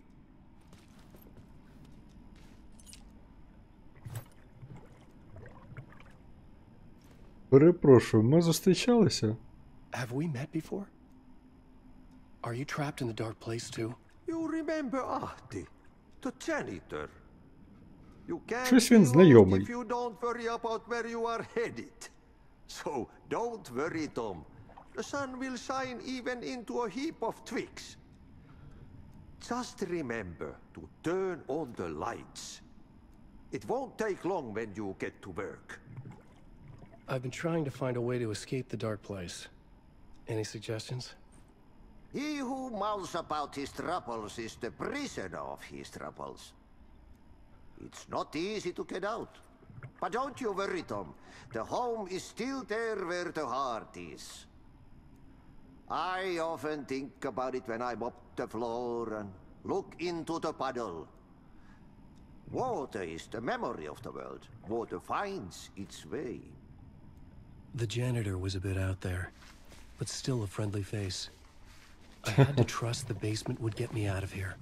Перепрошую, ми зустрічалися? Have we met before? Are you trapped in the dark place too? You remember Ahti, the janitor? You can't Щось be він lost знайомий. if you don't worry about where you are headed. So don't worry, Tom. The sun will shine even into a heap of twigs. Just remember to turn on the lights. It won't take long when you get to work. I've been trying to find a way to escape the dark place. Any suggestions? He who mouths about his troubles is the prisoner of his troubles. It's not easy to get out. But don't you worry, Tom. The home is still there where the heart is. I often think about it when I mop the floor and look into the puddle. Water is the memory of the world. Water finds its way. The janitor was a bit out there, but still a friendly face. I had to trust the basement would get me out of here.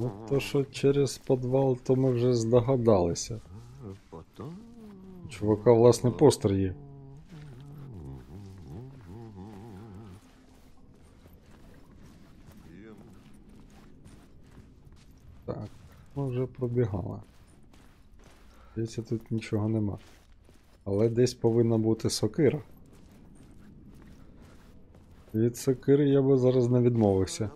Ну, то, що через підвал, то ми вже здогадалися. Чувака, власне, постер є. Так, ми вже пробігали. Здається, тут нічого нема. Але десь повинна бути сокира. Від сокири я би зараз не відмовився.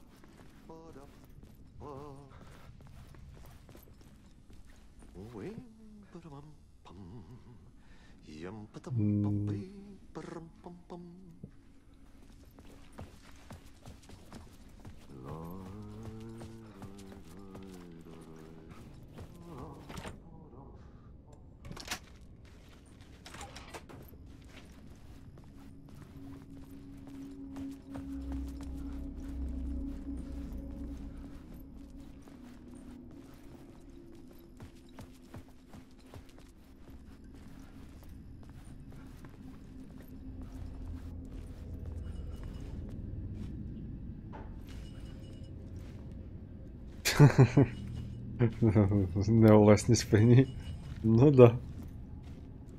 Не у власній спині. Ну да.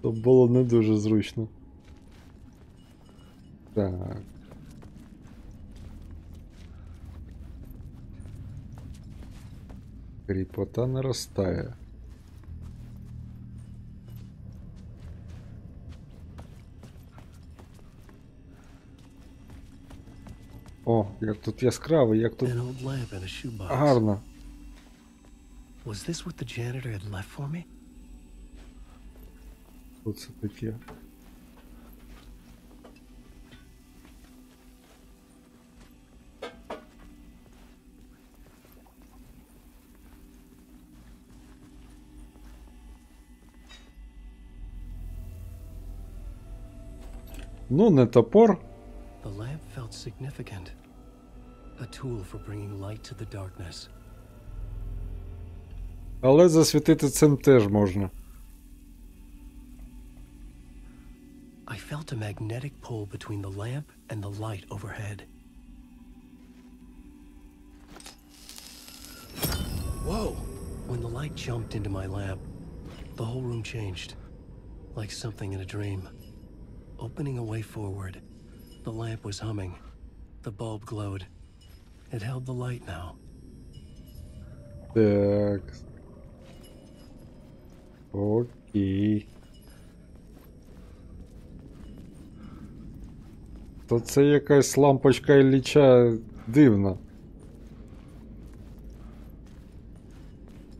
То було не дуже зручно. Так. Кріпота наростає. О, як тут яскраво, як тут гарно. Was this what the janitor had left for me? Що це таке? Ну, не топор. The lamp felt significant. A tool for bringing light to the darkness. Але засвітити цим теж можна. I felt a magnetic pull between the lamp and the light overhead. Whoa! When the light jumped into my lamp, the whole room changed. Like something in a dream. Opening a way forward, the lamp was humming. The bulb glowed. It held the light now. Так. Окей. то це якась лампочка Ілліча дивна.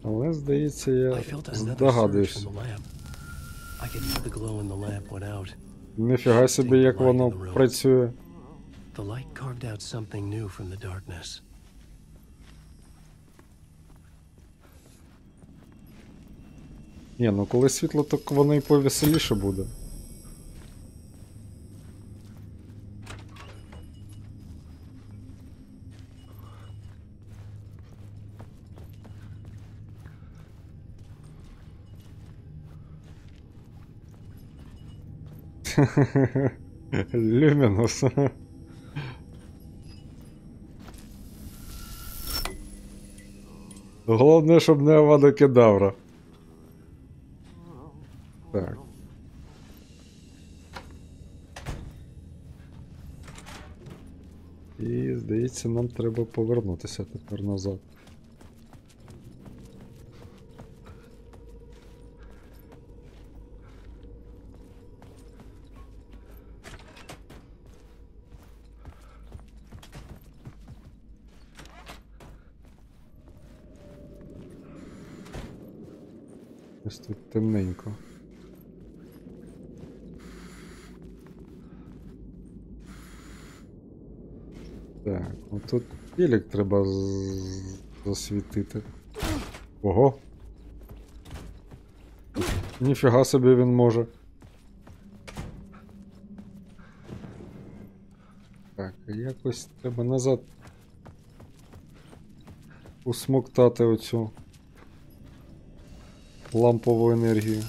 Але, здається, я здогадуюсь. Ніфіга собі, як воно працює. The light carved out something new from the darkness. Ні, ну коли світло, то воно і повеселіше буде. Люмінус. Головне, щоб не Авада Кедавра. Так. І, здається, нам треба повернутися тепер назад. Ось тут темненько. Так, ну тут телек треба засвітити. Ого. Ніфіга собі він може. Так, якось треба назад усмоктати оцю лампову енергію.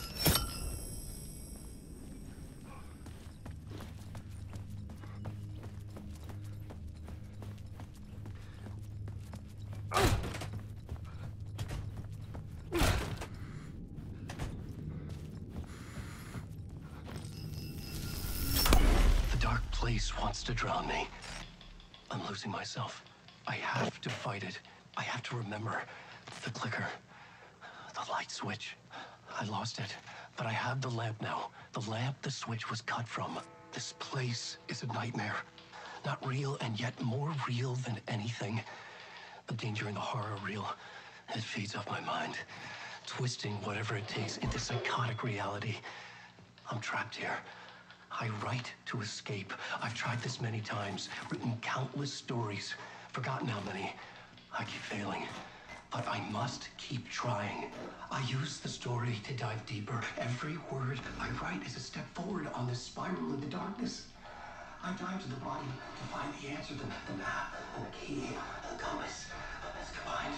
Reality. I'm trapped here. I write to escape. I've tried this many times, written countless stories, forgotten how many. I keep failing. But I must keep trying. I use the story to dive deeper. Every word I write is a step forward on this spiral into darkness. I dive to the bottom to find the answer, the, the map, and the key, the compass. It's combined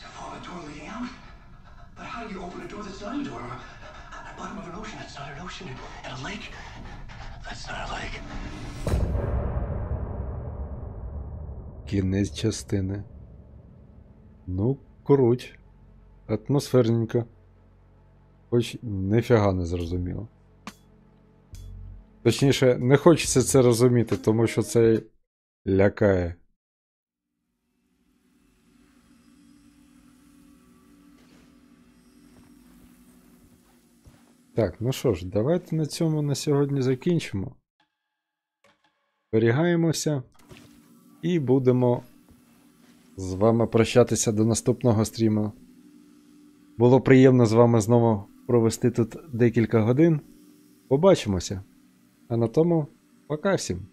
to form a door leading out. But how do you open a door that's not a door? Bottom of an ocean that's not an ocean, and a lake that's not a lake. Кінець частини. Ну, круть. Атмосферненько. Хоч ніфіга не зрозуміло. Точніше, не хочеться це розуміти, тому що це лякає. Так, ну що ж, давайте на цьому на сьогодні закінчимо. Зберігаємося і будемо з вами прощатися до наступного стріму. Було приємно з вами знову провести тут декілька годин. Побачимося. А на тому пока всім.